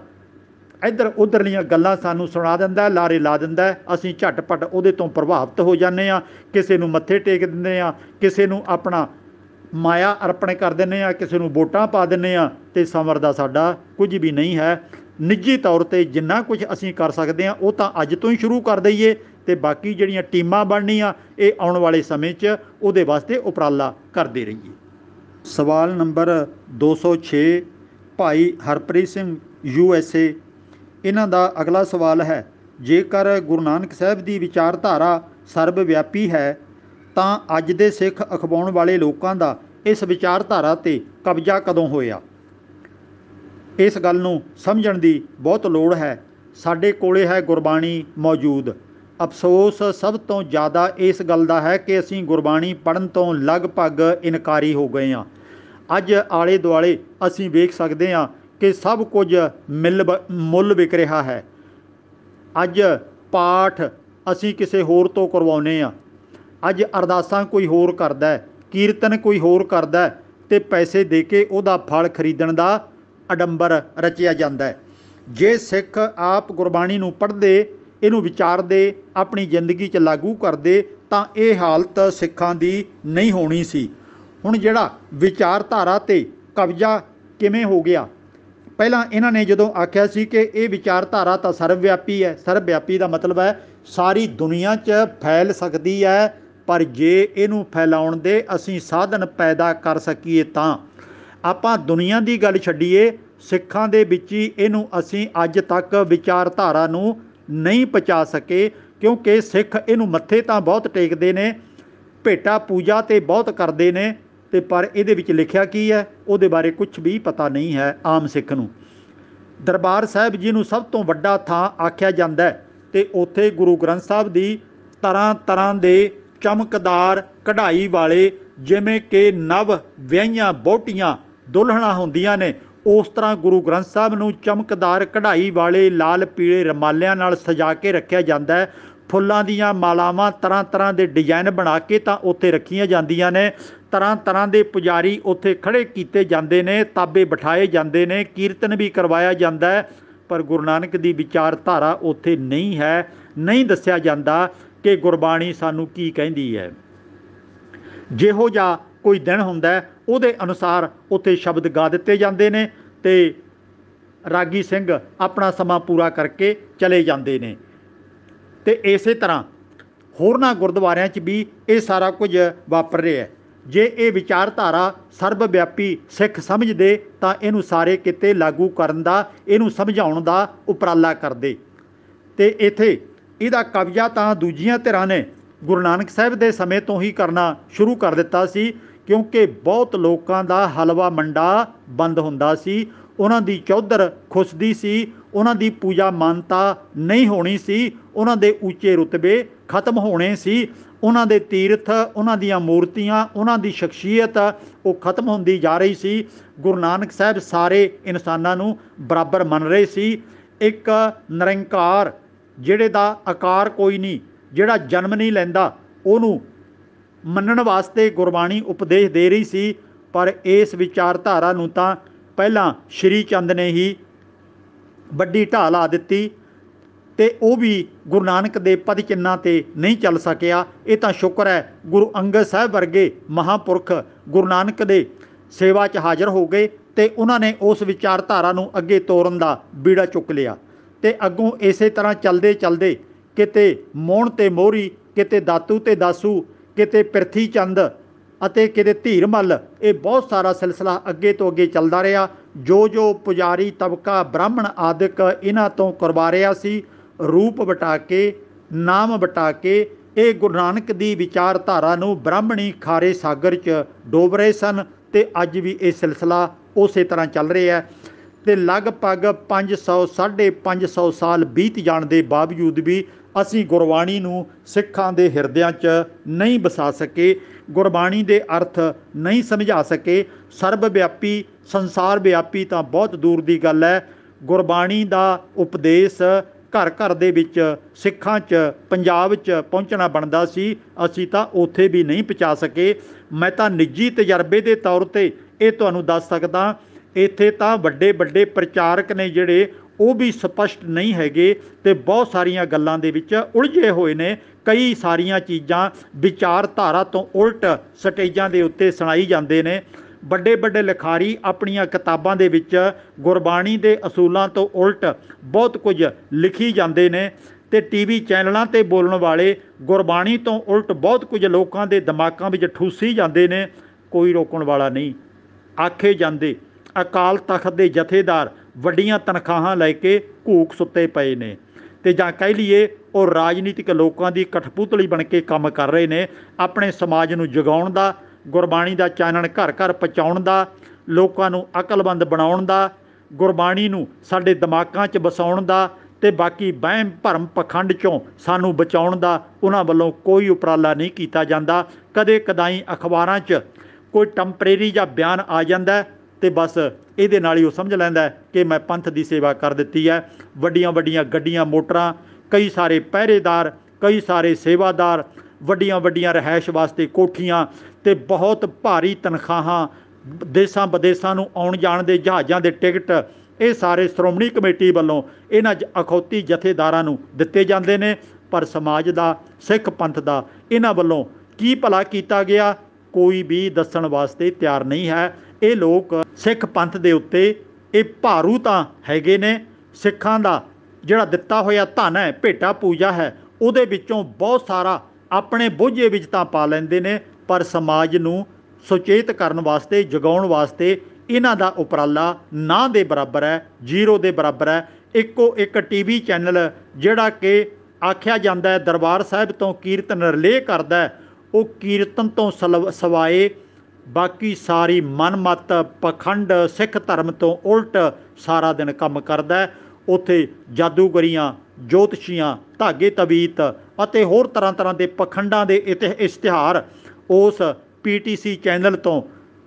ਇੱਧਰ ਉਧਰਲੀਆਂ ਗੱਲਾਂ ਸਾਨੂੰ ਸੁਣਾ ਦਿੰਦਾ ਲਾਰੇ ਲਾ ਦਿੰਦਾ ਹੈ, ਅਸੀਂ ਝਟਪਟ ਉਹਦੇ ਤੋਂ ਪ੍ਰਭਾਵਿਤ ਹੋ ਜਾਂਦੇ ਆ ਕਿਸੇ ਨੂੰ ਮੱਥੇ ਟੇਕ ਦਿੰਦੇ ਆ ਕਿਸੇ ਨੂੰ ਆਪਣਾ ਮਾਇਆ ਅਰਪਣ ਕਰ ਦਿੰਦੇ ਆ ਕਿਸੇ ਨੂੰ ਵੋਟਾਂ ਪਾ ਦਿੰਦੇ ਆ ਤੇ ਸਮਰ ਦਾ ਸਾਡਾ ਕੁਝ ਵੀ ਨਹੀਂ ਹੈ। ਨਿੱਜੀ ਤੌਰ ਤੇ ਜਿੰਨਾ ਕੁਝ ਅਸੀਂ ਕਰ ਸਕਦੇ ਹਾਂ, ਉਹ ਤਾਂ ਅੱਜ ਤੋਂ ਹੀ ਸ਼ੁਰੂ ਕਰ ਦਈਏ ਤੇ ਬਾਕੀ ਜਿਹੜੀਆਂ ਟੀਮਾਂ ਬਣਨੀਆਂ, ਇਹ ਆਉਣ ਵਾਲੇ ਸਮੇਂ 'ਚ ਉਹਦੇ ਵਾਸਤੇ ਉਪਰਾਲਾ ਕਰਦੇ ਰਹੀਏ। ਸਵਾਲ number 206 Bhai Harpreet Singh, U S A. ਇਹਨਾਂ ਦਾ ਅਗਲਾ ਸਵਾਲ ਹੈ, ਜੇਕਰ ਗੁਰੂ ਨਾਨਕ ਸਾਹਿਬ ਦੀ ਵਿਚਾਰਧਾਰਾ ਸਰਬ ਵਿਆਪੀ ਹੈ, ਤਾਂ ਅੱਜ ਦੇ ਸਿੱਖ ਅਖਵਾਉਣ ਵਾਲੇ ਲੋਕਾਂ ਦਾ ਇਸ ਵਿਚਾਰਧਾਰਾ ਤੇ ਕਬਜ਼ਾ ਕਦੋਂ ਹੋਇਆ? ਇਸ ਗੱਲ ਨੂੰ ਸਮਝਣ ਦੀ ਬਹੁਤ ਲੋੜ ਹੈ। ਸਾਡੇ ਕੋਲੇ ਹੈ ਗੁਰਬਾਣੀ ਮੌਜੂਦ। ਅਫਸੋਸ, ਸਭ ਤੋਂ ਜ਼ਿਆਦਾ ਇਸ ਗੱਲ ਦਾ ਹੈ ਕਿ ਅਸੀਂ ਗੁਰਬਾਣੀ ਪੜ੍ਹਨ ਤੋਂ ਲਗਭਗ ਇਨਕਾਰੀ ਹੋ ਗਏ ਹਾਂ। ਅੱਜ ਆਲੇ ਦੁਆਲੇ ਅਸੀਂ ਵੇਖ ਸਕਦੇ ਹਾਂ ਕਿ ਸਭ ਕੁਝ ਮਿਲ ਬ- ਮੁੱਲ ਵਿਕ ਰਿਹਾ ਹੈ। ਅੱਜ ਪਾਠ ਅਸੀਂ ਕਿਸੇ ਹੋਰ ਤੋਂ ਕਰਵਾਉਨੇ ਆ ਅੱਜ ਅਰਦਾਸਾਂ ਕੋਈ ਹੋਰ ਕਰਦਾ ਕੀਰਤਨ ਕੋਈ ਹੋਰ ਕਰਦਾ ਹੈ ਤੇ ਪੈਸੇ ਦੇ ਕੇ ਉਹਦਾ ਫਲ ਖਰੀਦਣ ਦਾ ਅਡੰਬਰ ਰਚਿਆ ਜਾਂਦਾ ਹੈ। ਜੇ ਸਿੱਖ ਆਪ ਗੁਰਬਾਣੀ ਨੂੰ ਪੜ੍ਹਦੇ, ਇਹਨੂੰ ਵਿਚਾਰਦੇ, ਆਪਣੀ ਜ਼ਿੰਦਗੀ 'ਚ ਲਾਗੂ ਕਰਦੇ, ਤਾਂ ਇਹ ਹਾਲਤ ਸਿੱਖਾਂ ਦੀ ਨਹੀਂ ਹੋਣੀ ਸੀ। ਹੁਣ ਜਿਹੜਾ ਵਿਚਾਰਧਾਰਾ ਤੇ ਕਬਜ਼ਾ ਕਿਵੇਂ ਹੋ ਗਿਆ? ਪਹਿਲਾਂ ਇਹਨਾਂ ਨੇ ਜਦੋਂ ਆਖਿਆ ਸੀ ਕਿ ਇਹ ਵਿਚਾਰਧਾਰਾ ਤਾਂ ਸਰਵਵਿਆਪੀ ਹੈ, ਸਰਵਵਿਆਪੀ ਦਾ ਮਤਲਬ ਹੈ ਸਾਰੀ ਦੁਨੀਆ 'ਚ ਫੈਲ ਸਕਦੀ ਹੈ, ਪਰ ਜੇ ਇਹਨੂੰ ਫੈਲਾਉਣ ਦੇ ਅਸੀਂ ਸਾਧਨ ਪੈਦਾ ਕਰ ਸਕੀਏ ਤਾਂ ਆਪਾਂ ਦੁਨੀਆ ਦੀ ਗੱਲ ਛੱਡੀਏ, ਸਿੱਖਾਂ ਦੇ ਵਿੱਚ ਹੀ ਇਹਨੂੰ ਅਸੀਂ ਅੱਜ ਤੱਕ ਵਿਚਾਰਧਾਰਾ ਨੂੰ ਨਹੀਂ ਪਹੁੰਚਾ ਸਕੇ, ਕਿਉਂਕਿ ਸਿੱਖ ਇਹਨੂੰ ਮੱਥੇ ਤਾਂ ਬਹੁਤ ਟੇਕਦੇ ਨੇ, ਭੇਟਾ ਪੂਜਾ ਤੇ ਬਹੁਤ ਕਰਦੇ ਨੇ, ਤੇ ਪਰ ਇਹਦੇ ਵਿੱਚ ਲਿਖਿਆ ਕੀ ਹੈ? ਉਹਦੇ ਬਾਰੇ ਕੁਝ ਵੀ ਪਤਾ ਨਹੀਂ ਹੈ ਆਮ ਸਿੱਖ ਨੂੰ। ਦਰਬਾਰ ਸਾਹਿਬ ਜੀ ਨੂੰ ਸਭ ਤੋਂ ਵੱਡਾ ਥਾਂ ਆਖਿਆ ਜਾਂਦਾ ਹੈ ਤੇ ਉੱਥੇ ਗੁਰੂ ਗ੍ਰੰਥ ਸਾਹਿਬ ਦੀ ਤਰ੍ਹਾਂ ਤਰ੍ਹਾਂ ਦੇ ਚਮਕਦਾਰ ਕਢਾਈ ਵਾਲੇ ਜਿਵੇਂ ਕਿ ਨਵ ਵਿਆਹੀਆਂ ਬੋਟੀਆਂ ਦੁਲਹਣਾ ਹੁੰਦੀਆਂ ਨੇ। ਉਸ ਤਰ੍ਹਾਂ ਗੁਰੂ ਗ੍ਰੰਥ ਸਾਹਿਬ ਨੂੰ ਚਮਕਦਾਰ ਕਢਾਈ ਵਾਲੇ ਲਾਲ ਪੀਲੇ ਰਮਾਲਿਆਂ ਨਾਲ ਸਜਾ ਕੇ ਰੱਖਿਆ ਜਾਂਦਾ ਹੈ। ਫੁੱਲਾਂ ਦੀਆਂ ਮਾਲਾਵਾਂ ਤਰ੍ਹਾਂ ਤਰ੍ਹਾਂ ਦੇ ਡਿਜ਼ਾਈਨ ਬਣਾ ਕੇ ਤਾਂ ਉੱਥੇ ਰੱਖੀਆਂ ਜਾਂਦੀਆਂ ਨੇ। ਤਰ੍ਹਾਂ ਤਰ੍ਹਾਂ ਦੇ ਪੁਜਾਰੀ ਉੱਥੇ ਖੜੇ ਕੀਤੇ ਜਾਂਦੇ ਨੇ, ਤਾਬੇ ਬਿਠਾਏ ਜਾਂਦੇ ਨੇ, ਕੀਰਤਨ ਵੀ ਕਰਵਾਇਆ ਜਾਂਦਾ ਹੈ। ਪਰ ਗੁਰੂ ਨਾਨਕ ਦੀ ਵਿਚਾਰਧਾਰਾ ਉੱਥੇ ਨਹੀਂ ਹੈ, ਨਹੀਂ ਦੱਸਿਆ ਜਾਂਦਾ ਕਿ ਗੁਰਬਾਣੀ ਸਾਨੂੰ ਕੀ ਕਹਿੰਦੀ ਹੈ। ਜਿਹੋ ਜਿਹਾ ਕੋਈ ਦਿਨ ਹੁੰਦਾ ਉਹਦੇ ਅਨੁਸਾਰ ਉੱਥੇ ਸ਼ਬਦ ਗਾ ਦਿੱਤੇ ਜਾਂਦੇ ਨੇ ਤੇ ਰਾਗੀ ਸਿੰਘ ਆਪਣਾ ਸਮਾਂ ਪੂਰਾ ਕਰਕੇ ਚਲੇ ਜਾਂਦੇ ਨੇ। ਤੇ ਇਸੇ ਤਰ੍ਹਾਂ ਹੋਰਨਾਂ ਗੁਰਦੁਆਰਿਆਂ 'ਚ ਵੀ ਇਹ ਸਾਰਾ ਕੁਝ ਵਾਪਰ ਰਿਹਾ ਹੈ। ਜੇ ਇਹ ਵਿਚਾਰਧਾਰਾ ਸਰਬ ਵਿਆਪੀ ਸਿੱਖ ਸਮਝਦੇ, ਤਾਂ ਇਹਨੂੰ ਸਾਰੇ ਕਿਤੇ ਲਾਗੂ ਕਰਨ ਦਾ, ਇਹਨੂੰ ਸਮਝਾਉਣ ਦਾ ਉਪਰਾਲਾ ਕਰਦੇ। ਤੇ ਇਥੇ ਇਹਦਾ ਕਬਜ਼ਾ ਤਾਂ ਦੂਜੀਆਂ ਧਿਰਾਂ ਨੇ ਗੁਰੂ ਨਾਨਕ ਸਾਹਿਬ ਦੇ ਸਮੇਂ ਤੋਂ ਹੀ ਕਰਨਾ ਸ਼ੁਰੂ ਕਰ ਦਿੱਤਾ ਸੀ। ਕਿਉਂਕਿ ਬਹੁਤ ਲੋਕਾਂ ਦਾ ਹਲਵਾ ਮੰਡਾ ਬੰਦ ਹੁੰਦਾ ਸੀ। ਉਹਨਾਂ ਦੀ ਚੌਧਰ ਖੁਸਦੀ ਸੀ। ਉਹਨਾਂ ਦੀ ਪੂਜਾ ਮਾਨਤਾ ਨਹੀਂ ਹੋਣੀ ਸੀ। ਉਹਨਾਂ ਦੇ ਉੱਚੇ ਰੁਤਬੇ ਖਤਮ ਹੋਣੇ ਸੀ। ਉਹਨਾਂ ਦੇ ਤੀਰਥ, ਉਹਨਾਂ ਦੀਆਂ ਮੂਰਤੀਆਂ, ਉਹਨਾਂ ਦੀ ਸ਼ਖਸੀਅਤ ਉਹ ਖਤਮ ਹੁੰਦੀ ਜਾ ਰਹੀ ਸੀ। ਗੁਰੂ ਨਾਨਕ ਸਾਹਿਬ ਸਾਰੇ ਇਨਸਾਨਾਂ ਨੂੰ ਬਰਾਬਰ ਮੰਨ ਰਹੇ ਸੀ। ਇੱਕ ਨਿਰੰਕਾਰ, ਜਿਹੜੇ ਦਾ ਆਕਾਰ ਕੋਈ ਨਹੀਂ, ਜਿਹੜਾ ਜਨਮ ਨਹੀਂ ਲੈਂਦਾ, ਉਹਨੂੰ ਮੰਨਣ ਵਾਸਤੇ ਗੁਰਬਾਣੀ ਉਪਦੇਸ਼ ਦੇ ਰਹੀ ਸੀ, ਪਰ ਇਸ ਵਿਚਾਰਧਾਰਾ ਨੂੰ ਤਾਂ ਪਹਿਲਾਂ ਸ਼੍ਰੀ ਚੰਦ ਨੇ ਹੀ ਵੱਡੀ ਢਾਲ ਲਾ ਦਿੱਤੀ ਤੇ ਉਹ ਵੀ ਗੁਰੂ ਨਾਨਕ ਦੇ ਪਦ ਚਿੰਨਾਂ ਤੇ ਨਹੀਂ ਚੱਲ ਸਕਿਆ। ਇਹ ਤਾਂ ਸ਼ੁਕਰ ਹੈ, ਗੁਰੂ ਅੰਗਦ ਸਾਹਿਬ ਵਰਗੇ ਮਹਾਪੁਰਖ ਗੁਰੂ ਨਾਨਕ ਦੇ ਸੇਵਾ 'ਚ ਹਾਜ਼ਰ ਹੋ ਗਏ ਤੇ ਉਹਨਾਂ ਨੇ ਉਸ ਵਿਚਾਰਧਾਰਾ ਨੂੰ ਅੱਗੇ ਤੋਰਨ ਦਾ ਬੀੜਾ ਚੁੱਕ ਲਿਆ ਤੇ ਅੱਗੋਂ ਇਸੇ ਤਰ੍ਹਾਂ ਚੱਲਦੇ ਚੱਲਦੇ ਕਿਤੇ ਮੋਹਣ ਤੇ ਮੋਹਰੀ, ਕਿਤੇ ਦਾਤੂ ਤੇ ਦਾਸੂ ਕਿਤੇ ਪ੍ਰਿਥੀ ਚੰਦ ਅਤੇ ਕਿਤੇ ਧੀਰਮਲ ਇਹ ਬਹੁਤ ਸਾਰਾ ਸਿਲਸਿਲਾ ਅੱਗੇ ਤੋਂ ਅੱਗੇ ਚੱਲਦਾ ਰਿਹਾ। ਜੋ ਜੋ ਪੁਜਾਰੀ ਤਬਕਾ ਬ੍ਰਾਹਮਣ ਆਦਿਕ ਇਹਨਾਂ ਤੋਂ ਕਰਵਾ ਰਿਹਾ ਸੀ, ਰੂਪ ਵਟਾ ਕੇ, ਨਾਮ ਵਟਾ ਕੇ, ਇਹ ਗੁਰੂ ਨਾਨਕ ਦੀ ਵਿਚਾਰਧਾਰਾ ਨੂੰ ਬ੍ਰਾਹਮਣੀ ਖਾਰੇ ਸਾਗਰ 'ਚ ਡੋਬ ਰਹੇ ਸਨ ਤੇ ਅੱਜ ਵੀ ਇਹ ਸਿਲਸਿਲਾ ਉਸੇ ਤਰ੍ਹਾਂ ਚੱਲ ਰਿਹਾ ਹੈ ਤੇ ਲਗਭਗ 500 550 ਸਾਲ ਬੀਤ ਜਾਣ ਦੇ ਬਾਵਜੂਦ ਵੀ ਅਸੀਂ ਗੁਰਬਾਣੀ ਨੂੰ ਸਿੱਖਾਂ ਦੇ ਹਿਰਦਿਆਂ 'ਚ ਨਹੀਂ ਵਸਾ ਸਕੇ, ਗੁਰਬਾਣੀ ਦੇ ਅਰਥ ਨਹੀਂ ਸਮਝਾ ਸਕੇ। ਸਰਬ ਵਿਆਪੀ, ਸੰਸਾਰ ਵਿਆਪੀ ਤਾਂ ਬਹੁਤ ਦੂਰ ਦੀ ਗੱਲ ਹੈ। ਗੁਰਬਾਣੀ ਦਾ ਉਪਦੇਸ਼ ਘਰ ਘਰ ਦੇ ਵਿੱਚ ਸਿੱਖਾਂ 'ਚ, ਪੰਜਾਬ 'ਚ ਪਹੁੰਚਣਾ ਬਣਦਾ ਸੀ। ਅਸੀਂ ਤਾਂ ਉੱਥੇ ਵੀ ਨਹੀਂ ਪਹੁੰਚਾ ਸਕੇ। ਮੈਂ ਤਾਂ ਨਿੱਜੀ ਤਜਰਬੇ ਦੇ ਤੌਰ ਤੇ ਇਹ ਤੁਹਾਨੂੰ ਦੱਸ ਸਕਦਾ, ਇੱਥੇ ਤਾਂ ਵੱਡੇ ਵੱਡੇ ਪ੍ਰਚਾਰਕ ਨੇ ਜਿਹੜੇ ਉਹ ਵੀ ਸਪਸ਼ਟ ਨਹੀਂ ਹੈਗੇ ਤੇ ਬਹੁਤ ਸਾਰੀਆਂ ਗੱਲਾਂ ਦੇ ਵਿੱਚ ਉਲਝੇ ਹੋਏ ਨੇ। ਕਈ ਸਾਰੀਆਂ ਚੀਜ਼ਾਂ ਵਿਚਾਰਧਾਰਾ ਤੋਂ ਉਲਟ ਸਟੇਜਾਂ ਦੇ ਉੱਤੇ ਸੁਣਾਈ ਜਾਂਦੇ ਨੇ। ਵੱਡੇ ਵੱਡੇ ਲਿਖਾਰੀ ਆਪਣੀਆਂ ਕਿਤਾਬਾਂ ਦੇ ਵਿੱਚ ਗੁਰਬਾਣੀ ਦੇ ਅਸੂਲਾਂ ਤੋਂ ਉਲਟ ਬਹੁਤ ਕੁਝ ਲਿਖੀ ਜਾਂਦੇ ਨੇ ਤੇ ਟੀਵੀ ਚੈਨਲਾਂ ਤੇ ਬੋਲਣ ਵਾਲੇ ਗੁਰਬਾਣੀ ਤੋਂ ਉਲਟ ਬਹੁਤ ਕੁਝ ਲੋਕਾਂ ਦੇ ਦਿਮਾਗਾਂ ਵਿੱਚ ਠੂਸੀ ਜਾਂਦੇ ਨੇ। ਕੋਈ ਰੋਕਣ ਵਾਲਾ ਨਹੀਂ। ਆਖੇ ਜਾਂਦੇ, ਅਕਾਲ ਤਖਤ ਦੇ ਜਥੇਦਾਰ ਵੱਡੀਆਂ ਤਨਖਾਹਾਂ ਲੈ ਕੇ ਘੂਕ ਸੁੱਤੇ ਪਏ ਨੇ। ਤੇ ਜਾਂ ਕਹਿ ਲਈਏ, ਉਹ ਰਾਜਨੀਤਿਕ ਲੋਕਾਂ ਦੀ ਕਠਪੂਤਲੀ ਬਣ ਕੇ ਕੰਮ ਕਰ ਰਹੇ ਨੇ। ਆਪਣੇ ਸਮਾਜ ਨੂੰ ਜਗਾਉਣ ਦਾ, ਗੁਰਬਾਣੀ ਦਾ ਚਾਨਣ ਘਰ ਘਰ ਪਹੁੰਚਾਉਣ ਦਾ, ਲੋਕਾਂ ਨੂੰ ਅਕਲਬੰਦ ਬਣਾਉਣ ਦਾ, ਗੁਰਬਾਣੀ ਨੂੰ ਸਾਡੇ ਦਿਮਾਗਾਂ 'ਚ ਵਸਾਉਣ ਦਾ ਤੇ ਬਾਕੀ ਵਹਿਮ ਭਰਮ ਪਖੰਡ 'ਚੋਂ ਸਾਨੂੰ ਬਚਾਉਣ ਦਾ ਉਹਨਾਂ ਵੱਲੋਂ ਕੋਈ ਉਪਰਾਲਾ ਨਹੀਂ ਕੀਤਾ ਜਾਂਦਾ। ਕਦੇ ਕਦਾਈ ਅਖਬਾਰਾਂ 'ਚ ਕੋਈ ਟੈਂਪਰੇਰੀ ਜਾਂ ਬਿਆਨ ਆ ਜਾਂਦਾ ਤੇ ਬਸ ਇਹਦੇ ਨਾਲ ਹੀ ਉਹ ਸਮਝ ਲੈਂਦਾ ਕਿ ਮੈਂ ਪੰਥ ਦੀ ਸੇਵਾ ਕਰ ਦਿੱਤੀ ਹੈ। ਵੱਡੀਆਂ ਵੱਡੀਆਂ ਗੱਡੀਆਂ, ਮੋਟਰਾਂ, ਕਈ ਸਾਰੇ ਪਹਿਰੇਦਾਰ, ਕਈ ਸਾਰੇ ਸੇਵਾਦਾਰ, ਵੱਡੀਆਂ ਵੱਡੀਆਂ ਰਹਿائش ਵਾਸਤੇ ਕੋਠੀਆਂ ਤੇ ਬਹੁਤ ਭਾਰੀ ਤਨਖਾਹਾਂ ਦੇਸਾਂ ਵਿਦੇਸਾਂ ਨੂੰ ਆਉਣ ਜਾਣ ਦੇ ਜਹਾਜ਼ਾਂ ਦੇ ਟਿਕਟ, ਇਹ ਸਾਰੇ ਸ਼੍ਰੋਮਣੀ ਕਮੇਟੀ ਵੱਲੋਂ ਇਹਨਾਂ 'ਚ ਅਖੌਤੀ ਜਥੇਦਾਰਾਂ ਨੂੰ ਦਿੱਤੇ ਜਾਂਦੇ ਨੇ। ਪਰ ਸਮਾਜ ਦਾ, ਸਿੱਖ ਪੰਥ ਦਾ ਇਹਨਾਂ ਵੱਲੋਂ ਕੀ ਭਲਾ ਕੀਤਾ ਗਿਆ, ਕੋਈ ਵੀ ਦੱਸਣ ਵਾਸਤੇ ਤਿਆਰ ਨਹੀਂ ਹੈ। ਇਹ ਲੋਕ ਸਿੱਖ ਪੰਥ ਦੇ ਉੱਤੇ ਇਹ ਭਾਰੂ ਤਾਂ ਹੈਗੇ ਨੇ। ਸਿੱਖਾਂ ਦਾ ਜਿਹੜਾ ਦਿੱਤਾ ਹੋਇਆ ਧਨ ਹੈ, ਭੇਟਾ ਪੂਜਾ ਹੈ, ਉਹਦੇ ਵਿੱਚੋਂ ਬਹੁਤ ਸਾਰਾ ਆਪਣੇ ਬੋਝੇ ਵਿੱਚ ਤਾਂ ਪਾ ਲੈਂਦੇ ਨੇ। ਪਰ ਸਮਾਜ ਨੂੰ ਸੁਚੇਤ ਕਰਨ ਵਾਸਤੇ, ਜਗਾਉਣ ਵਾਸਤੇ ਇਹਨਾਂ ਦਾ ਉਪਰਾਲਾ ਨਾ ਦੇ ਬਰਾਬਰ ਹੈ, ਜ਼ੀਰੋ ਦੇ ਬਰਾਬਰ ਹੈ। ਇੱਕੋ ਇੱਕ ਟੀਵੀ ਚੈਨਲ ਜਿਹੜਾ ਕਿ ਆਖਿਆ ਜਾਂਦਾ ਹੈ, ਦਰਬਾਰ ਸਾਹਿਬ ਤੋਂ ਕੀਰਤਨ ਰਿਲੇ ਕਰਦਾ ਉਹ ਕੀਰਤਨ ਤੋਂ ਸਲਵ- ਸਵਾਏ ਬਾਕੀ ਸਾਰੀ ਮਨਮਤ ਪਖੰਡ ਸਿੱਖ ਧਰਮ ਤੋਂ ਉਲਟ ਸਾਰਾ ਦਿਨ ਕੰਮ ਕਰਦਾ ਹੈ। ਉੱਥੇ ਜਾਦੂਗਰੀਆਂ, ਜੋਤਸ਼ੀਆਂ, ਧਾਗੇ ਤਵੀਤ ਅਤੇ ਹੋਰ ਤਰ੍ਹਾਂ ਤਰ੍ਹਾਂ ਦੇ ਪਖੰਡਾਂ ਦੇ ਇਤਿ- ਇਸ਼ਤਿਹਾਰ ਉਸ ਪੀਟੀਸੀ ਚੈਨਲ ਤੋਂ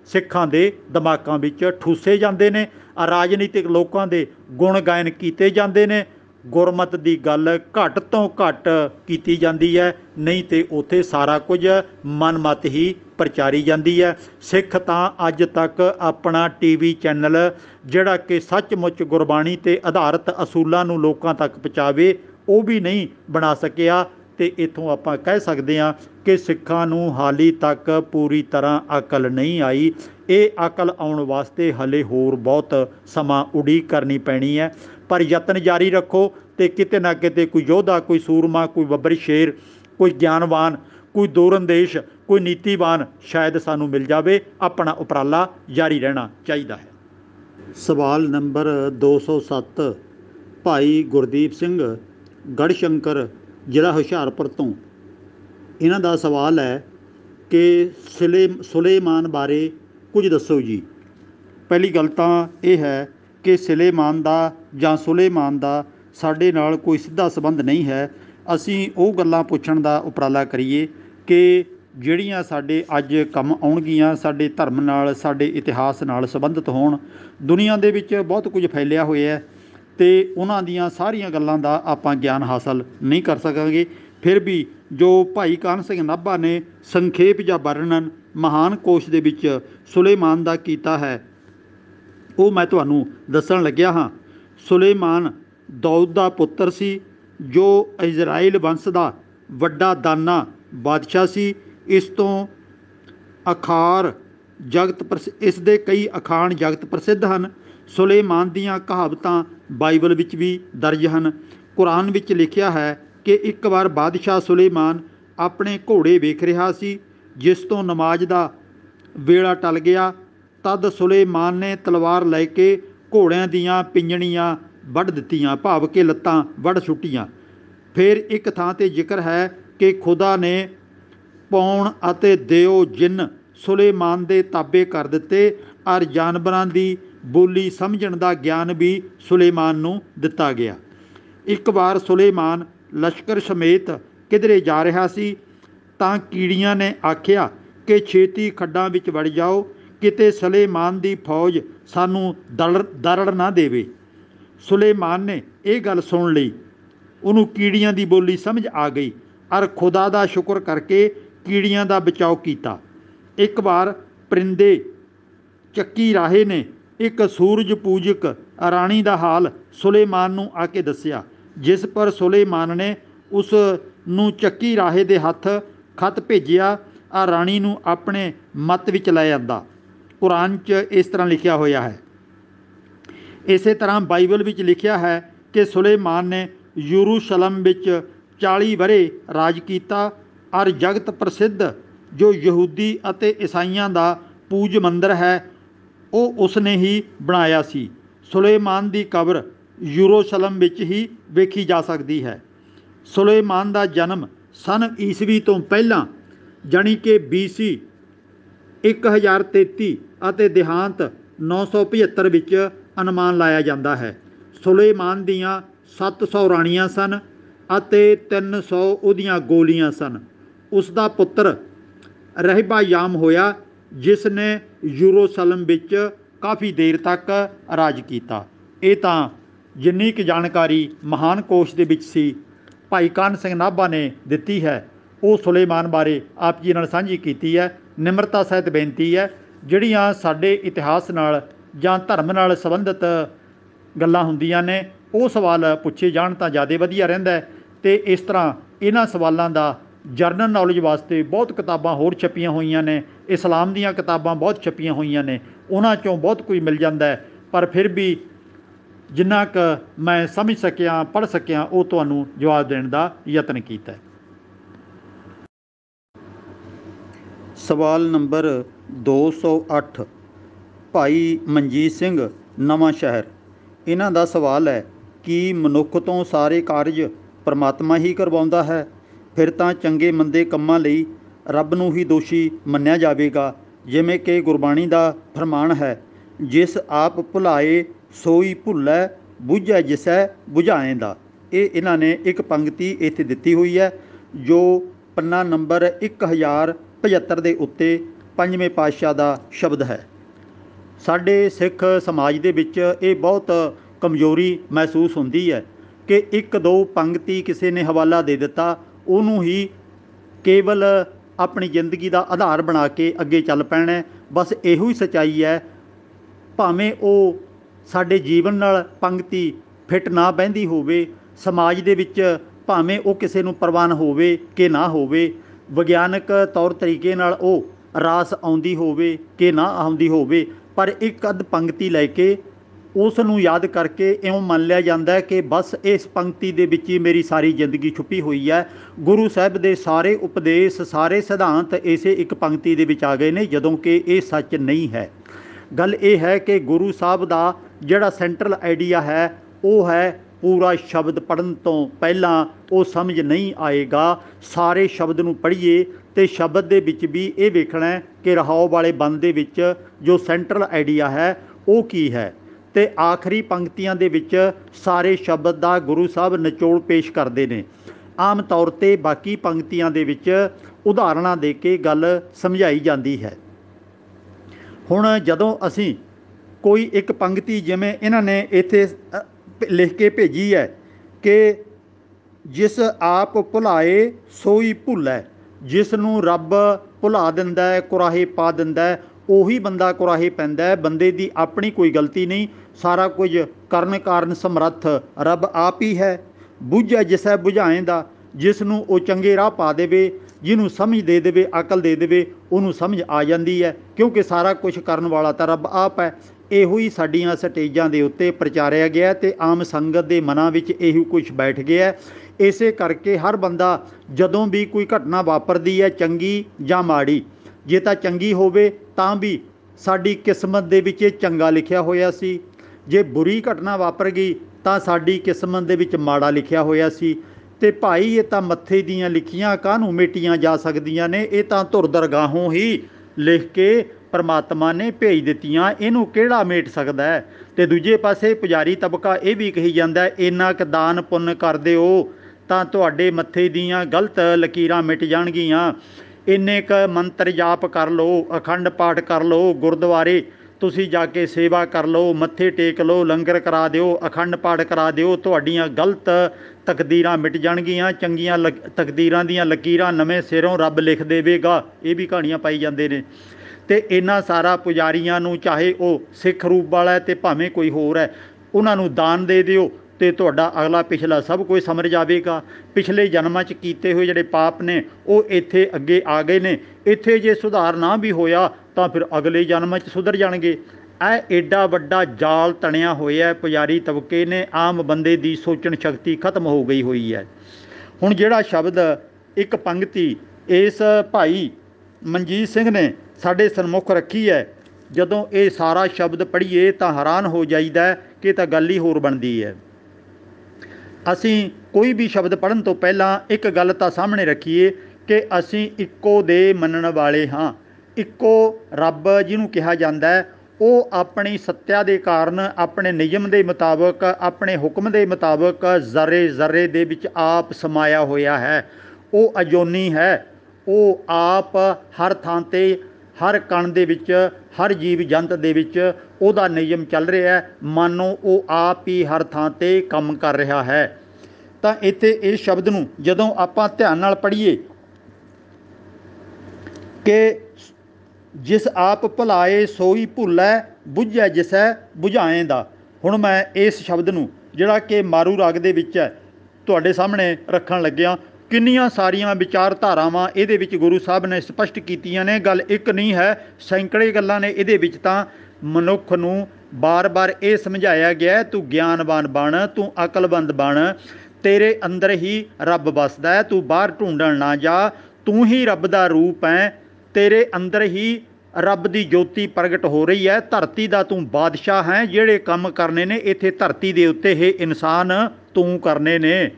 ਸਿੱਖਾਂ ਦੇ ਦਿਮਾਗਾਂ ਵਿੱਚ ਠੂਸੇ ਜਾਂਦੇ ਨੇ। ਰਾਜਨੀਤਿਕ ਲੋਕਾਂ ਦੇ ਗੁਣ ਗਾਇਨ ਕੀਤੇ ਜਾਂਦੇ ਨੇ। ਗੁਰਮਤ ਦੀ ਗੱਲ ਘੱਟ ਤੋਂ ਘੱਟ ਕੀਤੀ ਜਾਂਦੀ ਹੈ। ਨਹੀਂ ਤੇ ਉੱਥੇ ਸਾਰਾ ਕੁਝ ਮਨਮਤ ਹੀ ਪ੍ਰਚਾਰੀ ਜਾਂਦੀ ਹੈ। ਸਿੱਖ ਤਾਂ ਅੱਜ ਤੱਕ ਆਪਣਾ ਟੀਵੀ ਚੈਨਲ, ਜਿਹੜਾ ਕਿ ਸੱਚਮੁੱਚ ਗੁਰਬਾਣੀ ਤੇ ਆਧਾਰਿਤ ਅਸੂਲਾਂ ਨੂੰ ਲੋਕਾਂ ਤੱਕ ਪਹੁੰਚਾਵੇ, ਉਹ ਵੀ ਨਹੀਂ ਬਣਾ ਸਕਿਆ। ਤੇ ਇਥੋਂ ਆਪਾਂ ਕਹਿ ਸਕਦੇ ਹਾਂ ਕਿ ਸਿੱਖਾਂ ਨੂੰ ਹਾਲੀ ਤੱਕ ਪੂਰੀ ਤਰ੍ਹਾਂ ਅਕਲ ਨਹੀਂ ਆਈ। ਇਹ ਅਕਲ ਆਉਣ ਵਾਸਤੇ ਹਲੇ ਹੋਰ ਬਹੁਤ ਸਮਾਂ ਉਡੀਕ ਕਰਨੀ ਪੈਣੀ ਹੈ। ਪਰ ਯਤਨ ਜਾਰੀ ਰੱਖੋ ਤੇ ਕਿਤੇ ਨਾ ਕਿਤੇ ਕੋਈ ਯੋਧਾ ਕੋਈ ਸੂਰਮਾ ਕੋਈ ਬੱਬਰ ਸ਼ੇਰ ਕੋਈ ਗਿਆਨਵਾਨ ਕੋਈ ਦੂਰਅੰਦੇਸ਼ ਕੋਈ ਨੀਤੀਵਾਨ ਸ਼ਾਇਦ ਸਾਨੂੰ ਮਿਲ ਜਾਵੇ। ਆਪਣਾ ਉਪਰਾਲਾ ਜਾਰੀ ਰਹਿਣਾ ਚਾਹੀਦਾ ਹੈ। ਸਵਾਲ ਨੰਬਰ 207 ਭਾਈ ਗੁਰਦੀਪ ਸਿੰਘ ਗੜਸ਼ੰਕਰ ਜ਼ਿਲ੍ਹਾ ਹੁਸ਼ਿਆਰਪੁਰ ਤੋਂ। ਇਹਨਾਂ ਦਾ ਸਵਾਲ ਹੈ ਕਿ ਸੁਲੇ ਸੁਲੇਮਾਨ ਬਾਰੇ ਕੁਝ ਦੱਸੋ ਜੀ। ਪਹਿਲੀ ਗੱਲ ਤਾਂ ਇਹ ਹੈ ਕਿ ਸੁਲੇਮਾਨ ਦਾ ਜਾਂ ਸੁਲੇਮਾਨ ਦਾ ਸਾਡੇ ਨਾਲ ਕੋਈ ਸਿੱਧਾ ਸੰਬੰਧ ਨਹੀਂ ਹੈ। ਅਸੀਂ ਉਹ ਗੱਲਾਂ ਪੁੱਛਣ ਦਾ ਉਪਰਾਲਾ ਕਰੀਏ ਕਿ ਜਿਹੜੀਆਂ ਸਾਡੇ ਅੱਜ ਕੰਮ ਆਉਣਗੀਆਂ, ਸਾਡੇ ਧਰਮ ਨਾਲ, ਸਾਡੇ ਇਤਿਹਾਸ ਨਾਲ ਸੰਬੰਧਿਤ ਹੋਣ, ਦੁਨੀਆ ਦੇ ਵਿੱਚ ਬਹੁਤ ਕੁਝ ਫੈਲਿਆ ਹੋਇਆ ਅਤੇ ਉਹਨਾਂ ਦੀਆਂ ਸਾਰੀਆਂ ਗੱਲਾਂ ਦਾ ਆਪਾਂ ਗਿਆਨ ਹਾਸਲ ਨਹੀਂ ਕਰ ਸਕਾਂਗੇ। ਫਿਰ ਵੀ ਜੋ ਭਾਈ ਕਾਨ ਸਿੰਘ ਨਾਭਾ ਨੇ ਸੰਖੇਪ ਜਾਂ ਵਰਣਨ ਮਹਾਨ ਕੋਸ਼ ਦੇ ਵਿੱਚ ਸੁਲੇਮਾਨ ਦਾ ਕੀਤਾ ਹੈ ਉਹ ਮੈਂ ਤੁਹਾਨੂੰ ਦੱਸਣ ਲੱਗਿਆ ਹਾਂ। ਸੁਲੇਮਾਨ ਦੌਦ ਦਾ ਪੁੱਤਰ ਸੀ, ਜੋ ਇਜ਼ਰਾਈਲ ਵੰਸ਼ ਦਾ ਵੱਡਾ ਦਾਨਾ ਬਾਦਸ਼ਾਹ ਸੀ। ਇਸ ਤੋਂ ਅਖਾਰ ਜਗਤ ਪ੍ਰਸਿ, ਇਸ ਦੇ ਕਈ ਅਖਾਣ ਜਗਤ ਪ੍ਰਸਿੱਧ ਹਨ। ਸੁਲੇਮਾਨ ਦੀਆਂ ਕਹਾਵਤਾਂ ਬਾਈਬਲ ਵਿੱਚ ਵੀ ਦਰਜ ਹਨ। ਕੁਰਾਨ ਵਿੱਚ ਲਿਖਿਆ ਹੈ ਕਿ ਇੱਕ ਵਾਰ ਬਾਦਸ਼ਾਹ ਸੁਲੇਮਾਨ ਆਪਣੇ ਘੋੜੇ ਵੇਖ ਰਿਹਾ ਸੀ, ਜਿਸ ਤੋਂ ਨਮਾਜ਼ ਦਾ ਵੇਲਾ ਟਲ ਗਿਆ। ਤਦ ਸੁਲੇਮਾਨ ਨੇ ਤਲਵਾਰ ਲੈ ਕੇ ਘੋੜਿਆਂ ਦੀਆਂ ਪਿੰਜਣੀਆਂ ਵੱਢ ਦਿੱਤੀਆਂ, ਭਾਵ ਕੇ ਲੱਤਾਂ ਵੱਢ ਸੁੱਟੀਆਂ। ਫਿਰ ਇੱਕ ਥਾਂ ਤੇ ਜ਼ਿਕਰ ਹੈ ਕਿ ਖੁਦਾ ਨੇ ਪੌਣ ਅਤੇ ਦਿਓ ਜਿੰਨ ਸੁਲੇਮਾਨ ਦੇ ਤਾਬੇ ਕਰ ਦਿੱਤੇ ਔਰ ਜਾਨਵਰਾਂ ਦੀ ਬੋਲੀ ਸਮਝਣ ਦਾ ਗਿਆਨ ਵੀ ਸੁਲੇਮਾਨ ਨੂੰ ਦਿੱਤਾ ਗਿਆ। ਇੱਕ ਵਾਰ ਸੁਲੇਮਾਨ ਲਸ਼ਕਰ ਸਮੇਤ ਕਿਧਰੇ ਜਾ ਰਿਹਾ ਸੀ ਤਾਂ ਕੀੜੀਆਂ ਨੇ ਆਖਿਆ ਕਿ ਛੇਤੀ ਖੱਡਾਂ ਵਿੱਚ ਵੜ ਜਾਓ ਕਿਤੇ ਸੁਲੇਮਾਨ ਦੀ ਫੌਜ ਸਾਨੂੰ ਦਲੜ, ਦਰੜ ਨਾ ਦੇਵੇ। ਸੁਲੇਮਾਨ ਨੇ ਇਹ ਗੱਲ ਸੁਣ ਲਈ। ਉਹਨੂੰ ਕੀੜੀਆਂ ਦੀ ਬੋਲੀ ਸਮਝ ਆ ਗਈ ਔਰ ਖੁਦਾ ਦਾ ਸ਼ੁਕਰ ਕਰਕੇ ਕੀੜੀਆਂ ਦਾ ਬਚਾਓ ਕੀਤਾ। ਇੱਕ ਵਾਰ ਪਰਿੰਦੇ ਚੱਕੀ ਰਾਹੇ ਨੇ ਇੱਕ ਸੂਰਜ ਪੂਜਕ ਰਾਣੀ ਦਾ ਹਾਲ ਸੁਲੇਮਾਨ ਨੂੰ ਆ ਕੇ ਦੱਸਿਆ, ਜਿਸ ਪਰ ਸੁਲੇਮਾਨ ਨੇ ਉਸ ਨੂੰ ਚੱਕੀ ਰਾਹੇ ਦੇ ਹੱਥ ਖਤ ਭੇਜਿਆ, ਆ ਰਾਣੀ ਨੂੰ ਆਪਣੇ ਮਤ ਵਿੱਚ ਲੈ ਆਂਦਾ। ਕੁਰਾਨ 'ਚ ਇਸ ਤਰ੍ਹਾਂ ਲਿਖਿਆ ਹੋਇਆ ਹੈ। ਇਸੇ ਤਰ੍ਹਾਂ ਬਾਈਬਲ ਵਿੱਚ ਲਿਖਿਆ ਹੈ ਕਿ ਸੁਲੇਮਾਨ ਨੇ ਯਰੂਸ਼ਲਮ ਵਿੱਚ 40 ਵਰੇ ਰਾਜ ਕੀਤਾ। ਔਰ ਜਗਤ ਪ੍ਰਸਿੱਧ ਜੋ ਯਹੂਦੀ ਅਤੇ ਈਸਾਈਆਂ ਦਾ ਪੂਜ ਮੰਦਰ ਹੈ, ਉਹ ਉਸਨੇ ਹੀ ਬਣਾਇਆ ਸੀ। ਸੁਲੇਮਾਨ ਦੀ ਕਬਰ ਯਰੂਸ਼ਲਮ ਵਿੱਚ ਹੀ ਵੇਖੀ ਜਾ ਸਕਦੀ ਹੈ। ਸੁਲੇਮਾਨ ਦਾ ਜਨਮ ਸਨ ਈਸਵੀ ਤੋਂ ਪਹਿਲਾਂ, ਜਾਣੀ ਕਿ BC 1033 ਅਤੇ ਦੇਹਾਂਤ 975 ਵਿੱਚ ਅਨੁਮਾਨ ਲਾਇਆ ਜਾਂਦਾ ਹੈ। ਸੁਲੇਮਾਨ ਦੀਆਂ 700 ਰਾਣੀਆਂ ਸਨ ਅਤੇ 300 ਉਹਦੀਆਂ ਗੋਲੀਆਂ ਸਨ। ਉਸ ਦਾ ਪੁੱਤਰ ਰਹਿਬਾਯਾਮ ਹੋਇਆ, ਜਿਸ ਨੇ ਯਰੂਸ਼ਲਮ ਵਿੱਚ ਕਾਫੀ ਦੇਰ ਤੱਕ ਰਾਜ ਕੀਤਾ। ਇਹ ਤਾਂ ਜਿੰਨੀ ਕੁ ਜਾਣਕਾਰੀ ਮਹਾਨ ਕੋਸ਼ ਦੇ ਵਿੱਚ ਸੀ, ਭਾਈ ਕਾਨ ਸਿੰਘ ਨਾਭਾ ਨੇ ਦਿੱਤੀ ਹੈ, ਉਹ ਸੁਲੇਮਾਨ ਬਾਰੇ ਆਪ ਜੀ ਨਾਲ ਸਾਂਝੀ ਕੀਤੀ ਹੈ। ਨਿਮਰਤਾ ਸਹਿਤ ਬੇਨਤੀ ਹੈ, ਜਿਹੜੀਆਂ ਸਾਡੇ ਇਤਿਹਾਸ ਨਾਲ ਜਾਂ ਧਰਮ ਨਾਲ ਸੰਬੰਧਿਤ ਗੱਲਾਂ ਹੁੰਦੀਆਂ ਨੇ, ਉਹ ਸਵਾਲ ਪੁੱਛੇ ਜਾਣ ਤਾਂ ਜ਼ਿਆਦਾ ਵਧੀਆ ਰਹਿੰਦਾ ਹੈ ਤੇ ਇਸ ਤਰ੍ਹਾਂ ਇਹਨਾਂ ਸਵਾਲਾਂ ਦਾ ਜਰਨਲ ਨੌਲੇਜ ਵਾਸਤੇ ਬਹੁਤ ਕਿਤਾਬਾਂ ਹੋਰ ਛਪੀਆਂ ਹੋਈਆਂ ਨੇ, ਇਸਲਾਮ ਦੀਆਂ ਕਿਤਾਬਾਂ ਬਹੁਤ ਛਪੀਆਂ ਹੋਈਆਂ ਨੇ, ਉਹਨਾਂ ਚੋਂ ਬਹੁਤ ਕੁਝ ਮਿਲ ਜਾਂਦਾ ਪਰ ਫਿਰ ਵੀ ਜਿੰਨਾ ਕੁ ਮੈਂ ਸਮਝ ਸਕਿਆ, ਪੜ੍ਹ ਸਕਿਆ, ਉਹ ਤੁਹਾਨੂੰ ਜਵਾਬ ਦੇਣ ਦਾ ਯਤਨ ਕੀਤਾ ਹੈ ਸਵਾਲ ਨੰਬਰ 208 ਭਾਈ ਮਨਜੀਤ ਸਿੰਘ, ਨਵਾਂ ਸ਼ਹਿਰ। ਇਹਨਾਂ ਦਾ ਸਵਾਲ ਹੈ ਕਿ ਮਨੁੱਖ ਤੋਂ ਸਾਰੇ ਕਾਰਜ ਪਰਮਾਤਮਾ ਹੀ ਕਰਵਾਉਂਦਾ ਹੈ। ਫਿਰ ਤਾਂ ਚੰਗੇ ਮੰਦੇ ਕੰਮਾਂ ਲਈ ਰੱਬ ਨੂੰ ਹੀ ਦੋਸ਼ੀ ਮੰਨਿਆ ਜਾਵੇਗਾ, ਜਿਵੇਂ ਕਿ ਗੁਰਬਾਣੀ ਦਾ ਫਰਮਾਨ ਹੈ, ਜਿਸ ਆਪ ਭੁਲਾਏ, ਸੋਈ ਭੁੱਲੈ, ਬੁਝੈ, ਜਿਸੈ ਬੁਝਾਏਂਦਾ। ਇਹ ਇਹਨਾਂ ਨੇ ਇੱਕ ਪੰਕਤੀ ਇੱਥੇ ਦਿੱਤੀ ਹੋਈ ਹੈ, ਜੋ ਪੰਨਾ ਨੰਬਰ 1075 ਦੇ ਉੱਤੇ ਪੰਜਵੇਂ ਪਾਤਸ਼ਾਹ ਦਾ ਸ਼ਬਦ ਹੈ। ਸਾਡੇ ਸਿੱਖ ਸਮਾਜ ਦੇ ਵਿੱਚ ਇਹ ਬਹੁਤ ਕਮਜ਼ੋਰੀ ਮਹਿਸੂਸ ਹੁੰਦੀ ਹੈ ਕਿ ਇੱਕ ਦੋ ਪੰਕਤੀ ਕਿਸੇ ਨੇ ਹਵਾਲਾ ਦੇ ਦਿੱਤਾ, ਉਹਨੂੰ ਹੀ ਕੇਵਲ ਆਪਣੀ ਜ਼ਿੰਦਗੀ ਦਾ ਆਧਾਰ ਬਣਾ ਕੇ ਅੱਗੇ ਚੱਲ ਪੈਣਾ ਬਸ ਇਹੋ ਹੀ ਸਚਾਈ ਹੈ, ਭਾਵੇਂ ਉਹ ਸਾਡੇ ਜੀਵਨ ਨਾਲ ਪੰਕਤੀ ਫਿੱਟ ਨਾ ਬਹਿੰਦੀ ਹੋਵੇ, ਸਮਾਜ ਦੇ ਵਿੱਚ ਭਾਵੇਂ ਉਹ ਕਿਸੇ ਨੂੰ ਪ੍ਰਵਾਨ ਹੋਵੇ ਕਿ ਨਾ ਹੋਵੇ ਵਿਗਿਆਨਕ ਤੌਰ ਤਰੀਕੇ ਨਾਲ ਉਹ ਰਾਸ ਆਉਂਦੀ ਹੋਵੇ ਕਿ ਨਾ ਆਉਂਦੀ ਹੋਵੇ, ਪਰ ਇੱਕ ਅੱਧ ਪੰਕਤੀ ਲੈ ਕੇ ਉਸ ਨੂੰ ਯਾਦ ਕਰਕੇ ਇਉਂ ਮੰਨ ਲਿਆ ਜਾਂਦਾ ਕਿ ਬਸ ਇਸ ਪੰਕਤੀ ਦੇ ਵਿੱਚ ਹੀ ਮੇਰੀ ਸਾਰੀ ਜ਼ਿੰਦਗੀ ਛੁਪੀ ਹੋਈ ਹੈ। ਗੁਰੂ ਸਾਹਿਬ ਦੇ ਸਾਰੇ ਉਪਦੇਸ਼, ਸਾਰੇ ਸਿਧਾਂਤ ਇਸੇ ਇੱਕ ਪੰਕਤੀ ਦੇ ਵਿੱਚ ਆ ਗਏ ਨੇ, ਜਦੋਂ ਕਿ ਇਹ ਸੱਚ ਨਹੀਂ ਹੈ। ਗੱਲ ਇਹ ਹੈ ਕਿ ਗੁਰੂ ਸਾਹਿਬ ਦਾ ਜਿਹੜਾ ਸੈਂਟਰਲ ਆਈਡੀਆ ਹੈ, ਉਹ ਹੈ ਪੂਰਾ ਸ਼ਬਦ ਪੜਨ ਤੋਂ ਪਹਿਲਾਂ ਉਹ ਸਮਝ ਨਹੀਂ ਆਏਗਾ। ਸਾਰੇ ਸ਼ਬਦ ਨੂੰ ਪੜ੍ਹੀਏ ਤੇ ਸ਼ਬਦ ਦੇ ਵਿੱਚ ਵੀ ਇਹ ਵੇਖਣਾ ਕਿ ਰਹਾਉ ਵਾਲੇ ਬੰਦ ਦੇ ਵਿੱਚ ਜੋ ਸੈਂਟਰਲ ਆਈਡੀਆ ਹੈ, ਉਹ ਕੀ ਹੈ? ਤੇ ਆਖਰੀ ਪੰਕਤੀਆਂ ਦੇ ਵਿੱਚ ਸਾਰੇ ਸ਼ਬਦ ਦਾ ਗੁਰੂ ਸਾਹਿਬ ਨਿਚੋੜ ਪੇਸ਼ ਕਰਦੇ ਨੇ। ਆਮ ਤੌਰ ਤੇ ਬਾਕੀ ਪੰਕਤੀਆਂ ਦੇ ਵਿੱਚ ਉਦਾਹਰਣਾਂ ਦੇ ਕੇ ਗੱਲ ਸਮਝਾਈ ਜਾਂਦੀ ਹੈ। ਹੁਣ ਜਦੋਂ ਅਸੀਂ ਕੋਈ ਇੱਕ ਪੰਕਤੀ ਜਿਵੇਂ ਇਹਨਾਂ ਨੇ ਇੱਥੇ ਲਿਖ ਕੇ ਭੇਜੀ ਹੈ ਕਿ ਜਿਸ ਆਪ ਭੁਲਾਏ ਸੋਈ ਭੁੱਲੈ ਜਿਸ ਨੂੰ ਰੱਬ ਭੁਲਾ ਦਿੰਦਾ ਹੈ, ਕੁਰਾਹੇ ਪਾ ਦਿੰਦਾ ਹੈ, ਉਹੀ ਬੰਦਾ ਕੁਰਾਹੇ ਪੈਂਦਾ ਹੈ, ਬੰਦੇ ਦੀ ਆਪਣੀ ਕੋਈ ਗਲਤੀ ਨਹੀਂ, ਸਾਰਾ ਕੁਝ ਕਰਨ ਕਾਰਨ ਸਮਰੱਥ ਰੱਬ ਆਪ ਹੀ ਹੈ। ਬੁੱਝੈ ਜਿਸੈ ਬੁਝਾਏਂਦਾ ਜਿਸ ਨੂੰ ਉਹ ਚੰਗੇ ਰਾਹ ਪਾ ਦੇਵੇ, ਜਿਹਨੂੰ ਸਮਝ ਦੇ ਦੇਵੇ, ਅਕਲ ਦੇ ਦੇਵੇ, ਉਹਨੂੰ ਸਮਝ ਆ ਜਾਂਦੀ ਹੈ, ਕਿਉਂਕਿ ਸਾਰਾ ਕੁਝ ਕਰਨ ਵਾਲਾ ਤਾਂ ਰੱਬ ਆਪ ਹੈ। ਇਹੋ ਹੀ ਸਾਡੀਆਂ ਸਟੇਜਾਂ ਦੇ ਉੱਤੇ ਪ੍ਰਚਾਰਿਆ ਗਿਆ ਤੇ ਆਮ ਸੰਗਤ ਦੇ ਮਨਾਂ ਵਿੱਚ ਇਹੋ ਕੁਝ ਬੈਠ ਗਿਆ। ਇਸੇ ਕਰਕੇ ਹਰ ਬੰਦਾ ਜਦੋਂ ਵੀ ਕੋਈ ਘਟਨਾ ਵਾਪਰਦੀ ਹੈ, ਚੰਗੀ ਜਾਂ ਮਾੜੀ, ਜੇ ਤਾਂ ਚੰਗੀ ਹੋਵੇ ਤਾਂ ਵੀ ਸਾਡੀ ਕਿਸਮਤ ਦੇ ਵਿੱਚ ਇਹ ਚੰਗਾ ਲਿਖਿਆ ਹੋਇਆ ਸੀ। ਜੇ ਬੁਰੀ ਘਟਨਾ ਵਾਪਰ ਗਈ ਤਾਂ ਸਾਡੀ ਕਿਸਮਤ ਦੇ ਵਿੱਚ ਮਾੜਾ ਲਿਖਿਆ ਹੋਇਆ ਸੀ। ਤੇ ਭਾਈ, ਇਹ ਤਾਂ ਮੱਥੇ ਦੀਆਂ ਲਿਖੀਆਂ ਕਾਹਨੂੰ ਮੇਟੀਆਂ ਜਾ ਸਕਦੀਆਂ ਨੇ? ਇਹ ਤਾਂ ਧੁਰ ਦਰਗਾਹੋਂ ਹੀ ਲਿਖ ਕੇ ਪਰਮਾਤਮਾ ਨੇ ਭੇਜ ਦਿੱਤੀਆਂ, ਇਹਨੂੰ ਕਿਹੜਾ ਮੇਟ ਸਕਦਾ ਹੈ? ਤੇ ਦੂਜੇ ਪਾਸੇ ਪੁਜਾਰੀ ਤਬਕਾ ਇਹ ਵੀ ਕਹੀ ਜਾਂਦਾ ਇੰਨਾ ਕੁ ਦਾਨ ਪੁੰਨ ਕਰ ਦਿਓ, ਤਾਂ ਤੁਹਾਡੇ ਮੱਥੇ ਦੀਆਂ ਗਲਤ ਲਕੀਰਾਂ ਮਿਟ ਜਾਣਗੀਆਂ। ਇੰਨੇ ਕ ਮੰਤਰ ਜਾਪ ਕਰ ਲਓ, ਅਖੰਡ ਪਾਠ ਕਰ ਲਓ, ਗੁਰਦੁਆਰੇ ਤੁਸੀਂ ਜਾ ਕੇ ਸੇਵਾ ਕਰ ਲਓ, ਮੱਥੇ ਟੇਕ ਲਓ, ਲੰਗਰ ਕਰਾ ਦਿਓ, ਅਖੰਡ ਪਾਠ ਕਰਾ ਦਿਓ, ਤੁਹਾਡੀਆਂ ਗਲਤ ਤਕਦੀਰਾਂ ਮਿਟ ਜਾਣਗੀਆਂ, ਚੰਗੀਆਂ ਲਕ- ਤਕਦੀਰਾਂ ਦੀਆਂ ਲਕੀਰਾਂ ਨਵੇਂ ਸਿਰੋਂ ਰੱਬ ਲਿਖ ਦੇਵੇਗਾ। ਇਹ ਵੀ ਕਹਾਣੀਆਂ ਪਾਈ ਜਾਂਦੇ ਨੇ। ਅਤੇ ਇਹਨਾਂ ਸਾਰਾ ਪੁਜਾਰੀਆਂ ਨੂੰ, ਚਾਹੇ ਉਹ ਸਿੱਖ ਰੂਪ ਵਾਲਾ ਅਤੇ ਭਾਵੇਂ ਕੋਈ ਹੋਰ ਹੈ, ਉਹਨਾਂ ਨੂੰ ਦਾਨ ਦੇ ਦਿਓ ਅਤੇ ਤੁਹਾਡਾ ਅਗਲਾ ਪਿਛਲਾ ਸਭ ਕੁਝ ਸਮਰ ਜਾਵੇਗਾ। ਪਿਛਲੇ ਜਨਮਾਂ 'ਚ ਕੀਤੇ ਹੋਏ ਜਿਹੜੇ ਪਾਪ ਨੇ, ਉਹ ਇੱਥੇ ਅੱਗੇ ਆ ਗਏ ਨੇ। ਇੱਥੇ ਜੇ ਸੁਧਾਰ ਨਾ ਵੀ ਹੋਇਆ, ਤਾਂ ਫਿਰ ਅਗਲੇ ਜਨਮਾਂ 'ਚ ਸੁਧਰ ਜਾਣਗੇ। ਇਹ ਏਡਾ ਵੱਡਾ ਜਾਲ ਤਣਿਆ ਹੋਇਆ ਪੁਜਾਰੀ ਤਬਕੇ ਨੇ, ਆਮ ਬੰਦੇ ਦੀ ਸੋਚਣ ਸ਼ਕਤੀ ਖਤਮ ਹੋ ਗਈ ਹੋਈ ਹੈ। ਹੁਣ ਜਿਹੜਾ ਸ਼ਬਦ ਇੱਕ ਪੰਕਤੀ, ਇਸ ਭਾਈ ਮਨਜੀਤ ਸਿੰਘ ਨੇ ਸਾਡੇ ਸਨਮੁਖ ਰੱਖੀ ਹੈ ਜਦੋਂ ਇਹ ਸਾਰਾ ਸ਼ਬਦ ਪੜ੍ਹੀਏ ਤਾਂ ਹੈਰਾਨ ਹੋ ਜਾਈਦਾ ਕਿ ਤਾਂ ਗੱਲ ਹੀ ਹੋਰ ਬਣਦੀ ਹੈ ਅਸੀਂ ਕੋਈ ਵੀ ਸ਼ਬਦ ਪੜ੍ਹਨ ਤੋਂ ਪਹਿਲਾਂ ਇੱਕ ਗੱਲ ਤਾਂ ਸਾਹਮਣੇ ਰੱਖੀਏ ਕਿ ਅਸੀਂ ਇੱਕੋ ਦੇ ਮੰਨਣ ਵਾਲੇ ਹਾਂ। ਇੱਕੋ ਰੱਬ ਜਿਹਨੂੰ ਕਿਹਾ ਜਾਂਦਾ ਹੈ ਉਹ ਆਪਣੀ ਸੱਤਿਆ ਦੇ ਕਾਰਨ, ਆਪਣੇ ਨਿਯਮ ਦੇ ਮੁਤਾਬਕ, ਆਪਣੇ ਹੁਕਮ ਦੇ ਮੁਤਾਬਕ ਜ਼ਰੇ ਜ਼ਰੇ ਦੇ ਵਿੱਚ ਆਪ ਸਮਾਇਆ ਹੋਇਆ ਹੈ। ਉਹ ਅਜੋਨੀ ਹੈ। ਉਹ ਆਪ ਹਰ ਥਾਂ ਤੇ ਹਰ ਕਣ ਦੇ ਵਿੱਚ, ਹਰ ਜੀਵ ਜੰਤ ਦੇ ਵਿੱਚ ਉਹਦਾ ਨਿਯਮ ਚੱਲ ਰਿਹਾ ਹੈ। ਮਾਨੋ ਉਹ ਆਪ ਹੀ ਹਰ ਥਾਂ ਤੇ ਕੰਮ ਕਰ ਰਿਹਾ ਹੈ। ਤਾਂ ਇੱਥੇ ਇਸ ਸ਼ਬਦ ਨੂੰ ਜਦੋਂ ਆਪਾਂ ਧਿਆਨ ਨਾਲ ਪੜ੍ਹੀਏ ਕਿ ਜਿਸ ਆਪ ਭੁਲਾਏ ਸੋਈ ਭੁੱਲੈ, ਬੁੱਝੈ ਜਿਸੈ ਬੁਝਾਏ ਦਾ। ਹੁਣ ਮੈਂ ਇਸ ਸ਼ਬਦ ਨੂੰ, ਜਿਹੜਾ ਕਿ ਮਾਰੂ ਰਾਗ ਦੇ ਵਿੱਚ ਹੈ, ਤੁਹਾਡੇ ਸਾਹਮਣੇ ਰੱਖਣ ਲੱਗਿਆ ਕਿੰਨੀਆਂ ਸਾਰੀਆਂ ਵਿਚਾਰਧਾਰਾਵਾਂ ਇਹਦੇ ਵਿੱਚ ਗੁਰੂ ਸਾਹਿਬ ਨੇ ਸਪਸ਼ਟ ਕੀਤੀਆਂ ਨੇ। ਗੱਲ ਇੱਕ ਨਹੀਂ ਹੈ, ਸੈਂਕੜੇ ਗੱਲਾਂ ਨੇ ਇਹਦੇ ਵਿੱਚ ਤਾਂ ਮਨੁੱਖ ਨੂੰ ਬਾਰ-ਬਾਰ ਇਹ ਸਮਝਾਇਆ ਗਿਆ ਤੂੰ ਗਿਆਨਵਾਨ ਬਣ, ਤੂੰ ਅਕਲਵੰਦ ਬਣ, ਤੇਰੇ ਅੰਦਰ ਹੀ ਰੱਬ ਵਸਦਾ ਹੈ, ਤੂੰ ਬਾਹਰ ਢੂੰਡਣ ਨਾ ਜਾ, ਤੂੰ ਹੀ ਰੱਬ ਦਾ ਰੂਪ ਹੈ, ਤੇਰੇ ਅੰਦਰ ਹੀ ਰੱਬ ਦੀ ਜੋਤੀ ਪ੍ਰਗਟ ਹੋ ਰਹੀ ਹੈ, ਧਰਤੀ ਦਾ ਤੂੰ ਬਾਦਸ਼ਾਹ ਹੈ, ਜਿਹੜੇ ਕੰਮ ਕਰਨੇ ਨੇ, ਇੱਥੇ ਧਰਤੀ ਦੇ ਉੱਤੇ ਇਹ ਇਨਸਾਨ ਤੂੰ ਕਰਨੇ ਨੇ।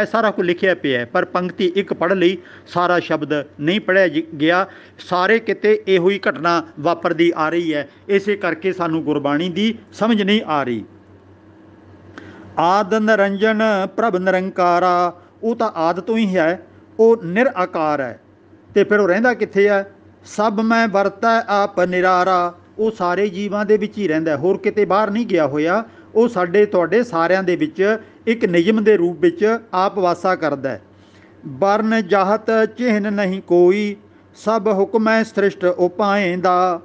ਇਹ ਸਾਰਾ ਕੁਝ ਲਿਖਿਆ ਪਿਆ ਪਰ ਪੰਕਤੀ ਇੱਕ ਪੜ੍ਹ ਲਈ ਸਾਰਾ ਸ਼ਬਦ ਨਹੀਂ ਪੜ੍ਹਿਆ ਜ- ਗਿਆ। ਸਾਰੇ ਕਿਤੇ ਇਹੋ ਹੀ ਘਟਨਾ ਵਾਪਰਦੀ ਆ ਰਹੀ ਹੈ। ਇਸੇ ਕਰਕੇ ਸਾਨੂੰ ਗੁਰਬਾਣੀ ਦੀ ਸਮਝ ਨਹੀਂ ਆ ਰਹੀ। ਆਦ ਨਿਰੰਜਨ ਪ੍ਰਭ ਨਿਰੰਕਾਰਾ, ਉਹ ਤਾਂ ਆਦ ਤੋਂ ਹੀ ਹੈ, ਉਹ ਨਿਰਆਕਾਰ ਹੈ। ਤੇ ਫਿਰ ਉਹ ਰਹਿੰਦਾ ਕਿੱਥੇ ਹੈ? ਸਭ ਮੈਂ ਵਰਤੈ ਆਪ ਨਿਰਾਰਾ, ਉਹ ਸਾਰੇ ਜੀਵਾਂ ਦੇ ਵਿੱਚ ਹੀ ਰਹਿੰਦਾ ਹੋਰ ਕਿਤੇ ਬਾਹਰ ਨਹੀਂ ਗਿਆ ਹੋਇਆ। ਉਹ ਸਾਡੇ, ਤੁਹਾਡੇ ਸਾਰਿਆਂ ਦੇ ਵਿੱਚ ਇੱਕ ਨਿਯਮ ਦੇ ਰੂਪ ਵਿੱਚ ਆਪ ਵਾਸਾ ਕਰਦਾ ਹੈ। ਵਰਨ ਜਾਹਤ ਚਿਹਨ ਨਹੀਂ ਕੋਈ, ਸਭ ਹੁਕਮੈ ਸ੍ਰਿਸ਼ਟ ਉਪਾਏ ਦਾ।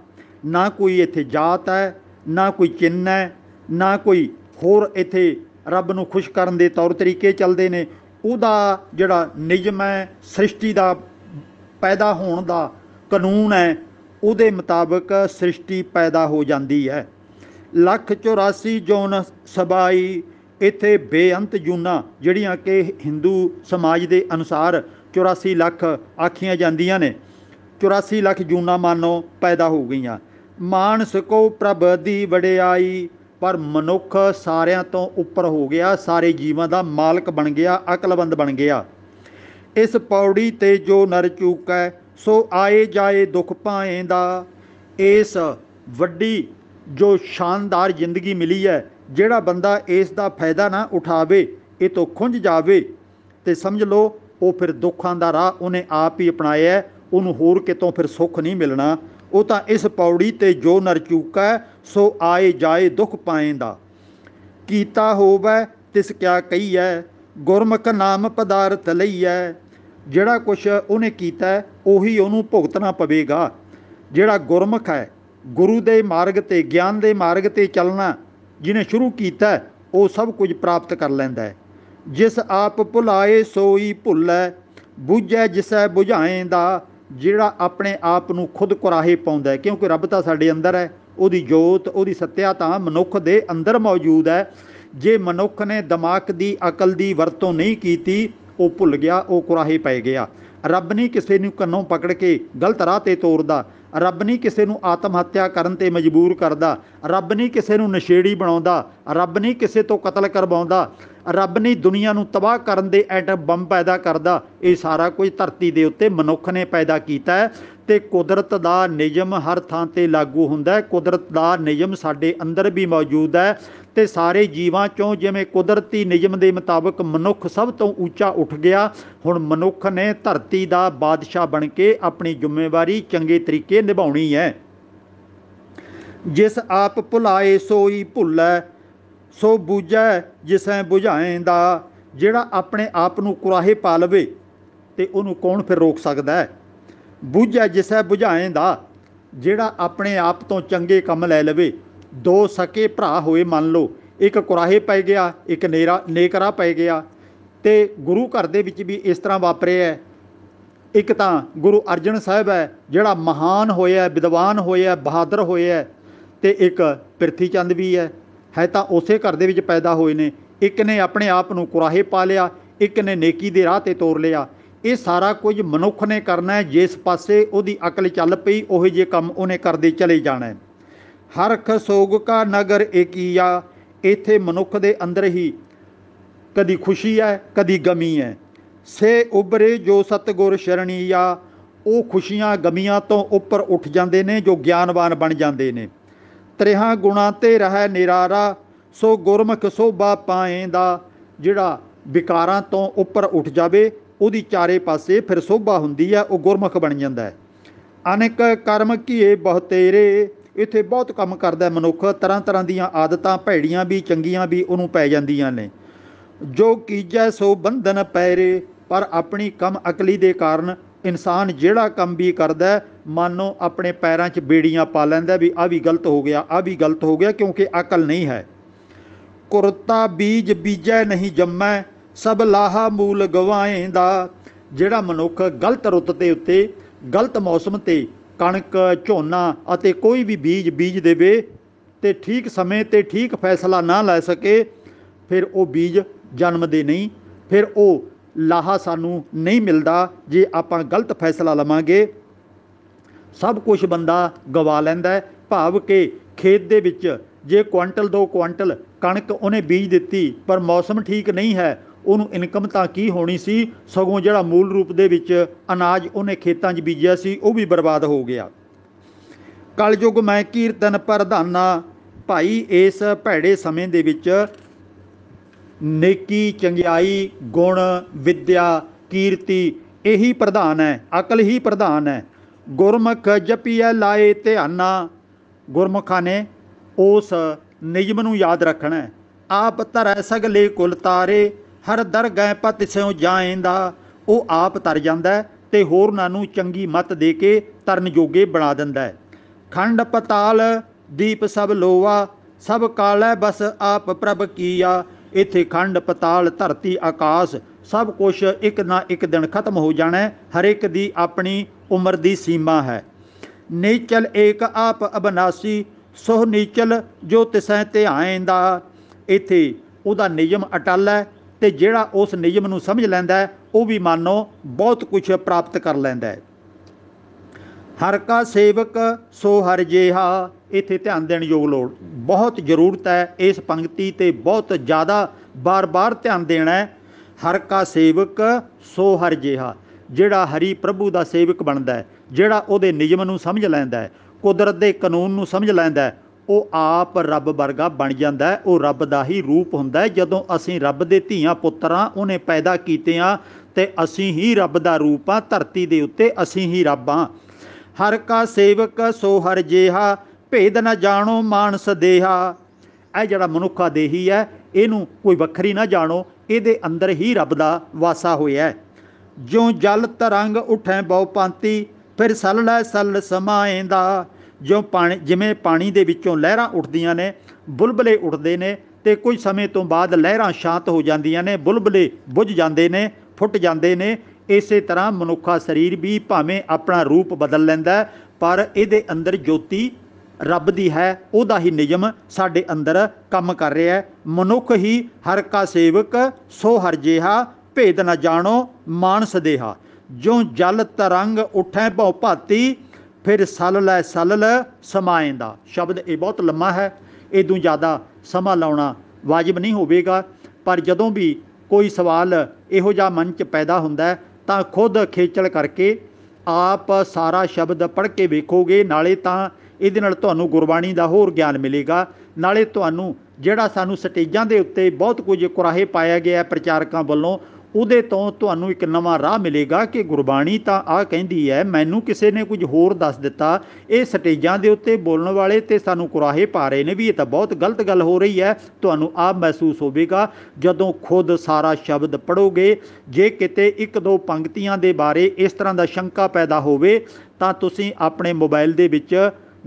ਨਾ ਕੋਈ ਇੱਥੇ ਜਾਤ ਹੈ, ਨਾ ਕੋਈ ਚਿੰਨ ਹੈ, ਨਾ ਕੋਈ ਹੋਰ ਇੱਥੇ ਰੱਬ ਨੂੰ ਖੁਸ਼ ਕਰਨ ਦੇ ਤੌਰ ਤਰੀਕੇ ਚੱਲਦੇ ਨੇ। ਉਹਦਾ ਜਿਹੜਾ ਨਿਯਮ ਹੈ, ਸ੍ਰਿਸ਼ਟੀ ਦਾ ਪੈਦਾ ਹੋਣ ਦਾ ਕਾਨੂੰਨ ਹੈ, ਉਹਦੇ ਮੁਤਾਬਕ ਸ੍ਰਿਸ਼ਟੀ ਪੈਦਾ ਹੋ ਜਾਂਦੀ ਹੈ। ਲੱਖ 84 ਜੋਨ ਸਬਾਈ ਇੱਥੇ ਬੇਅੰਤ ਜੂਨਾਂ, ਜਿਹੜੀਆਂ ਕਿ ਹਿੰਦੂ ਸਮਾਜ ਦੇ ਅਨੁਸਾਰ 84 ਲੱਖ ਆਖੀਆਂ ਜਾਂਦੀਆਂ ਨੇ। 84 ਲੱਖ ਜੂਨਾਂ ਮਾਨੋ ਪੈਦਾ ਹੋ ਗਈਆਂ। ਮਾਨਸ ਕੋ ਪ੍ਰਭ ਦੀ ਵਡਿਆਈ, ਪਰ ਮਨੁੱਖ ਸਾਰਿਆਂ ਤੋਂ ਉੱਪਰ ਹੋ ਗਿਆ, ਸਾਰੇ ਜੀਵਾਂ ਦਾ ਮਾਲਕ ਬਣ ਗਿਆ, ਅਕਲਵੰਦ ਬਣ ਗਿਆ। ਇਸ ਪੌੜੀ ਤੇ ਜੋ ਨਰ ਚੂਕੈ, ਸੋ ਆਏ ਜਾਏ ਦੁੱਖ ਪਾਏਂਦਾ ਇਸ ਵੱਡੀ ਜੋ ਸ਼ਾਨਦਾਰ ਜ਼ਿੰਦਗੀ ਮਿਲੀ ਹੈ ਜਿਹੜਾ ਬੰਦਾ ਇਸ ਦਾ ਫਾਇਦਾ ਨਾ ਉਠਾਵੇ, ਇਹ ਤੋਂ ਖੁੰਝ ਜਾਵੇ, ਤੇ ਸਮਝ ਲਓ, ਉਹ ਫਿਰ ਦੁੱਖਾਂ ਦਾ ਰਾਹ ਉਹਨੇ ਆਪ ਹੀ ਅਪਣਾਇਆ ਉਹਨੂੰ ਹੋਰ ਕਿਤੋਂ ਫਿਰ ਸੁੱਖ ਨਹੀਂ ਮਿਲਣਾ। ਉਹ ਤਾਂ ਇਸ ਪੌੜੀ ਤੇ ਜੋ ਨਰ ਚੂਕੈ ਸੋ ਆਏ ਜਾਏ ਦੁੱਖ ਪਾਏਂਦਾ ਕੀਤਾ ਹੋਵੇ, ਤਿਸ ਕਿਆ ਕਹੀਐ, ਗੁਰਮੁਖ ਨਾਮ ਪਦਾਰਥ ਲਈਐ। ਜਿਹੜਾ ਕੁਛ ਉਹਨੇ ਕੀਤਾ ਉਹੀ ਉਹਨੂੰ ਭੁਗਤਣਾ ਪਵੇਗਾ। ਜਿਹੜਾ ਗੁਰਮੁਖ ਹੈ, ਗੁਰੂ ਦੇ ਮਾਰਗ ਤੇ, ਗਿਆਨ ਦੇ ਮਾਰਗ ਤੇ ਚੱਲਣਾ ਜਿਹਨੇ ਸ਼ੁਰੂ ਕੀਤਾ, ਉਹ ਸਭ ਕੁਝ ਪ੍ਰਾਪਤ ਕਰ ਲੈਂਦਾ ਹੈ। ਜਿਸ ਆਪ ਭੁਲਾਏ, ਸੋਈ ਭੁੱਲੈ, ਬੁਝੈ, ਜਿਸੈ ਬੁਝਾਏ ਦਾ ਜਿਹੜਾ ਆਪਣੇ ਆਪ ਨੂੰ ਖੁਦ ਕੁਰਾਹੇ ਪਾਉਂਦਾ ਕਿਉਂਕਿ ਰੱਬ ਤਾਂ ਸਾਡੇ ਅੰਦਰ ਹੈ, ਉਹਦੀ ਜੋਤ, ਉਹਦੀ ਸੱਤਿਆ ਤਾਂ ਮਨੁੱਖ ਦੇ ਅੰਦਰ ਮੌਜੂਦ ਹੈ। ਜੇ ਮਨੁੱਖ ਨੇ ਦਿਮਾਗ ਦੀ, ਅਕਲ ਦੀ ਵਰਤੋਂ ਨਹੀਂ ਕੀਤੀ, ਉਹ ਭੁੱਲ ਗਿਆ, ਉਹ ਕੁਰਾਹੇ ਪੈ ਗਿਆ। ਰੱਬ ਨਹੀਂ ਕਿਸੇ ਨੂੰ ਕੰਨੋਂ ਪਕੜ ਕੇ ਗਲਤ ਰਾਹ ਤੇ ਤੋਰਦਾ। ਰੱਬ ਨਹੀਂ ਕਿਸੇ ਨੂੰ ਆਤਮ ਹੱਤਿਆ ਕਰਨ ਤੇ ਮਜਬੂਰ ਕਰਦਾ। ਰੱਬ ਨਹੀਂ ਕਿਸੇ ਨੂੰ ਨਸ਼ੇੜੀ ਬਣਾਉਂਦਾ। ਰੱਬ ਨਹੀਂ ਕਿਸੇ ਤੋਂ ਕਤਲ ਕਰਵਾਉਂਦਾ। ਰੱਬ ਨਹੀਂ ਦੁਨੀਆ ਨੂੰ ਤਬਾਹ ਕਰਨ ਦੇ ਐਟਮ ਬੰਬ ਪੈਦਾ ਕਰਦਾ। ਇਹ ਸਾਰਾ ਕੁਝ ਧਰਤੀ ਦੇ ਉੱਤੇ ਮਨੁੱਖ ਨੇ ਪੈਦਾ ਕੀਤਾ ਹੈ। ਤੇ ਕੁਦਰਤ ਦਾ ਨਿਯਮ ਹਰ ਥਾਂ ਤੇ ਲਾਗੂ ਹੁੰਦਾ ਹੈ। ਕੁਦਰਤ ਦਾ ਨਿਯਮ ਸਾਡੇ ਅੰਦਰ ਵੀ ਮੌਜੂਦ ਹੈ ਤੇ ਸਾਰੇ ਜੀਵਾਂ ਚੋਂ ਜਿਵੇਂ ਕੁਦਰਤੀ ਨਿਯਮ ਦੇ ਮੁਤਾਬਕ ਮਨੁੱਖ ਸਭ ਤੋਂ ਉੱਚਾ ਉੱਠ ਗਿਆ, ਹੁਣ ਮਨੁੱਖ ਨੇ ਧਰਤੀ ਦਾ ਬਾਦਸ਼ਾਹ ਬਣ ਕੇ ਆਪਣੀ ਜ਼ਿੰਮੇਵਾਰੀ ਚੰਗੇ ਤਰੀਕੇ ਨਿਭਾਉਣੀ ਹੈ। ਜਿਸ ਆਪ ਭੁਲਾਏ ਸੋਈ ਭੁੱਲੈ, ਸੋ ਬੂਝੈ ਜਿਸੈ ਬੁਝਾਏਂਦਾ, ਜਿਹੜਾ ਆਪਣੇ ਆਪ ਨੂੰ ਕੁਰਾਹੇ ਪਾ ਲਵੇ, ਤੇ ਉਹਨੂੰ ਕੌਣ ਫਿਰ ਰੋਕ ਸਕਦਾ ਹੈ? ਬੂਝੈ ਜਿਸੈ ਬੁਝਾਏਂਦਾ ਜਿਹੜਾ ਆਪਣੇ ਆਪ ਤੋਂ ਚੰਗੇ ਕੰਮ ਲੈ ਲਵੇ। ਦੋ ਸਕੇ ਭਰਾ ਹੋਏ ਮੰਨ ਲਓ, ਇੱਕ ਕੁਰਾਹੇ ਪੈ ਗਿਆ, ਇੱਕ ਨੇਰਾ, ਨੇਕਰਾ ਪੈ ਗਿਆ। ਤੇ ਗੁਰੂ ਘਰ ਦੇ ਵਿੱਚ ਵੀ ਇਸ ਤਰ੍ਹਾਂ ਵਾਪਰਿਆ ਇੱਕ ਤਾਂ ਗੁਰੂ ਅਰਜਨ ਸਾਹਿਬ ਹੈ, ਜਿਹੜਾ ਮਹਾਨ ਹੋਇਆ, ਵਿਦਵਾਨ ਹੋਇਆ, ਬਹਾਦਰ ਹੋਇਆ ਤੇ ਇੱਕ ਪ੍ਰਿਥੀ ਚੰਦ ਵੀ ਹੈ। ਹੈ ਤਾਂ ਉਸੇ ਘਰ ਦੇ ਵਿੱਚ ਪੈਦਾ ਹੋਏ ਨੇ। ਇੱਕ ਨੇ ਆਪਣੇ ਆਪ ਨੂੰ ਕੁਰਾਹੇ ਪਾ ਲਿਆ, ਇੱਕ ਨੇ ਨੇਕੀ ਦੇ ਰਾਹ ਤੇ ਤੋਰ ਲਿਆ। ਇਹ ਸਾਰਾ ਕੁਝ ਮਨੁੱਖ ਨੇ ਕਰਨਾ ਹੈ, ਜਿਸ ਪਾਸੇ ਉਹਦੀ ਅਕਲ ਚੱਲ ਪਈ, ਉਹੋ ਜਿਹੇ ਕੰਮ ਉਹਨੇ ਕਰਦੇ ਚਲੇ ਜਾਣਾ ਹੈ। ਹਰਖ ਸੋਗ ਕਾ ਨਗਰ ਏਕੀਆ, ਇੱਥੇ ਮਨੁੱਖ ਦੇ ਅੰਦਰ ਹੀ ਕਦੀ ਖੁਸ਼ੀ ਹੈ, ਕਦੀ ਗਮੀ ਹੈ। ਸੇ ਉਬਰੇ ਜੋ ਸਤਗੁਰ ਸ਼ਰਣੀਆ, ਉਹ ਖੁਸ਼ੀਆਂ ਗਮੀਆਂ ਤੋਂ ਉੱਪਰ ਉੱਠ ਜਾਂਦੇ ਨੇ, ਜੋ ਗਿਆਨਵਾਨ ਬਣ ਜਾਂਦੇ ਨੇ। ਤ੍ਰਿਹਾਂ ਗੁਣਾ ਤੇ ਰਹਿ ਨਿਰਾਰਾ, ਸੋ ਗੁਰਮੁਖ ਸੋਭਾ ਪਾਏਂਦਾ, ਜਿਹੜਾ ਵਿਕਾਰਾਂ ਤੋਂ ਉੱਪਰ ਉੱਠ ਜਾਵੇ ਉਹਦੀ ਚਾਰੇ ਪਾਸੇ ਫਿਰ ਸੋਭਾ ਹੁੰਦੀ ਹੈ ਉਹ ਗੁਰਮੁਖ ਬਣ ਜਾਂਦਾ ਹੈ। ਅਨੇਕ ਕਰਮ ਕੀਏ ਬਹੁਤੇਰੇ ਇੱਥੇ ਬਹੁਤ ਕੰਮ ਕਰਦਾ ਮਨੁੱਖ ਤਰ੍ਹਾਂ ਤਰ੍ਹਾਂ ਦੀਆਂ ਆਦਤਾਂ ਭੈੜੀਆਂ ਵੀ ਚੰਗੀਆਂ ਵੀ ਉਹਨੂੰ ਪੈ ਜਾਂਦੀਆਂ ਨੇ। ਜੋ ਕੀਜੈ ਸੋ ਬੰਧਨ ਪੈਰੇ ਪਰ ਆਪਣੀ ਕਮ ਅਕਲੀ ਦੇ ਕਾਰਨ ਇਨਸਾਨ ਜਿਹੜਾ ਕੰਮ ਵੀ ਕਰਦਾ ਹੈ, ਮਾਨੋ ਆਪਣੇ ਪੈਰਾਂ 'ਚ ਬੇੜੀਆਂ ਪਾ ਲੈਂਦਾ ਵੀ ਆ ਵੀ ਗਲਤ ਹੋ ਗਿਆ ਆ ਵੀ ਗਲਤ ਹੋ ਗਿਆ ਕਿਉਂਕਿ ਅਕਲ ਨਹੀਂ ਹੈ। ਕੁਰਤਾ ਬੀਜ ਬੀਜੈ ਨਹੀਂ ਜੰਮੈ ਸਭ ਲਾਹਾ ਮੂਲ ਗਵਾਏਂਦਾ, ਜਿਹੜਾ ਮਨੁੱਖ ਗਲਤ ਰੁੱਤ ਦੇ ਉੱਤੇ, ਗਲਤ ਮੌਸਮ ਤੇ ਕਣਕ, ਝੋਨਾ ਅਤੇ ਕੋਈ ਵੀ ਬੀਜ ਬੀਜ ਦੇਵੇ ਤੇ ਠੀਕ ਸਮੇਂ ਤੇ ਠੀਕ ਫੈਸਲਾ ਨਾ ਲੈ ਸਕੇ, ਫਿਰ ਉਹ ਬੀਜ ਜਨਮਦੇ ਨਹੀਂ, ਫਿਰ ਉਹ ਲਾਹਾ ਸਾਨੂੰ ਨਹੀਂ ਮਿਲਦਾ ਜੇ ਆਪਾਂ ਗਲਤ ਫੈਸਲਾ ਲਵਾਂਗੇ। ਸਭ ਕੁਝ ਬੰਦਾ ਗਵਾ ਲੈਂਦਾ ਭਾਵ ਕਿ ਖੇਤ ਦੇ ਵਿੱਚ ਜੇ ਕੁਆਂਟਲ ਦੋ ਕੁਆਂਟਲ ਕਣਕ ਉਹਨੇ ਬੀਜ ਦਿੱਤੀ, ਪਰ ਮੌਸਮ ਠੀਕ ਨਹੀਂ ਹੈ ਉਹਨੂੰ ਇਨਕਮ ਤਾਂ ਕੀ ਹੋਣੀ ਸੀ? ਸਗੋਂ ਜਿਹੜਾ ਮੂਲ ਰੂਪ ਦੇ ਵਿੱਚ ਅਨਾਜ ਉਹਨੇ ਖੇਤਾਂ 'ਚ ਬੀਜਿਆ ਸੀ, ਉਹ ਵੀ ਬਰਬਾਦ ਹੋ ਗਿਆ। ਕਲਯੁਗ ਮੈਂ ਕੀਰਤਨ ਪ੍ਰਧਾਨਾ, ਭਾਈ ਇਸ ਭੈੜੇ ਸਮੇਂ ਦੇ ਵਿੱਚ ਨੇਕੀ, ਚੰਗਿਆਈ, ਗੁਣ, ਵਿਦਿਆ, ਕੀਰਤੀ ਇਹੀ ਪ੍ਰਧਾਨ ਹੈ, ਅਕਲ ਹੀ ਪ੍ਰਧਾਨ ਹੈ। ਗੁਰਮੁਖ ਜਪੀਐ ਲਾਏ ਧਿਆਨਾ। ਗੁਰਮੁਖਾਂ ਨੇ ਉਸ ਨਿਯਮ ਨੂੰ ਯਾਦ ਰੱਖਣਾ ਆਪ ਧਰੈ ਸਗਲੇ ਕੁਲ ਤਾਰੇ ਹਰ ਦਰ ਗਏ ਪਤ ਸਿਉ ਜਾਏਂਦਾ, ਉਹ ਆਪ ਤਰ ਜਾਂਦਾ ਹੈ ਤੇ ਹੋਰਨਾਂ ਨੂੰ ਚੰਗੀ ਮਤ ਦੇ ਕੇ ਤਰਨ ਜੋਗੇ ਬਣਾ ਦਿੰਦਾ ਹੈ। ਖੰਡ ਪਤਾਲ, ਦੀਪ ਸਭ ਲੋਵਾ, ਸਭ ਕਾਲੈ ਬਸ ਆਪ ਪ੍ਰਭ ਕੀਆ। ਇੱਥੇ ਖੰਡ ਪਤਾਲ, ਧਰਤੀ ਆਕਾਸ਼, ਸਭ ਕੁਝ ਇੱਕ ਨਾ ਇੱਕ ਦਿਨ ਖਤਮ ਹੋ ਜਾਣਾ ਹਰ ਇੱਕ ਦੀ ਆਪਣੀ ਉਮਰ ਦੀ ਸੀਮਾ ਹੈ। ਨੀਚਲ ਏਕ ਆਪ ਅਬਨਾਸੀ ਸੋ ਨੀਚਲ ਜੋ ਤਿਸੈ ਧਿਆਇਂਦਾ ਇੱਥੇ ਉਹਦਾ ਨਿਯਮ ਅਟਲ ਹੈ ਤੇ ਜਿਹੜਾ ਉਸ ਨਿਯਮ ਨੂੰ ਸਮਝ ਲੈਂਦਾ ਉਹ ਵੀ ਮਾਨੋ ਬਹੁਤ ਕੁਝ ਪ੍ਰਾਪਤ ਕਰ ਲੈਂਦਾ ਹੈ। ਹਰ ਕਾ ਸੇਵਕ ਸੋ ਹਰ ਜੇਹਾ, ਇੱਥੇ ਧਿਆਨ ਦੇਣ ਯੋਗ ਲੋੜ। ਬਹੁਤ ਜ਼ਰੂਰਤ ਹੈ ਇਸ ਪੰਕਤੀ ਤੇ ਬਹੁਤ ਜ਼ਿਆਦਾ ਬਾਰ-ਬਾਰ ਧਿਆਨ ਦੇਣਾ ਹੈ। ਹਰ ਕਾ ਸੇਵਕ ਸੋ ਹਰ ਜੇਹਾ, ਜਿਹੜਾ ਹਰੀ ਪ੍ਰਭੂ ਦਾ ਸੇਵਕ ਬਣਦਾ ਹੈ, ਜਿਹੜਾ ਉਹਦੇ ਨਿਯਮ ਨੂੰ ਸਮਝ ਲੈਂਦਾ ਹੈ, ਕੁਦਰਤ ਦੇ ਕਾਨੂੰਨ ਨੂੰ ਸਮਝ ਲੈਂਦਾ ਹੈ ਉਹ ਆਪ ਰੱਬ ਵਰਗਾ ਬਣ ਜਾਂਦਾ ਉਹ ਰੱਬ ਦਾ ਹੀ ਰੂਪ ਹੁੰਦਾ ਜਦੋਂ ਅਸੀਂ ਰੱਬ ਦੇ ਧੀਆਂ ਪੁੱਤਰਾਂ ਉਹਨੇ ਪੈਦਾ ਕੀਤੇ ਆ ਤੇ ਅਸੀਂ ਹੀ ਰੱਬ ਦਾ ਰੂਪ ਆ ਧਰਤੀ ਦੇ ਉੱਤੇ ਅਸੀਂ ਹੀ ਰੱਬ ਆ ਹਰ ਕਾ ਸੇਵਕ ਸੋ ਹਰ ਜੇਹਾ, ਭੇਦ ਨਾ ਜਾਣੋ ਮਾਨਸ ਦੇਹਾ। ਇਹ ਜਿਹੜਾ ਮਨੁੱਖਾ ਦੇਹੀ ਹੈ, ਇਹਨੂੰ ਕੋਈ ਵੱਖਰੀ ਨਾ ਜਾਣੋ, ਇਹਦੇ ਅੰਦਰ ਹੀ ਰੱਬ ਦਾ ਵਾਸਾ ਹੋਇਆ ਹੈ। ਜਿਉ ਜਲ ਤਰੰਗ ਉਠੈ ਬਹੁ ਪੰਤੀ ਫਿਰ ਸਲ ਲੈ ਸਲ ਸਮਾਏਂਦਾ। ਜਿਉ ਪਾਣੀ, ਜਿਵੇਂ ਪਾਣੀ ਦੇ ਵਿੱਚੋਂ ਲਹਿਰਾਂ ਉੱਠਦੀਆਂ ਨੇ, ਬੁਲਬਲੇ ਉੱਠਦੇ ਨੇ ਤੇ ਕੁਝ ਸਮੇਂ ਤੋਂ ਬਾਅਦ ਲਹਿਰਾਂ ਸ਼ਾਂਤ ਹੋ ਜਾਂਦੀਆਂ ਨੇ, ਬੁਲਬਲੇ ਬੁੱਝ ਜਾਂਦੇ ਨੇ, ਫੁੱਟ ਜਾਂਦੇ ਨੇ, ਇਸੇ ਤਰ੍ਹਾਂ ਮਨੁੱਖਾ ਸਰੀਰ ਵੀ ਭਾਵੇਂ ਆਪਣਾ ਰੂਪ ਬਦਲ ਲੈਂਦਾ ਪਰ ਇਹਦੇ ਅੰਦਰ ਜੋਤੀ ਰੱਬ ਦੀ ਹੈ, ਉਹਦਾ ਹੀ ਨਿਯਮ ਸਾਡੇ ਅੰਦਰ ਕੰਮ ਕਰ ਰਿਹਾ ਹੈ। ਮਨੁੱਖ ਹੀ ਹਰ ਕਾ ਸੇਵਕ, ਸੋ ਹਰ ਜਿਹਾ, ਭੇਦ ਨਾ ਜਾਣੋ, ਮਾਨਸ ਦੇਹਾ। ਜੋ ਜਲ ਤਰੰਗ ਉਠੈ ਭਉ ਭਾਤੀ ਫਿਰ ਸਲ ਲੈ ਸਲਲ ਸਮਾਏਂਦਾ ਸ਼ਬਦ ਇਹ ਬਹੁਤ ਲੰਮਾ ਹੈ ਇਦੋਂ ਜ਼ਿਆਦਾ ਸਮਾਂ ਲਾਉਣਾ ਵਾਜਬ ਨਹੀਂ ਹੋਵੇਗਾ। ਪਰ ਜਦੋਂ ਵੀ ਕੋਈ ਸਵਾਲ ਇਹੋ ਜਿਹਾ ਮਨ 'ਚ ਪੈਦਾ ਹੁੰਦਾ ਤਾਂ ਖੁਦ ਖੇਚਲ ਕਰਕੇ ਆਪ ਸਾਰਾ ਸ਼ਬਦ ਪੜ੍ਹ ਕੇ ਵੇਖੋਗੇ, ਨਾਲੇ ਤਾਂ ਇਹਦੇ ਨਾਲ ਤੁਹਾਨੂੰ ਗੁਰਬਾਣੀ ਦਾ ਹੋਰ ਗਿਆਨ ਮਿਲੇਗਾ। ਨਾਲੇ ਤੁਹਾਨੂੰ ਜਿਹੜਾ ਸਾਨੂੰ ਸਟੇਜਾਂ ਦੇ ਉੱਤੇ ਬਹੁਤ ਕੁਝ ਕੁਰਾਹੇ ਪਾਇਆ ਗਿਆ ਪ੍ਰਚਾਰਕਾਂ ਵੱਲੋਂ ਉਹਦੇ ਤੋਂ ਤੁਹਾਨੂੰ ਇੱਕ ਨਵਾਂ ਰਾਹ ਮਿਲੇਗਾ ਕਿ ਗੁਰਬਾਣੀ ਤਾਂ ਆ ਕਹਿੰਦੀ ਹੈ, ਮੈਨੂੰ ਕਿਸੇ ਨੇ ਕੁਝ ਹੋਰ ਦੱਸ ਦਿੱਤਾ। ਇਹ ਸਟੇਜਾਂ ਦੇ ਉੱਤੇ ਬੋਲਣ ਵਾਲੇ ਤੇ ਸਾਨੂੰ ਕੁਰਾਹੇ ਪਾ ਰਹੇ ਨੇ ਵੀ ਇਹ ਤਾਂ ਬਹੁਤ ਗਲਤ ਗੱਲ ਹੋ ਰਹੀ ਹੈ। ਤੁਹਾਨੂੰ ਆਪ ਮਹਿਸੂਸ ਹੋਵੇਗਾ, ਜਦੋਂ ਖੁਦ ਸਾਰਾ ਸ਼ਬਦ ਪੜੋਗੇ ਜੇ ਕਿਤੇ ਇੱਕ ਦੋ ਪੰਕਤੀਆਂ ਦੇ ਬਾਰੇ ਇਸ ਤਰ੍ਹਾਂ ਦਾ ਸ਼ੰਕਾ ਪੈਦਾ ਹੋਵੇ, ਤਾਂ ਤੁਸੀਂ ਆਪਣੇ ਮੋਬਾਈਲ ਦੇ ਵਿੱਚ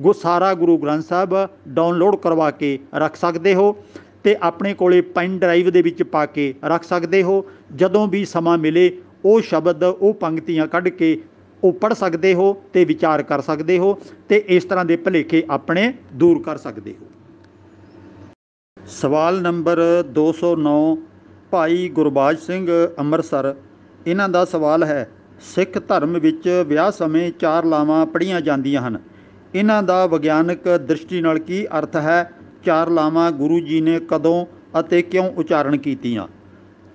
ਗੁ ਸਾਰਾ ਗੁਰੂ ਗ੍ਰੰਥ ਸਾਹਿਬ ਡਾਊਨਲੋਡ ਕਰਵਾ ਕੇ ਰੱਖ ਸਕਦੇ ਹੋ। ਤੇ ਆਪਣੇ ਕੋਲੇ ਪੈਨ ਡਰਾਈਵ ਦੇ ਵਿੱਚ ਪਾ ਕੇ ਰੱਖ ਸਕਦੇ ਹੋ। ਜਦੋਂ ਵੀ ਸਮਾਂ ਮਿਲੇ, ਉਹ ਸ਼ਬਦ, ਉਹ ਪੰਕਤੀਆਂ ਕੱਢ ਕੇ ਉਹ ਪੜ੍ਹ ਸਕਦੇ ਹੋ ਤੇ ਵਿਚਾਰ ਕਰ ਸਕਦੇ ਹੋ ਤੇ ਇਸ ਤਰ੍ਹਾਂ ਦੇ ਭਲੇਖੇ ਆਪਣੇ ਦੂਰ ਕਰ ਸਕਦੇ ਹੋ। ਸਵਾਲ ਨੰਬਰ 209 ਭਾਈ ਗੁਰਬਾਜ ਸਿੰਘ ਅੰਮ੍ਰਿਤਸਰ। ਇਹਨਾਂ ਦਾ ਸਵਾਲ ਹੈ, ਸਿੱਖ ਧਰਮ ਵਿੱਚ ਵਿਆਹ ਸਮੇਂ ਚਾਰ ਲਾਵਾਂ ਪੜ੍ਹੀਆਂ ਜਾਂਦੀਆਂ ਹਨ। ਇਹਨਾਂ ਦਾ ਵਿਗਿਆਨਕ ਦ੍ਰਿਸ਼ਟੀ ਨਾਲ ਕੀ ਅਰਥ ਹੈ? ਚਾਰ ਲਾਵਾਂ ਗੁਰੂ ਜੀ ਨੇ ਕਦੋਂ ਅਤੇ ਕਿਉਂ ਉਚਾਰਨ ਕੀਤੀਆਂ?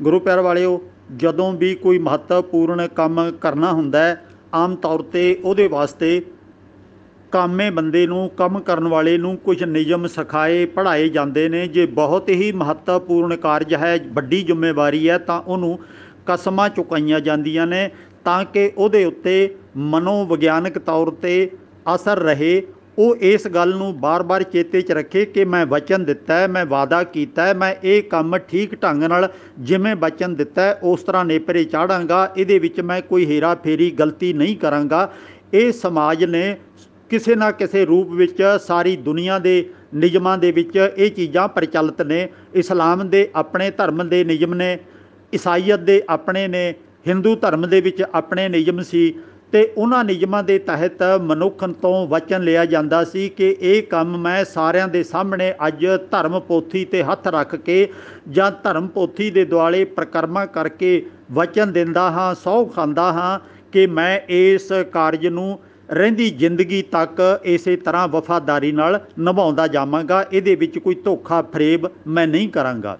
ਗੁਰੂ ਪਿਆਰ ਵਾਲਿਓ, ਜਦੋਂ ਵੀ ਕੋਈ ਮਹੱਤਵਪੂਰਨ ਕੰਮ ਕਰਨਾ ਹੁੰਦਾ ਹੈ, ਆਮ ਤੌਰ ਤੇ ਉਹਦੇ ਵਾਸਤੇ ਕਾਮੇ ਬੰਦੇ ਨੂੰ, ਕੰਮ ਕਰਨ ਵਾਲੇ ਨੂੰ ਕੁਝ ਨਿਯਮ, ਸਿਖਾਏ, ਪੜ੍ਹਾਏ ਜਾਂਦੇ ਨੇ। ਜੇ ਬਹੁਤ ਹੀ ਮਹੱਤਵਪੂਰਨ ਕਾਰਜ ਹੈ, ਵੱਡੀ ਜ਼ਿੰਮੇਵਾਰੀ ਹੈ, ਤਾਂ ਉਹਨੂੰ ਕਸਮਾਂ ਚੁਕਾਈਆਂ ਜਾਂਦੀਆਂ ਨੇ ਤਾਂ ਕਿ ਉਹਦੇ ਉੱਤੇ ਮਨੋਵਿਗਿਆਨਕ ਤੌਰ ਤੇ ਅਸਰ ਰਹੇ। ਉਹ ਇਸ ਗੱਲ ਨੂੰ ਬਾਰ-ਬਾਰ ਚੇਤੇ 'ਚ ਰੱਖੇ ਕਿ ਮੈਂ ਵਚਨ ਦਿੱਤਾ ਹੈ, ਮੈਂ ਵਾਅਦਾ ਕੀਤਾ ਹੈ, ਮੈਂ ਇਹ ਕੰਮ ਠੀਕ ਢੰਗ ਨਾਲ ਜਿਵੇਂ ਵਚਨ ਦਿੱਤਾ ਹੈ, ਉਸ ਤਰ੍ਹਾਂ ਨੇਪਰੇ ਚਾੜਾਂਗਾ ਇਹਦੇ ਵਿੱਚ ਮੈਂ ਕੋਈ ਹੇਰਾ ਫੇਰੀ ਗਲਤੀ ਨਹੀਂ ਕਰਾਂਗਾ। ਇਹ ਸਮਾਜ ਨੇ ਕਿਸੇ ਨਾ ਕਿਸੇ ਰੂਪ ਵਿੱਚ ਸਾਰੀ ਦੁਨੀਆ ਦੇ ਨਿਯਮਾਂ ਦੇ ਵਿੱਚ ਇਹ ਚੀਜ਼ਾਂ ਪ੍ਰਚਲਿਤ ਨੇ। ਇਸਲਾਮ ਦੇ ਆਪਣੇ ਧਰਮ ਦੇ ਨਿਯਮ ਨੇ, ਈਸਾਈਅਤ ਦੇ ਆਪਣੇ ਨੇ, ਹਿੰਦੂ ਧਰਮ ਦੇ ਵਿੱਚ ਆਪਣੇ ਨਿਯਮ ਸੀ। ਤੇ ਉਹਨਾਂ ਨਿਯਮਾਂ ਦੇ ਤਹਿਤ ਮਨੁੱਖ ਤੋਂ ਵਚਨ ਲਿਆ ਜਾਂਦਾ ਸੀ ਕਿ ਇਹ ਕੰਮ ਮੈਂ ਸਾਰਿਆਂ ਦੇ ਸਾਹਮਣੇ ਅੱਜ ਧਰਮ ਪੋਥੀ ਤੇ ਹੱਥ ਰੱਖ ਕੇ ਜਾਂ ਧਰਮ ਪੋਥੀ ਦੇ ਦੁਆਲੇ ਪ੍ਰਕਰਮਾ ਕਰਕੇ ਵਚਨ ਦਿੰਦਾ ਹਾਂ ਸਹੁੰ ਖਾਂਦਾ ਹਾਂ ਕਿ ਮੈਂ ਇਸ ਕਾਰਜ ਨੂੰ ਰਹਿੰਦੀ ਜ਼ਿੰਦਗੀ ਤੱਕ ਇਸੇ ਤਰ੍ਹਾਂ ਵਫਾਦਾਰੀ ਨਾਲ ਨਿਭਾਉਂਦਾ ਜਾਵਾਂਗਾ, ਇਹਦੇ ਵਿੱਚ ਕੋਈ ਧੋਖਾ ਫਰੇਬ ਮੈਂ ਨਹੀਂ ਕਰਾਂਗਾ।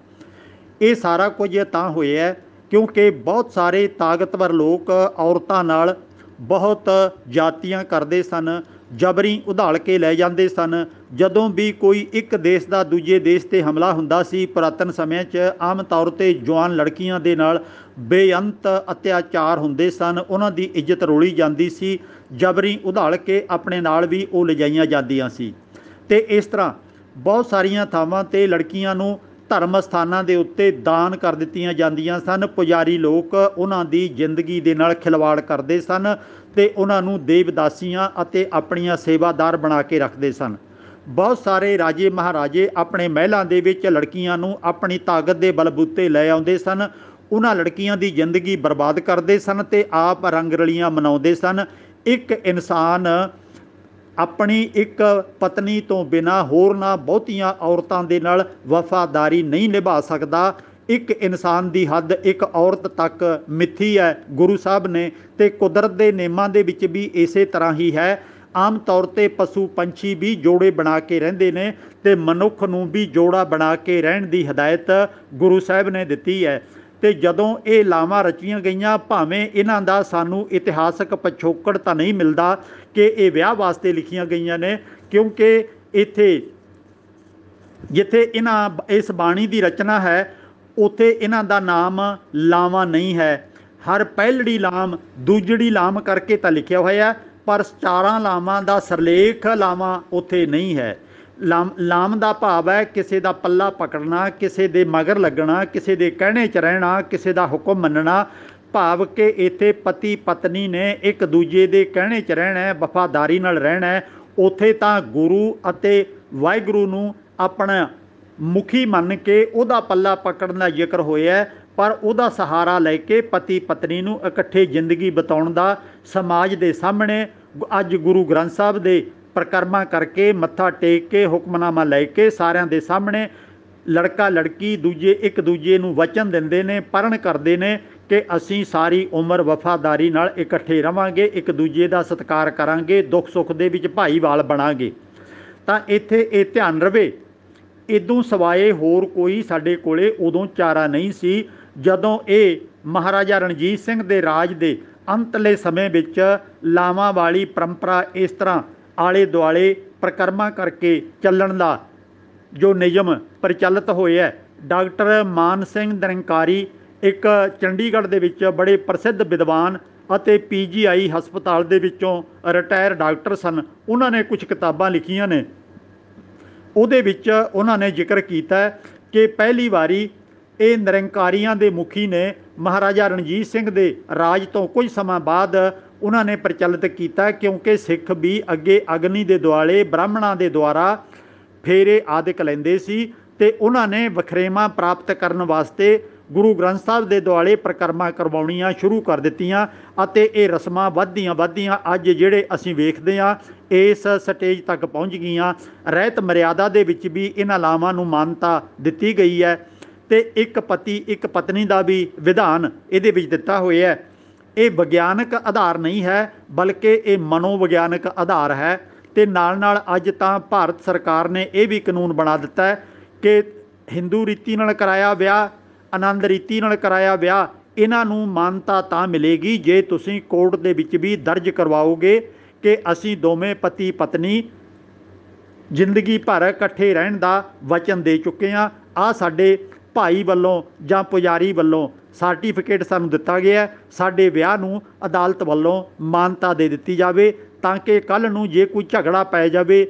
ਇਹ ਸਾਰਾ ਕੁਝ ਤਾਂ ਹੋਇਆ ਕਿਉਂਕਿ ਬਹੁਤ ਸਾਰੇ ਤਾਕਤਵਰ ਲੋਕ ਔਰਤਾਂ ਨਾਲ ਬਹੁਤ ਜਾਤੀਆਂ ਕਰਦੇ ਸਨ, ਜਬਰੀ ਉਧਾਲ ਕੇ ਲੈ ਜਾਂਦੇ ਸਨ। ਜਦੋਂ ਵੀ ਕੋਈ ਇੱਕ ਦੇਸ਼ ਦਾ ਦੂਜੇ ਦੇਸ਼ ਤੇ ਹਮਲਾ ਹੁੰਦਾ ਸੀ, ਪੁਰਾਤਨ ਸਮਿਆਂ 'ਚ ਆਮ ਤੌਰ ਤੇ ਜਵਾਨ ਲੜਕੀਆਂ ਦੇ ਨਾਲ ਬੇਅੰਤ ਅਤਿਆਚਾਰ ਹੁੰਦੇ ਸਨ। ਉਹਨਾਂ ਦੀ ਇੱਜ਼ਤ ਰੋਲੀ ਜਾਂਦੀ ਸੀ, ਜਬਰੀ ਉਧਾਲ ਕੇ ਆਪਣੇ ਨਾਲ ਵੀ ਉਹ ਲਿਜਾਈਆਂ ਜਾਂਦੀਆਂ ਸੀ। ਤੇ ਇਸ ਤਰ੍ਹਾਂ ਬਹੁਤ ਸਾਰੀਆਂ ਥਾਵਾਂ ਤੇ ਲੜਕੀਆਂ ਨੂੰ ਧਰਮ ਸਥਾਨਾਂ ਦੇ ਉੱਤੇ ਦਾਨ ਕਰ ਦਿੱਤੀਆਂ ਜਾਂਦੀਆਂ ਸਨ। ਪੁਜਾਰੀ ਲੋਕ ਉਹਨਾਂ ਦੀ ਜ਼ਿੰਦਗੀ ਦੇ ਨਾਲ ਖਿਲਵਾੜ ਕਰਦੇ ਸਨ ਤੇ ਉਹਨਾਂ ਨੂੰ ਦੇਵਦਾਸੀਆਂ ਅਤੇ ਆਪਣੀਆਂ ਸੇਵਾਦਾਰ ਬਣਾ ਕੇ ਰੱਖਦੇ ਸਨ। ਬਹੁਤ ਸਾਰੇ ਰਾਜੇ ਮਹਾਰਾਜੇ ਆਪਣੇ ਮਹਿਲਾਂ ਦੇ ਵਿੱਚ ਲੜਕੀਆਂ ਨੂੰ ਆਪਣੀ ਤਾਕਤ ਦੇ ਬਲਬੂਤੇ ਲੈ ਆਉਂਦੇ ਸਨ। ਉਹਨਾਂ ਲੜਕੀਆਂ ਦੀ ਜ਼ਿੰਦਗੀ ਬਰਬਾਦ ਕਰਦੇ ਸਨ ਤੇ ਆਪ ਰੰਗ ਰਲੀਆਂ ਮਨਾਉਂਦੇ ਸਨ। ਇੱਕ ਇਨਸਾਨ ਆਪਣੀ ਇੱਕ ਪਤਨੀ ਤੋਂ ਬਿਨਾ ਹੋਰਨਾਂ ਬਹੁਤੀਆਂ ਔਰਤਾਂ ਦੇ ਨਾਲ ਵਫਾਦਾਰੀ ਨਹੀਂ ਨਿਭਾ ਸਕਦਾ। ਇੱਕ ਇਨਸਾਨ ਦੀ ਹੱਦ ਇੱਕ ਔਰਤ ਤੱਕ ਮਿੱਥੀ ਹੈ, ਗੁਰੂ ਸਾਹਿਬ ਨੇ ਤੇ ਕੁਦਰਤ ਦੇ ਨਿਯਮਾਂ ਦੇ ਵਿੱਚ ਵੀ ਇਸੇ ਤਰ੍ਹਾਂ ਹੀ ਹੈ। ਆਮ ਤੌਰ ਤੇ ਪਸ਼ੂ ਪੰਛੀ ਵੀ ਜੋੜੇ ਬਣਾ ਕੇ ਰਹਿੰਦੇ ਨੇ ਤੇ ਮਨੁੱਖ ਨੂੰ ਵੀ ਜੋੜਾ ਬਣਾ ਕੇ ਰਹਿਣ ਦੀ ਹਦਾਇਤ ਗੁਰੂ ਸਾਹਿਬ ਨੇ ਦਿੱਤੀ ਹੈ। ਤੇ ਜਦੋਂ ਇਹ ਲਾਵਾਂ ਰਚੀਆਂ ਗਈਆਂ, ਭਾਵੇਂ ਇਹਨਾਂ ਦਾ ਸਾਨੂੰ ਇਤਿਹਾਸਕ ਪਿਛੋਕੜ ਤਾਂ ਨਹੀਂ ਮਿਲਦਾ ਕਿ ਇਹ ਵਿਆਹ ਵਾਸਤੇ ਲਿਖੀਆਂ ਗਈਆਂ ਨੇ, ਕਿਉਂਕਿ ਇੱਥੇ, ਜਿੱਥੇ ਇਹਨਾਂ, ਇਸ ਬਾਣੀ ਦੀ ਰਚਨਾ ਹੈ, ਉੱਥੇ ਇਹਨਾਂ ਦਾ ਨਾਮ ਲਾਵਾਂ ਨਹੀਂ ਹੈ। ਹਰ ਪਹਿਲੜੀ ਲਾਮ, ਦੂਜੜੀ ਲਾਮ ਕਰਕੇ ਤਾਂ ਲਿਖਿਆ ਹੋਇਆ ਪਰ ਚਾਰਾਂ ਲਾਵਾਂ ਦਾ ਸਰਲੇਖ ਲਾਵਾਂ ਉੱਥੇ ਨਹੀਂ ਹੈ। ਲਾਮ ਲਾਮ ਦਾ ਭਾਵ ਹੈ ਕਿਸੇ ਦਾ ਪੱਲਾ ਪਕੜਨਾ, ਕਿਸੇ ਦੇ ਮਗਰ ਲੱਗਣਾ, ਕਿਸੇ ਦੇ ਕਹਿਣੇ 'ਚ ਰਹਿਣਾ, ਕਿਸੇ ਦਾ ਹੁਕਮ ਮੰਨਣਾ ਭਾਵ ਕਿ ਇੱਥੇ ਪਤੀ ਪਤਨੀ ਨੇ ਇੱਕ ਦੂਜੇ ਦੇ ਕਹਿਣੇ 'ਚ ਰਹਿਣਾ ਹੈ, ਵਫਾਦਾਰੀ ਨਾਲ ਰਹਿਣਾ ਹੈ। ਉੱਥੇ ਤਾਂ ਗੁਰੂ ਅਤੇ ਵਾਹਿਗੁਰੂ ਨੂੰ ਆਪਣਾ ਮੁਖੀ ਮੰਨ ਕੇ ਉਹਦਾ ਪੱਲਾ ਪਕੜਨ ਦਾ ਜ਼ਿਕਰ ਹੋਇਆ ਪਰ ਉਹਦਾ ਸਹਾਰਾ ਲੈ ਕੇ ਪਤੀ ਪਤਨੀ ਨੂੰ ਇਕੱਠੇ ਜ਼ਿੰਦਗੀ ਬਿਤਾਉਣ ਦਾ ਸਮਾਜ ਦੇ ਸਾਹਮਣੇ ਗੁ- ਅੱਜ ਗੁਰੂ ਗ੍ਰੰਥ ਸਾਹਿਬ ਦੇ ਪ੍ਰਕਰਮਾ ਕਰਕੇ ਮੱਥਾ ਟੇਕ ਕੇ ਹੁਕਮਨਾਮਾ ਲੈ ਕੇ ਸਾਰਿਆਂ ਦੇ ਸਾਹਮਣੇ ਲੜਕਾ ਲੜਕੀ ਦੂਜੇ ਇੱਕ ਦੂਜੇ ਨੂੰ ਵਚਨ ਦਿੰਦੇ ਨੇ, ਪਰਣ ਕਰਦੇ ਨੇ। ਕਿ ਅਸੀਂ ਸਾਰੀ ਉਮਰ ਵਫਾਦਾਰੀ ਨਾਲ ਇਕੱਠੇ ਰਵਾਂਗੇ, ਇੱਕ ਦੂਜੇ ਦਾ ਸਤਿਕਾਰ ਕਰਾਂਗੇ, ਦੁੱਖ ਸੁੱਖ ਦੇ ਵਿੱਚ ਭਾਈਵਾਲ ਬਣਾਂਗੇ। ਤਾਂ ਇੱਥੇ ਇਹ ਧਿਆਨ ਰਵੇ, ਇਦੋਂ ਸਵਾਏ ਹੋਰ ਕੋਈ ਸਾਡੇ ਕੋਲੇ ਉਦੋਂ ਚਾਰਾ ਨਹੀਂ ਸੀ, ਜਦੋਂ ਇਹ ਮਹਾਰਾਜਾ ਰਣਜੀਤ ਸਿੰਘ ਦੇ ਰਾਜ ਦੇ ਅੰਤਲੇ ਸਮੇਂ ਵਿੱਚ ਲਾਵਾਂ ਵਾਲੀ ਪਰੰਪਰਾ ਇਸ ਤਰ੍ਹਾਂ ਆਲੇ ਦੁਆਲੇ ਪ੍ਰਕਰਮਾਂ ਕਰਕੇ ਚੱਲਣ ਦਾ ਜੋ ਨਿਯਮ ਪ੍ਰਚਲਿਤ ਹੋਇਆ ਡਾਕਟਰ ਮਾਨ ਸਿੰਘ ਨਿਰੰਕਾਰੀ ਇੱਕ ਚੰਡੀਗੜ੍ਹ ਦੇ ਵਿੱਚ ਬੜੇ ਪ੍ਰਸਿੱਧ ਵਿਦਵਾਨ ਅਤੇ ਪੀਜੀਆਈ ਹਸਪਤਾਲ ਦੇ ਵਿੱਚੋਂ ਰਿਟਾਇਰ ਡਾਕਟਰ ਸਨ। ਉਹਨਾਂ ਨੇ ਕੁਝ ਕਿਤਾਬਾਂ ਲਿਖੀਆਂ ਨੇ। ਉਹਦੇ ਵਿੱਚ ਉਹਨਾਂ ਨੇ ਜ਼ਿਕਰ ਕੀਤਾ ਕਿ ਪਹਿਲੀ ਵਾਰੀ ਇਹ ਨਿਰੰਕਾਰੀਆਂ ਦੇ ਮੁਖੀ ਨੇ ਮਹਾਰਾਜਾ ਰਣਜੀਤ ਸਿੰਘ ਦੇ ਰਾਜ ਤੋਂ ਕੁਝ ਸਮਾਂ ਬਾਅਦ ਉਹਨਾਂ ਨੇ ਪ੍ਰਚਲਿਤ ਕੀਤਾ ਕਿਉਂਕਿ ਸਿੱਖ ਵੀ ਅੱਗੇ ਅਗਨੀ ਦੇ ਦੁਆਲੇ, ਬ੍ਰਾਹਮਣਾਂ ਦੇ ਦੁਆਰਾ ਫੇਰੇ ਆਦਿਕ ਲੈਂਦੇ ਸੀ ਤੇ ਉਹਨਾਂ ਨੇ ਵਖਰੇਵਾਂ ਪ੍ਰਾਪਤ ਕਰਨ ਵਾਸਤੇ ਗੁਰੂ ਗ੍ਰੰਥ ਸਾਹਿਬ ਦੇ ਦੁਆਲੇ ਪ੍ਰਕਰਮਾਂ ਕਰਵਾਉਣੀਆਂ ਸ਼ੁਰੂ ਕਰ ਦਿੱਤੀਆਂ ਅਤੇ ਇਹ ਰਸਮਾਂ ਵੱਧਦੀਆਂ ਵੱਧਦੀਆਂ ਅੱਜ ਜਿਹੜੇ ਅਸੀਂ ਵੇਖਦੇ ਹਾਂ, ਇਸ ਸਟੇਜ ਤੱਕ ਪਹੁੰਚ ਗਈਆਂ। ਰਹਿਤ ਮਰਿਆਦਾ ਦੇ ਵਿੱਚ ਵੀ ਇਹਨਾਂ ਲਾਵਾਂ ਨੂੰ ਮਾਨਤਾ ਦਿੱਤੀ ਗਈ ਹੈ ਤੇ ਇੱਕ ਪਤੀ, ਇੱਕ ਪਤਨੀ ਦਾ ਵੀ ਵਿਧਾਨ ਇਹਦੇ ਵਿੱਚ ਦਿੱਤਾ ਹੋਇਆ ਹੈ। ਇਹ ਵਿਗਿਆਨਕ ਆਧਾਰ ਨਹੀਂ ਹੈ, ਬਲਕਿ ਇਹ ਮਨੋਵਿਗਿਆਨਕ ਆਧਾਰ ਹੈ ਤੇ ਨਾਲ ਨਾਲ ਅੱਜ ਤਾਂ ਭਾਰਤ ਸਰਕਾਰ ਨੇ ਇਹ ਵੀ ਕਾਨੂੰਨ ਬਣਾ ਦਿੱਤਾ ਹੈ ਕਿ ਹਿੰਦੂ ਰੀਤੀ ਨਾਲ ਕਰਾਇਆ ਵਿਆਹ ਆਨੰਦ ਰੀਤੀ ਨਾਲ ਕਰਾਇਆ ਵਿਆਹ, ਇਹਨਾਂ ਨੂੰ ਮਾਨਤਾ ਤਾਂ ਮਿਲੇਗੀ ਜੇ ਤੁਸੀਂ ਕੋਰਟ ਦੇ ਵਿੱਚ ਵੀ ਦਰਜ ਕਰਵਾਓਗੇ ਕਿ ਅਸੀਂ ਦੋਵੇਂ ਪਤੀ ਪਤਨੀ ਜ਼ਿੰਦਗੀ ਭਰ ਇਕੱਠੇ ਰਹਿਣ ਦਾ ਵਚਨ ਦੇ ਚੁੱਕੇ ਹਾਂ। ਆ ਸਾਡੇ ਭਾਈ ਵੱਲੋਂ ਜਾਂ ਪੁਜਾਰੀ ਵੱਲੋਂ ਸਰਟੀਫਿਕੇਟ ਸਾਨੂੰ ਦਿੱਤਾ ਗਿਆ ਸਾਡੇ ਵਿਆਹ ਨੂੰ ਅਦਾਲਤ ਵੱਲੋਂ ਮਾਨਤਾ ਦੇ ਦਿੱਤੀ ਜਾਵੇ ਤਾਂ ਕਿ ਕੱਲ ਨੂੰ ਜੇ ਕੋਈ ਝਗੜਾ ਪੈ ਜਾਵੇ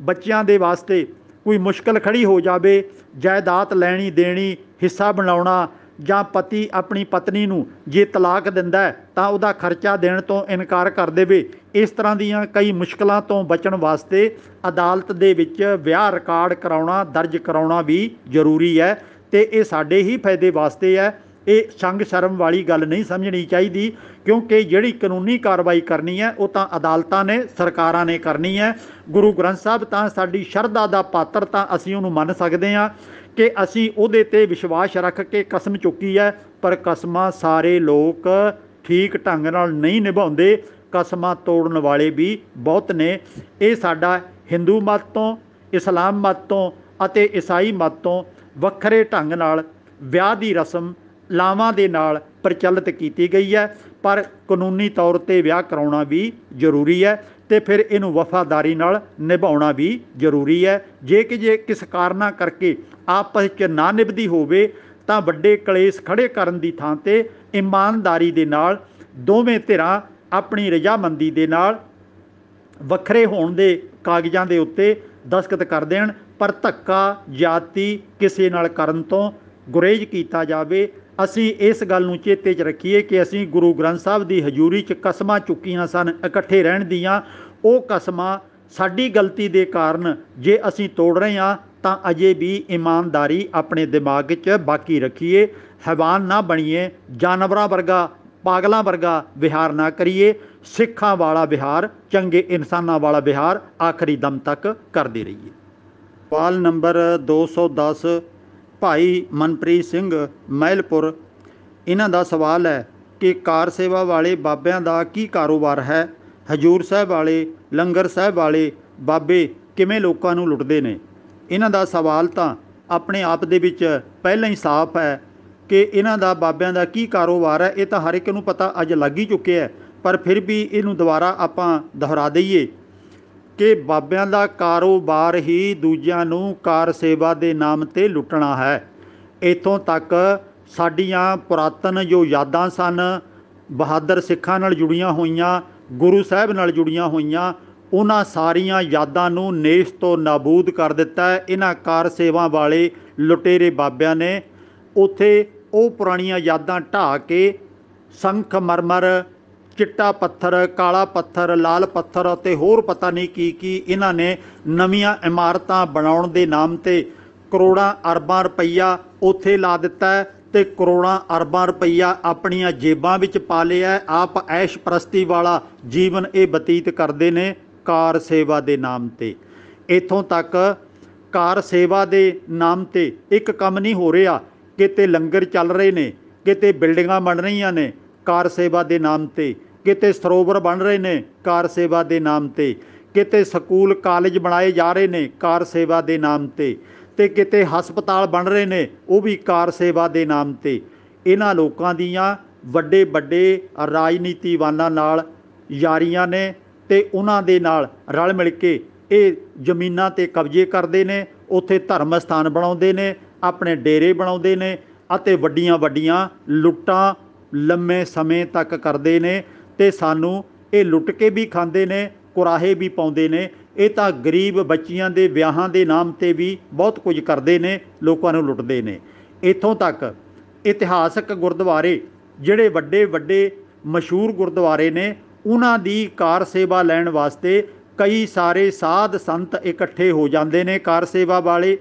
ਬੱਚਿਆਂ ਦੇ ਵਾਸਤੇ ਕੋਈ ਮੁਸ਼ਕਲ ਖੜੀ ਹੋ ਜਾਵੇ, ਜਾਇਦਾਦ ਲੈਣੀ ਦੇਣੀ, ਹਿੱਸਾ ਬਣਾਉਣਾ ਜਾਂ ਪਤੀ ਆਪਣੀ ਪਤਨੀ ਨੂੰ ਜੇ ਤਲਾਕ ਦਿੰਦਾ ਤਾਂ ਉਹਦਾ ਖਰਚਾ ਦੇਣ ਤੋਂ ਇਨਕਾਰ ਕਰ ਦੇਵੇ। ਇਸ ਤਰ੍ਹਾਂ ਦੀਆਂ ਕਈ ਮੁਸ਼ਕਲਾਂ ਤੋਂ ਬਚਣ ਵਾਸਤੇ ਅਦਾਲਤ ਦੇ ਵਿੱਚ ਵਿਆਹ ਰਿਕਾਰਡ ਕਰਾਉਣਾ, ਦਰਜ ਕਰਾਉਣਾ ਵੀ ਜ਼ਰੂਰੀ ਹੈ ਤੇ ਇਹ ਸਾਡੇ ਹੀ ਫਾਇਦੇ ਵਾਸਤੇ ਹੈ। ਇਹ ਸੰਗ ਸ਼ਰਮ ਵਾਲੀ ਗੱਲ ਨਹੀਂ ਸਮਝਣੀ ਚਾਹੀਦੀ, ਕਿਉਂਕਿ ਜਿਹੜੀ ਕਾਨੂੰਨੀ ਕਾਰਵਾਈ ਕਰਨੀ ਹੈ, ਉਹ ਤਾਂ ਅਦਾਲਤਾਂ ਨੇ, ਸਰਕਾਰਾਂ ਨੇ ਕਰਨੀ ਹੈ। ਗੁਰੂ ਗ੍ਰੰਥ ਸਾਹਿਬ ਤਾਂ ਸਾਡੀ ਸ਼ਰਧਾ ਦਾ ਪਾਤਰ ਤਾਂ ਅਸੀਂ ਉਹਨੂੰ ਮੰਨ ਸਕਦੇ ਹਾਂ ਕਿ ਅਸੀਂ ਉਹਦੇ ਤੇ ਵਿਸ਼ਵਾਸ ਰੱਖ ਕੇ ਕਸਮ ਚੁੱਕੀ ਹੈ, ਪਰ ਕਸਮਾਂ ਸਾਰੇ ਲੋਕ ਠੀਕ ਢੰਗ ਨਾਲ ਨਹੀਂ ਨਿਭਾਉਂਦੇ। ਕਸਮਾਂ ਤੋੜਨ ਵਾਲੇ ਵੀ ਬਹੁਤ ਨੇ। ਇਹ ਸਾਡਾ ਹਿੰਦੂ ਮਤ ਤੋਂ, ਇਸਲਾਮ ਮਤ ਤੋਂ ਅਤੇ ਈਸਾਈ ਮਤ ਤੋਂ ਵੱਖਰੇ ਢੰਗ ਨਾਲ ਵਿਆਹ ਦੀ ਰਸਮ ਲਾਵਾਂ ਦੇ ਨਾਲ ਪ੍ਰਚਲਿਤ ਕੀਤੀ ਗਈ ਹੈ, ਪਰ ਕਾਨੂੰਨੀ ਤੌਰ ਤੇ ਵਿਆਹ ਕਰਾਉਣਾ ਵੀ ਜ਼ਰੂਰੀ ਹੈ ਤੇ ਫਿਰ ਇਹਨੂੰ ਵਫਾਦਾਰੀ ਨਾਲ ਨਿਭਾਉਣਾ ਵੀ ਜ਼ਰੂਰੀ ਹੈ। ਜੇ ਕਿ ਜੇ ਕਿਸ ਕਾਰਨਾ ਕਰਕੇ ਆਪਸ ਵਿੱਚ ਨਾ ਨਿਭਦੀ ਹੋਵੇ, ਤਾਂ ਵੱਡੇ ਕਲੇਸ਼ ਖੜੇ ਕਰਨ ਦੀ ਥਾਂ ਤੇ ਇਮਾਨਦਾਰੀ ਦੇ ਨਾਲ ਦੋਵੇਂ ਧਿਰਾਂ ਆਪਣੀ ਰਜਾਮੰਦੀ ਦੇ ਨਾਲ ਵੱਖਰੇ ਹੋਣ ਦੇ ਕਾਗਜ਼ਾਂ ਦੇ ਉੱਤੇ ਦਸਖਤ ਕਰ ਦੇਣ ਪਰ ਪਰ ਧੱਕਾ ਜਾਤੀ ਕਿਸੇ ਨਾਲ ਕਰਨ ਤੋਂ ਗੁਰੇਜ਼ ਕੀਤਾ ਜਾਵੇ ਅਸੀਂ ਇਸ ਗੱਲ ਨੂੰ ਚੇਤੇ 'ਚ ਰੱਖੀਏ ਕਿ ਅਸੀਂ ਗੁਰੂ ਗ੍ਰੰਥ ਸਾਹਿਬ ਦੀ ਹਜ਼ੂਰੀ 'ਚ ਕਸਮਾਂ ਚੁੱਕੀਆਂ ਸਨ, ਇਕੱਠੇ ਰਹਿਣ ਦੀਆਂ। ਉਹ ਕਸਮਾਂ ਸਾਡੀ ਗਲਤੀ ਦੇ ਕਾਰਨ ਜੇ ਅਸੀਂ ਤੋੜ ਰਹੇ ਹਾਂ, ਤਾਂ ਅਜੇ ਵੀ ਇਮਾਨਦਾਰੀ ਆਪਣੇ ਦਿਮਾਗ 'ਚ ਬਾਕੀ ਰੱਖੀਏ। ਹੈਵਾਨ ਨਾ ਬਣੀਏ, ਜਾਨਵਰਾਂ ਵਰਗਾ, ਪਾਗਲਾਂ ਵਰਗਾ ਵਿਹਾਰ ਨਾ ਕਰੀਏ। ਸਿੱਖਾਂ ਵਾਲਾ ਵਿਹਾਰ, ਚੰਗੇ ਇਨਸਾਨਾਂ ਵਾਲਾ ਵਿਹਾਰ ਆਖਰੀ ਦਮ ਤੱਕ ਕਰਦੇ ਰਹੀਏ। ਸਵਾਲ ਨੰਬਰ 210 ਭਾਈ ਮਨਪ੍ਰੀਤ ਸਿੰਘ ਮਹਿਲਪੁਰ, ਇਹਨਾਂ ਦਾ ਸਵਾਲ ਹੈ ਕਿ ਕਾਰ ਸੇਵਾ ਵਾਲੇ ਬਾਬਿਆਂ ਦਾ ਕੀ ਕਾਰੋਬਾਰ ਹੈ? ਹਜੂਰ ਸਾਹਿਬ ਵਾਲੇ, ਲੰਗਰ ਸਾਹਿਬ ਵਾਲੇ ਬਾਬੇ ਕਿਵੇਂ ਲੋਕਾਂ ਨੂੰ ਲੁੱਟਦੇ ਨੇ? ਇਹਨਾਂ ਦਾ ਸਵਾਲ ਤਾਂ ਆਪਣੇ ਆਪ ਦੇ ਵਿੱਚ ਪਹਿਲਾਂ ਹੀ ਸਾਫ਼ ਹੈ ਕਿ ਇਹਨਾਂ ਦਾ ਬਾਬਿਆਂ ਦਾ ਕੀ ਕਾਰੋਬਾਰ ਹੈ, ਇਹ ਤਾਂ ਹਰ ਇੱਕ ਨੂੰ ਪਤਾ ਅੱਜ ਲੱਗ ਹੀ ਚੁੱਕਿਆ ਪਰ ਫਿਰ ਵੀ ਇਹਨੂੰ ਦੁਬਾਰਾ ਆਪਾਂ ਦੁਹਰਾ ਦਈਏ। ਕਿ ਬਾਬਿਆਂ ਦਾ ਕਾਰੋਬਾਰ ਹੀ ਦੂਜਿਆਂ ਨੂੰ ਕਾਰ ਸੇਵਾ ਦੇ ਨਾਮ ਤੇ ਲੁੱਟਣਾ ਹੈ। ਇਥੋਂ ਤੱਕ ਸਾਡੀਆਂ ਪੁਰਾਤਨ ਜੋ ਯਾਦਾਂ ਸਨ, ਬਹਾਦਰ ਸਿੱਖਾਂ ਨਾਲ ਜੁੜੀਆਂ ਹੋਈਆਂ, ਗੁਰੂ ਸਾਹਿਬ ਨਾਲ ਜੁੜੀਆਂ ਹੋਈਆਂ, ਉਹਨਾਂ ਸਾਰੀਆਂ ਯਾਦਾਂ ਨੂੰ ਨੇਸ਼ ਤੋਂ ਨਾਬੂਦ ਕਰ ਦਿੱਤਾ ਇਹਨਾਂ ਕਾਰ ਸੇਵਾ ਵਾਲੇ ਲੁਟੇਰੇ ਬਾਬਿਆਂ ਨੇ ਉੱਥੇ ਉਹ ਪੁਰਾਣੀਆਂ ਯਾਦਾਂ ਢਾਹ ਕੇ ਸੰਖ ਮਰਮਰ ਚਿੱਟਾ ਪੱਥਰ, ਕਾਲਾ ਪੱਥਰ, ਲਾਲ ਪੱਥਰ ਅਤੇ ਹੋਰ ਪਤਾ ਨਹੀਂ ਕੀ ਕੀ ਇਹਨਾਂ ਨੇ ਨਵੀਆਂ ਇਮਾਰਤਾਂ ਬਣਾਉਣ ਦੇ ਨਾਮ ਤੇ ਕਰੋੜਾਂ ਅਰਬਾਂ ਰੁਪਈਆ ਉੱਥੇ ਲਾ ਦਿੱਤਾ ਹੈ ਤੇ ਕਰੋੜਾਂ ਅਰਬਾਂ ਰੁਪਈਆ ਆਪਣੀਆਂ ਜੇਬਾਂ ਵਿੱਚ ਪਾ ਲਿਆ ਆਪ ਐਸ਼ ਪ੍ਰਸਤੀ ਵਾਲਾ ਜੀਵਨ ਇਹ ਬਤੀਤ ਕਰਦੇ ਨੇ ਕਾਰ ਸੇਵਾ ਦੇ ਨਾਮ ਤੇ। ਇਥੋਂ ਤੱਕ ਕਾਰ ਸੇਵਾ ਦੇ ਨਾਮ ਤੇ ਇੱਕ ਕੰਮ ਨਹੀਂ ਹੋ ਰਿਹਾ। ਕਿਤੇ ਲੰਗਰ ਚੱਲ ਰਹੇ ਨੇ, ਕਿਤੇ ਬਿਲਡਿੰਗਾਂ ਬਣ ਰਹੀਆਂ ਨੇ ਕਾਰ ਸੇਵਾ ਦੇ ਨਾਮ ਤੇ। ਕਿਤੇ ਸਰੋਵਰ ਬਣ ਰਹੇ ਨੇ ਕਾਰ ਸੇਵਾ ਦੇ ਨਾਮ ਤੇ। ਕਿਤੇ ਸਕੂਲ, ਕਾਲਜ ਬਣਾਏ ਜਾ ਰਹੇ ਨੇ ਕਾਰ ਸੇਵਾ ਦੇ ਨਾਮ ਤੇ। ਤੇ ਕਿਤੇ ਹਸਪਤਾਲ ਬਣ ਰਹੇ ਨੇ ਉਹ ਵੀ ਕਾਰ ਸੇਵਾ ਦੇ ਨਾਮ ਤੇ। ਇਹਨਾਂ ਲੋਕਾਂ ਦੀਆਂ ਵੱਡੇ ਵੱਡੇ ਰਾਜਨੀਤੀਵਾਨਾਂ ਨਾਲ ਯਾਰੀਆਂ ਨੇ ਤੇ ਉਹਨਾਂ ਦੇ ਨਾਲ ਰਲ ਮਿਲ ਕੇ ਇਹ ਜ਼ਮੀਨਾਂ ਤੇ ਕਬਜ਼ੇ ਕਰਦੇ ਨੇ, ਉੱਥੇ ਧਰਮ ਸਥਾਨ ਬਣਾਉਂਦੇ ਨੇ, ਆਪਣੇ ਡੇਰੇ ਬਣਾਉਂਦੇ ਨੇ ਅਤੇ ਵੱਡੀਆਂ ਵੱਡੀਆਂ ਲੁੱਟਾਂ ਲੰਮੇ ਸਮੇਂ ਤੱਕ ਕਰਦੇ ਨੇ ਤੇ ਸਾਨੂੰ ਇਹ ਲੁੱਟ ਕੇ ਵੀ ਖਾਂਦੇ ਨੇ, ਕੁਰਾਹੇ ਵੀ ਪਾਉਂਦੇ ਨੇ। ਇਹ ਤਾਂ ਗਰੀਬ ਬੱਚੀਆਂ ਦੇ ਵਿਆਹਾਂ ਦੇ ਨਾਮ ਤੇ ਵੀ ਬਹੁਤ ਕੁਝ ਕਰਦੇ ਨੇ, ਲੋਕਾਂ ਨੂੰ ਲੁੱਟਦੇ ਨੇ। ਇੱਥੋਂ ਤੱਕ ਇਤਿਹਾਸਕ ਗੁਰਦੁਆਰੇ ਜਿਹੜੇ ਵੱਡੇ ਵੱਡੇ ਮਸ਼ਹੂਰ ਗੁਰਦੁਆਰੇ ਨੇ, ਉਹਨਾਂ ਦੀ ਕਾਰ ਸੇਵਾ ਲੈਣ ਵਾਸਤੇ ਕਈ ਸਾਰੇ ਸਾਧ ਸੰਤ ਇਕੱਠੇ ਹੋ ਜਾਂਦੇ ਨੇ ਕਾਰ ਸੇਵਾ ਵਾਲੇ।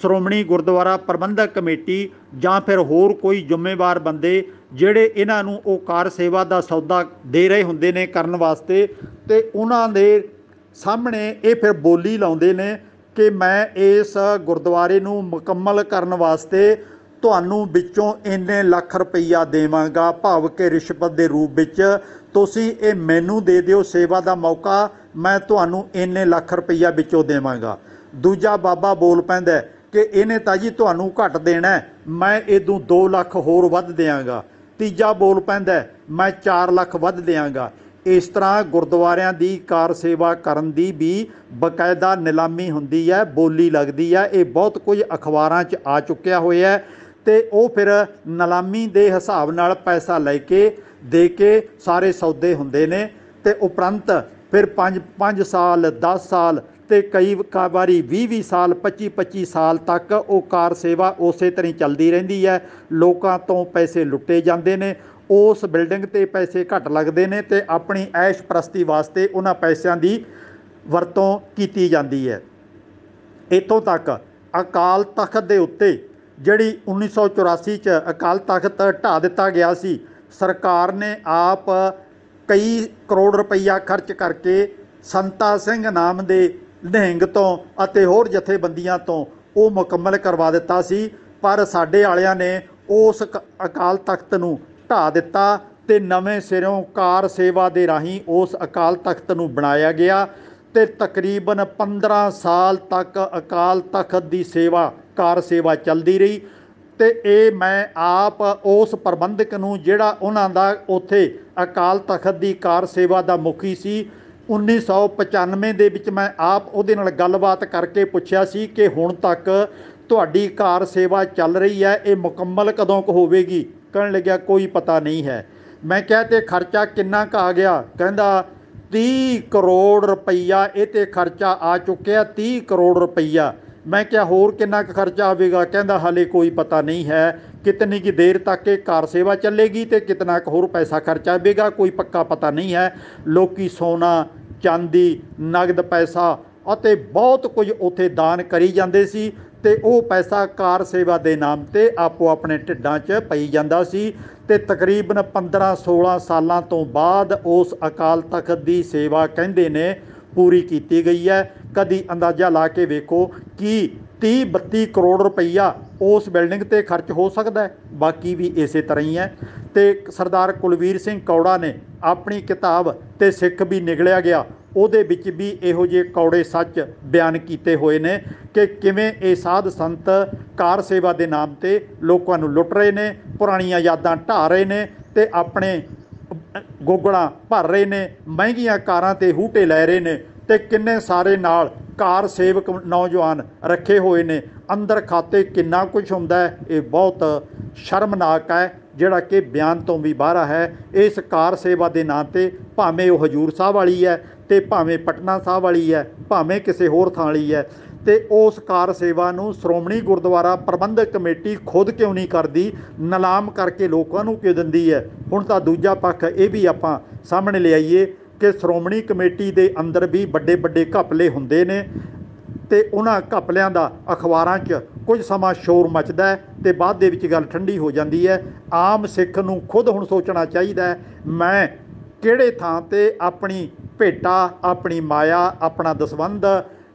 ਸ਼੍ਰੋਮਣੀ ਗੁਰਦੁਆਰਾ ਪ੍ਰਬੰਧਕ ਕਮੇਟੀ ਜਾਂ ਫਿਰ ਹੋਰ ਕੋਈ ਜ਼ਿੰਮੇਵਾਰ ਬੰਦੇ ਜਿਹੜੇ ਇਹਨਾਂ ਨੂੰ ਉਹ ਕਾਰ ਸੇਵਾ ਦਾ ਸੌਦਾ ਦੇ ਰਹੇ ਹੁੰਦੇ ਨੇ ਕਰਨ ਵਾਸਤੇ ਤੇ ਉਹਨਾਂ ਦੇ ਸਾਹਮਣੇ ਇਹ ਫਿਰ ਬੋਲੀ ਲਾਉਂਦੇ ਨੇ ਕਿ ਮੈਂ ਇਸ ਗੁਰਦੁਆਰੇ ਨੂੰ ਮੁਕੰਮਲ ਕਰਨ ਵਾਸਤੇ ਤੁਹਾਨੂੰ ਵਿੱਚੋਂ ਇੰਨੇ ਲੱਖ ਰੁਪਈਆ ਦੇਵਾਂਗਾ ਭਾਵ ਕਿ ਰਿਸ਼ਵਤ ਦੇ ਰੂਪ ਵਿੱਚ। ਤੁਸੀਂ ਇਹ ਮੈਨੂੰ ਦੇ ਦਿਓ ਸੇਵਾ ਦਾ ਮੌਕਾ ਮੈਂ ਤੁਹਾਨੂੰ ਇੰਨੇ ਲੱਖ ਰੁਪਈਆ ਵਿੱਚੋਂ ਦੇਵਾਂਗਾ। ਦੂਜਾ ਬਾਬਾ ਬੋਲ ਪੈਂਦਾ ਕਿ ਇਹਨੇ ਤਾਂ ਜੀ ਤੁਹਾਨੂੰ ਘੱਟ ਦੇਣਾ ਹੈ, ਮੈਂ ਇਹਦੋਂ 2 ਲੱਖ ਹੋਰ ਵੱਧ ਦਿਆਂਗਾ। ਤੀਜਾ ਬੋਲ ਪੈਂਦਾ ਮੈਂ 4 ਲੱਖ ਵੱਧ ਦਿਆਂਗਾ। ਇਸ ਤਰ੍ਹਾਂ ਗੁਰਦੁਆਰਿਆਂ ਦੀ ਕਾਰ ਸੇਵਾ ਕਰਨ ਦੀ ਵੀ ਬਕਾਇਦਾ ਨਿਲਾਮੀ ਹੁੰਦੀ ਹੈ, ਬੋਲੀ ਲੱਗਦੀ ਹੈ। ਇਹ ਬਹੁਤ ਕੁਝ ਅਖਬਾਰਾਂ 'ਚ ਆ ਚੁੱਕਿਆ ਹੋਇਆ ਹੈ ਤੇ ਉਹ ਫਿਰ ਨਿਲਾਮੀ ਦੇ ਹਿਸਾਬ ਨਾਲ ਪੈਸਾ ਲੈ ਕੇ, ਦੇ ਕੇ ਸਾਰੇ ਸੌਦੇ ਹੁੰਦੇ ਨੇ ਤੇ ਉਪਰੰਤ ਫਿਰ 5 5 ਸਾਲ 10 ਸਾਲ ਤੇ ਕਈ ਕ- ਵਾਰੀ 20 20 ਸਾਲ 25 25 ਸਾਲ ਤੱਕ ਉਹ ਕਾਰ ਸੇਵਾ ਉਸੇ ਤਰ੍ਹਾਂ ਹੀ ਚੱਲਦੀ ਰਹਿੰਦੀ ਹੈ। ਲੋਕਾਂ ਤੋਂ ਪੈਸੇ ਲੁੱਟੇ ਜਾਂਦੇ ਨੇ। ਉਸ ਬਿਲਡਿੰਗ ਤੇ ਪੈਸੇ ਘੱਟ ਲੱਗਦੇ ਨੇ ਤੇ ਆਪਣੀ ਐਸ਼ ਪ੍ਰਸਤੀ ਵਾਸਤੇ ਉਹਨਾਂ ਪੈਸਿਆਂ ਦੀ ਵਰਤੋਂ ਕੀਤੀ ਜਾਂਦੀ ਹੈ। ਇੱਥੋਂ ਤੱਕ ਅਕਾਲ ਤਖਤ ਦੇ ਉੱਤੇ, ਜਿਹੜੀ 1984 ਚ ਅਕਾਲ ਤਖਤ ਢਾ ਦਿੱਤਾ ਗਿਆ ਸੀ, ਸਰਕਾਰ ਨੇ ਆਪ ਕਈ ਕਰੋੜ ਰੁਪਈਆ ਖਰਚ ਕਰਕੇ ਸੰਤਾ ਸਿੰਘ ਨਾਮ ਦੇ ਨਿਹੰਗ ਤੋਂ ਅਤੇ ਹੋਰ ਜਥੇਬੰਦੀਆਂ ਤੋਂ ਉਹ ਮੁਕੰਮਲ ਕਰਵਾ ਦਿੱਤਾ ਸੀ, ਪਰ ਸਾਡੇ ਵਾਲਿਆਂ ਨੇ ਉਸ ਕ- ਅਕਾਲ ਤਖਤ ਨੂੰ ਢਾ ਦਿੱਤਾ ਤੇ ਨਵੇਂ ਸਿਰੋਂ ਕਾਰ ਸੇਵਾ ਦੇ ਰਾਹੀਂ ਉਸ ਅਕਾਲ ਤਖਤ ਨੂੰ ਬਣਾਇਆ ਗਿਆ ਤੇ ਤਕਰੀਬਨ 15 ਸਾਲ ਤੱਕ ਅਕਾਲ ਤਖਤ ਦੀ ਸੇਵਾ, ਕਾਰ ਸੇਵਾ ਚੱਲਦੀ ਰਹੀ ਤੇ ਇਹ ਮੈਂ ਆਪ ਉਸ ਪ੍ਰਬੰਧਕ ਨੂੰ ਜਿਹੜਾ ਉਹਨਾਂ ਦਾ ਉੱਥੇ ਅਕਾਲ ਤਖਤ ਦੀ ਕਾਰ ਸੇਵਾ ਦਾ ਮੁਖੀ ਸੀ 1995 ਦੇ ਵਿੱਚ ਮੈਂ ਆਪ ਉਹਦੇ ਨਾਲ ਗੱਲਬਾਤ ਕਰਕੇ ਪੁੱਛਿਆ ਸੀ ਕਿ ਹੁਣ ਤੱਕ ਤੁਹਾਡੀ ਕਾਰ ਸੇਵਾ ਚੱਲ ਰਹੀ ਹੈ, ਇਹ ਮੁਕੰਮਲ ਕਦੋਂ ਕੁ ਹੋਵੇਗੀ? ਕਹਿਣ ਲੱਗਿਆ, ਕੋਈ ਪਤਾ ਨਹੀਂ ਹੈ। ਮੈਂ ਕਿਹਾ, ਤੇ ਖਰਚਾ ਕਿੰਨਾ ਕੁ ਆ ਗਿਆ? ਕਹਿੰਦਾ 30 ਕਰੋੜ ਰੁਪਈਆ, ਇਹ ਤੇ ਖਰਚਾ ਆ ਚੁੱਕਿਆ 30 ਕਰੋੜ ਰੁਪਈਆ। ਮੈਂ ਕਿਹਾ, ਹੋਰ ਕਿੰਨਾ ਕੁ ਖਰਚਾ ਆਵੇਗਾ? ਕਹਿੰਦਾ, ਹਾਲੇ ਕੋਈ ਪਤਾ ਨਹੀਂ ਹੈ। ਕਿਤਨੀ ਕੀ ਦੇਰ ਤੱਕ ਇਹ ਕਾਰ ਸੇਵਾ ਚੱਲੇਗੀ ਤੇ ਕਿਤਨਾ ਕੁ ਹੋਰ ਪੈਸਾ ਖਰਚਾ ਆਵੇਗਾ, ਕੋਈ ਪੱਕਾ ਪਤਾ ਨਹੀਂ ਹੈ। ਲੋਕੀ ਸੋਨਾ, ਚਾਂਦੀ, ਨਗਦ ਪੈਸਾ ਅਤੇ ਬਹੁਤ ਕੁਝ ਉੱਥੇ ਦਾਨ ਕਰੀ ਜਾਂਦੇ ਸੀ ਤੇ ਉਹ ਪੈਸਾ ਕਾਰ ਸੇਵਾ ਦੇ ਨਾਮ ਤੇ ਆਪੋ ਆਪਣੇ ਢਿੱਡਾਂ 'ਚ ਪਈ ਜਾਂਦਾ ਸੀ ਤੇ ਤਕਰੀਬਨ 15 16 ਸਾਲਾਂ ਤੋਂ ਬਾਅਦ ਉਸ ਅਕਾਲ ਤਖਤ ਦੀ ਸੇਵਾ ਕਹਿੰਦੇ ਨੇ ਪੂਰੀ ਕੀਤੀ ਗਈ ਹੈ। ਕਦੀ ਅੰਦਾਜ਼ਾ ਲਾ ਕੇ ਵੇਖੋ ਕਿ 30 32 ਕਰੋੜ ਰੁਪਈਆ ਉਸ ਬਿਲਡਿੰਗ ਤੇ ਖਰਚ ਹੋ ਸਕਦਾ ਹੈ। ਬਾਕੀ ਵੀ ਇਸੇ ਤਰ੍ਹਾਂ ਹੀ ਹੈ। ਤੇ ਸਰਦਾਰ ਕੁਲਵੀਰ ਸਿੰਘ ਕੌੜਾ ਨੇ ਆਪਣੀ ਕਿਤਾਬ ਤੇ ਸਿੱਖ ਵੀ ਨਿਕਲਿਆ ਗਿਆ। ਉਹਦੇ ਵਿੱਚ ਵੀ ਇਹੋ ਜਿਹੇ ਕੌੜੇ ਸੱਚ ਬਿਆਨ ਕੀਤੇ ਹੋਏ ਨੇ ਕਿ ਕਿਵੇਂ ਇਹ ਸਾਧ ਸੰਤ ਕਾਰ ਸੇਵਾ ਦੇ ਨਾਮ ਤੇ ਲੋਕਾਂ ਨੂੰ ਲੁੱਟ ਰਹੇ ਨੇ, ਪੁਰਾਣੀਆਂ ਯਾਦਾਂ ਢਾ ਰਹੇ ਨੇ ਤੇ ਆਪਣੇ ਗੋਗੜਾ ਭਰ ਰਹੇ ਨੇ, ਮਹਿੰਗੀਆਂ ਕਾਰਾਂ ਤੇ ਹੂਟੇ ਲੈ ਰਹੇ ਨੇ ਤੇ ਕਿੰਨੇ ਸਾਰੇ ਨਾਲ ਕਾਰ ਸੇਵਕ ਨੌਜਵਾਨ ਰੱਖੇ ਹੋਏ ਨੇ। ਅੰਦਰ ਖਾਤੇ ਕਿੰਨਾ ਕੁਝ ਹੁੰਦਾ ਹੈ, ਇਹ ਬਹੁਤ ਸ਼ਰਮਨਾਕ ਹੈ, ਜਿਹੜਾ ਕਿ ਬਿਆਨ ਤੋਂ ਵੀ ਬਾਹਰ ਹੈ। ਇਸ ਕਾਰ ਸੇਵਾ ਦੇ ਨਾਂ ਤੇ ਭਾਵੇਂ ਉਹ ਹਜੂਰ ਸਾਹਿਬ ਵਾਲੀ ਹੈ ਤੇ ਭਾਵੇਂ ਪਟਨਾ ਸਾਹਿਬ ਵਾਲੀ ਹੈ, ਭਾਵੇਂ ਕਿਸੇ ਹੋਰ ਥਾਂ ਵਾਲੀ ਹੈ ਤੇ ਉਸ ਕਾਰ ਸੇਵਾ ਨੂੰ ਸ਼੍ਰੋਮਣੀ ਗੁਰਦੁਆਰਾ ਪ੍ਰਬੰਧਕ ਕਮੇਟੀ ਖੁਦ ਕਿਉਂ ਨਹੀਂ ਕਰਦੀ? ਨਿਲਾਮ ਕਰਕੇ ਲੋਕਾਂ ਨੂੰ ਕਿਉਂ ਦਿੰਦੀ ਹੈ? ਹੁਣ ਤਾਂ ਦੂਜਾ ਪੱਖ ਇਹ ਵੀ ਆਪਾਂ ਸਾਹਮਣੇ ਲਿਆਈਏ ਕਿ ਸ਼੍ਰੋਮਣੀ ਕਮੇਟੀ ਦੇ ਅੰਦਰ ਵੀ ਵੱਡੇ ਵੱਡੇ ਘਪਲੇ ਹੁੰਦੇ ਨੇ ਤੇ ਉਹਨਾਂ ਘਪਲਿਆਂ ਦਾ ਅਖਬਾਰਾਂ 'ਚ ਕੁਝ ਸਮਾਂ ਸ਼ੋਰ ਮਚਦਾ ਹੈ ਤੇ ਬਾਅਦ ਦੇ ਵਿੱਚ ਗੱਲ ਠੰਡੀ ਹੋ ਜਾਂਦੀ ਹੈ। ਆਮ ਸਿੱਖ ਨੂੰ ਖੁਦ ਹੁਣ ਸੋਚਣਾ ਚਾਹੀਦਾ ਮੈਂ ਕਿਹੜੇ ਥਾਂ ਤੇ ਆਪਣੀ ਭੇਟਾ, ਆਪਣੀ ਮਾਇਆ, ਆਪਣਾ ਦਸਵੰਧ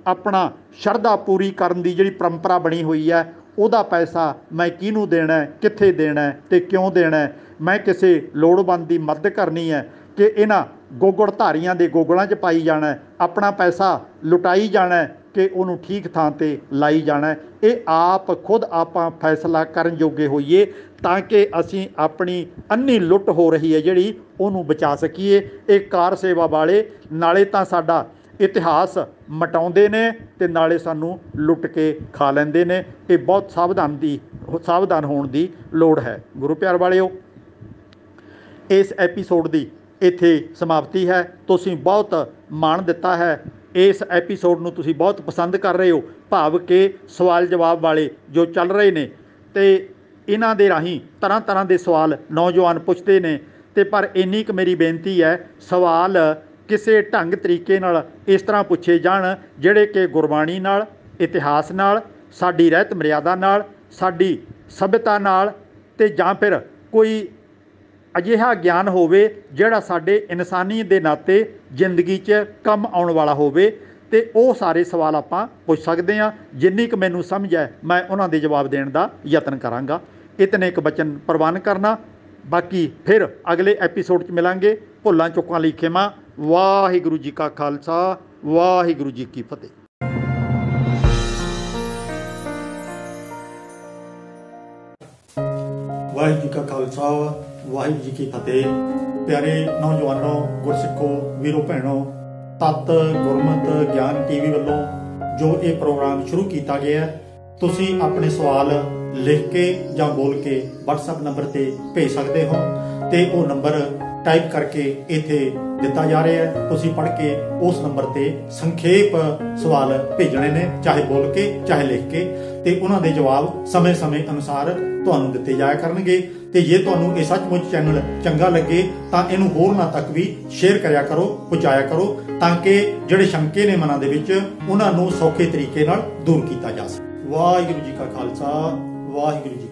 ਆਪਣਾ ਸ਼ਰਧਾ ਪੂਰੀ ਕਰਨ ਦੀ ਜਿਹੜੀ ਪਰੰਪਰਾ ਬਣੀ ਹੋਈ ਹੈ, ਉਹਦਾ ਪੈਸਾ ਮੈਂ ਕਿਹਨੂੰ ਦੇਣਾ ਕਿੱਥੇ ਦੇਣਾ ਹੈ ਤੇ ਕਿਉਂ ਦੇਣਾ ਮੈਂ ਕਿਸੇ ਲੋੜਵੰਦ ਦੀ ਮਦਦ ਕਰਨੀ ਹੈ ਕਿ ਇਹਨਾਂ ਗੋਗੜ ਧਾਰੀਆਂ ਦੇ ਗੋਗਲਾਂ 'ਚ ਪਾਈ ਜਾਣਾ ਆਪਣਾ ਪੈਸਾ ਲੁਟਾਈ ਜਾਣਾ ਕਿ ਉਹਨੂੰ ਠੀਕ ਥਾਂ ਤੇ ਲਾਈ ਜਾਣਾ ਇਹ ਆਪ ਖੁਦ ਆਪਾਂ ਫੈਸਲਾ ਕਰਨ ਜੋਗੇ ਹੋਈਏ ਤਾਂ ਕਿ ਅਸੀਂ ਆਪਣੀ ਅੰਨੀ ਲੁੱਟ ਹੋ ਰਹੀ ਹੈ ਜਿਹੜੀ ਉਹਨੂੰ ਬਚਾ ਸਕੀਏ। ਇਹ ਕਾਰ ਸੇਵਾ ਵਾਲੇ, ਨਾਲੇ ਤਾਂ ਸਾਡਾ ਇਤਿਹਾਸ ਮਟਾਉਂਦੇ ਨੇ ਅਤੇ ਨਾਲੇ ਸਾਨੂੰ ਲੁੱਟ ਕੇ ਖਾ ਲੈਂਦੇ ਨੇ। ਇਹ ਬਹੁਤ ਸਾਵਧਾਨ ਦੀ, ਸਾਵਧਾਨ ਹੋਣ ਦੀ ਲੋੜ ਹੈ। ਗੁਰੂ ਪਿਆਰ ਵਾਲਿਓ, ਇਸ ਐਪੀਸੋਡ ਦੀ ਇੱਥੇ ਸਮਾਪਤੀ ਹੈ। ਤੁਸੀਂ ਬਹੁਤ ਮਾਣ ਦਿੱਤਾ ਹੈ। ਇਸ ਐਪੀਸੋਡ ਨੂੰ ਤੁਸੀਂ ਬਹੁਤ ਪਸੰਦ ਕਰ ਰਹੇ ਹੋ। ਭਾਵ ਕਿ ਸਵਾਲ ਜਵਾਬ ਵਾਲੇ ਜੋ ਚੱਲ ਰਹੇ ਨੇ ਤੇ ਇਹਨਾਂ ਦੇ ਰਾਹੀਂ ਤਰ੍ਹਾਂ ਤਰ੍ਹਾਂ ਦੇ ਸਵਾਲ ਨੌਜਵਾਨ ਪੁੱਛਦੇ ਨੇ। ਤੇ ਪਰ ਇੰਨੀ ਕੁ ਮੇਰੀ ਬੇਨਤੀ ਹੈ, ਸਵਾਲ ਕਿਸੇ ਢੰਗ ਤਰੀਕੇ ਨਾਲ ਇਸ ਤਰ੍ਹਾਂ ਪੁੱਛੇ ਜਾਣ, ਜਿਹੜੇ ਕਿ ਗੁਰਬਾਣੀ ਨਾਲ, ਇਤਿਹਾਸ ਨਾਲ, ਸਾਡੀ ਰਹਿਤ ਮਰਿਆਦਾ ਨਾਲ, ਸਾਡੀ ਸਭਿਅਤਾ ਨਾਲ ਤੇ ਜਾਂ ਫਿਰ ਕੋਈ ਅਜਿਹਾ ਗਿਆਨ ਹੋਵੇ ਜਿਹੜਾ ਸਾਡੇ ਇਨਸਾਨੀ ਦੇ ਨਾਤੇ ਜ਼ਿੰਦਗੀ 'ਚ ਕੰਮ ਆਉਣ ਵਾਲਾ ਹੋਵੇ ਤੇ ਉਹ ਸਾਰੇ ਸਵਾਲ ਆਪਾਂ ਪੁੱਛ ਸਕਦੇ ਹਾਂ। ਜਿੰਨੀ ਕੁ ਮੈਨੂੰ ਸਮਝ ਹੈ, ਮੈਂ ਉਹਨਾਂ ਦੇ ਜਵਾਬ ਦੇਣ ਦਾ ਯਤਨ ਕਰਾਂਗਾ। ਇਤਨੇ ਇੱਕ ਬਚਨ ਪ੍ਰਵਾਨ ਕਰਨਾ। ਬਾਕੀ ਫਿਰ ਅਗਲੇ ਐਪੀਸੋਡ 'ਚ ਮਿਲਾਂਗੇ। ਭੁੱਲਾਂ ਚੁੱਕਾਂ ਲਈ ਖਿਮਾ। ਵਾਹਿਗੁਰੂ ਜੀ ਕਾ ਖਾਲਸਾ, ਵਾਹਿਗੁਰੂ ਜੀ ਕੀ ਫਤਿਹ। ਵਾਹਿਗੁਰੂ ਜੀ ਕਾ ਖਾਲਸਾ, ਵਾਹਿਗੁਰੂ ਜੀ ਕੀ ਫਤਿਹ। ਪਿਆਰੇ ਨੌਜਵਾਨੋ, ਗੁਰਸਿੱਖੋ, ਵੀਰੋ, ਭੈਣੋ, ਤਤ ਗੁਰਮਤ ਗਿਆਨ ਟੀਵੀ ਵੱਲੋਂ ਜੋ ਇਹ ਪ੍ਰੋਗਰਾਮ ਸ਼ੁਰੂ ਕੀਤਾ ਗਿਆ ਤੁਸੀਂ ਆਪਣੇ ਸਵਾਲ ਲਿਖ ਕੇ ਜਾਂ ਬੋਲ ਕੇ WhatsApp ਨੰਬਰ ਤੇ ਭੇਜ ਸਕਦੇ ਹੋ ਤੇ ਉਹ ਨੰਬਰ ਟਾਈਪ ਕਰਕੇ ਇੱਥੇ ਦਿੱਤਾ ਜਾ ਰਿਹਾ ਹੈ। ਤੁਸੀਂ ਪੜ੍ਹ ਕੇ ਉਸ ਨੰਬਰ ਤੇ ਸੰਖੇਪ ਸਵਾਲ ਭੇਜਣੇ ਨੇ, ਚਾਹੇ ਬੋਲ ਕੇ, ਚਾਹੇ ਲਿਖ ਕੇ, ਤੇ ਉਹਨਾਂ ਦੇ ਜਵਾਬ ਸਮੇਂ-ਸਮੇਂ ਅਨੁਸਾਰ ਤੁਹਾਨੂੰ ਦਿੱਤੇ ਜਾਇਆ ਕਰਨਗੇ। ਤੇ ਜੇ ਤੁਹਾਨੂੰ ਇਹ ਸੱਚਮੁੱਚ ਚੈਨਲ ਚੰਗਾ ਲੱਗੇ, ਤਾਂ ਇਹਨੂੰ ਹੋਰਨਾਂ ਤੱਕ ਵੀ ਸ਼ੇਅਰ ਕਰਿਆ ਕਰੋ, ਪਹੁੰਚਾਇਆ ਕਰੋ, ਤਾਂ ਕਿ ਜਿਹੜੇ ਸ਼ੰਕੇ ਨੇ ਮਨਾਂ ਦੇ ਵਿੱਚ, ਉਹਨਾਂ ਨੂੰ ਸੌਖੇ ਤਰੀਕੇ ਨਾਲ ਦੂਰ ਕੀਤਾ ਜਾ ਸਕੇ। ਵਾਹਿਗੁਰੂ ਜੀ ਕਾ ਖਾਲਸਾ, ਵਾਹਿਗੁਰੂ ਜੀ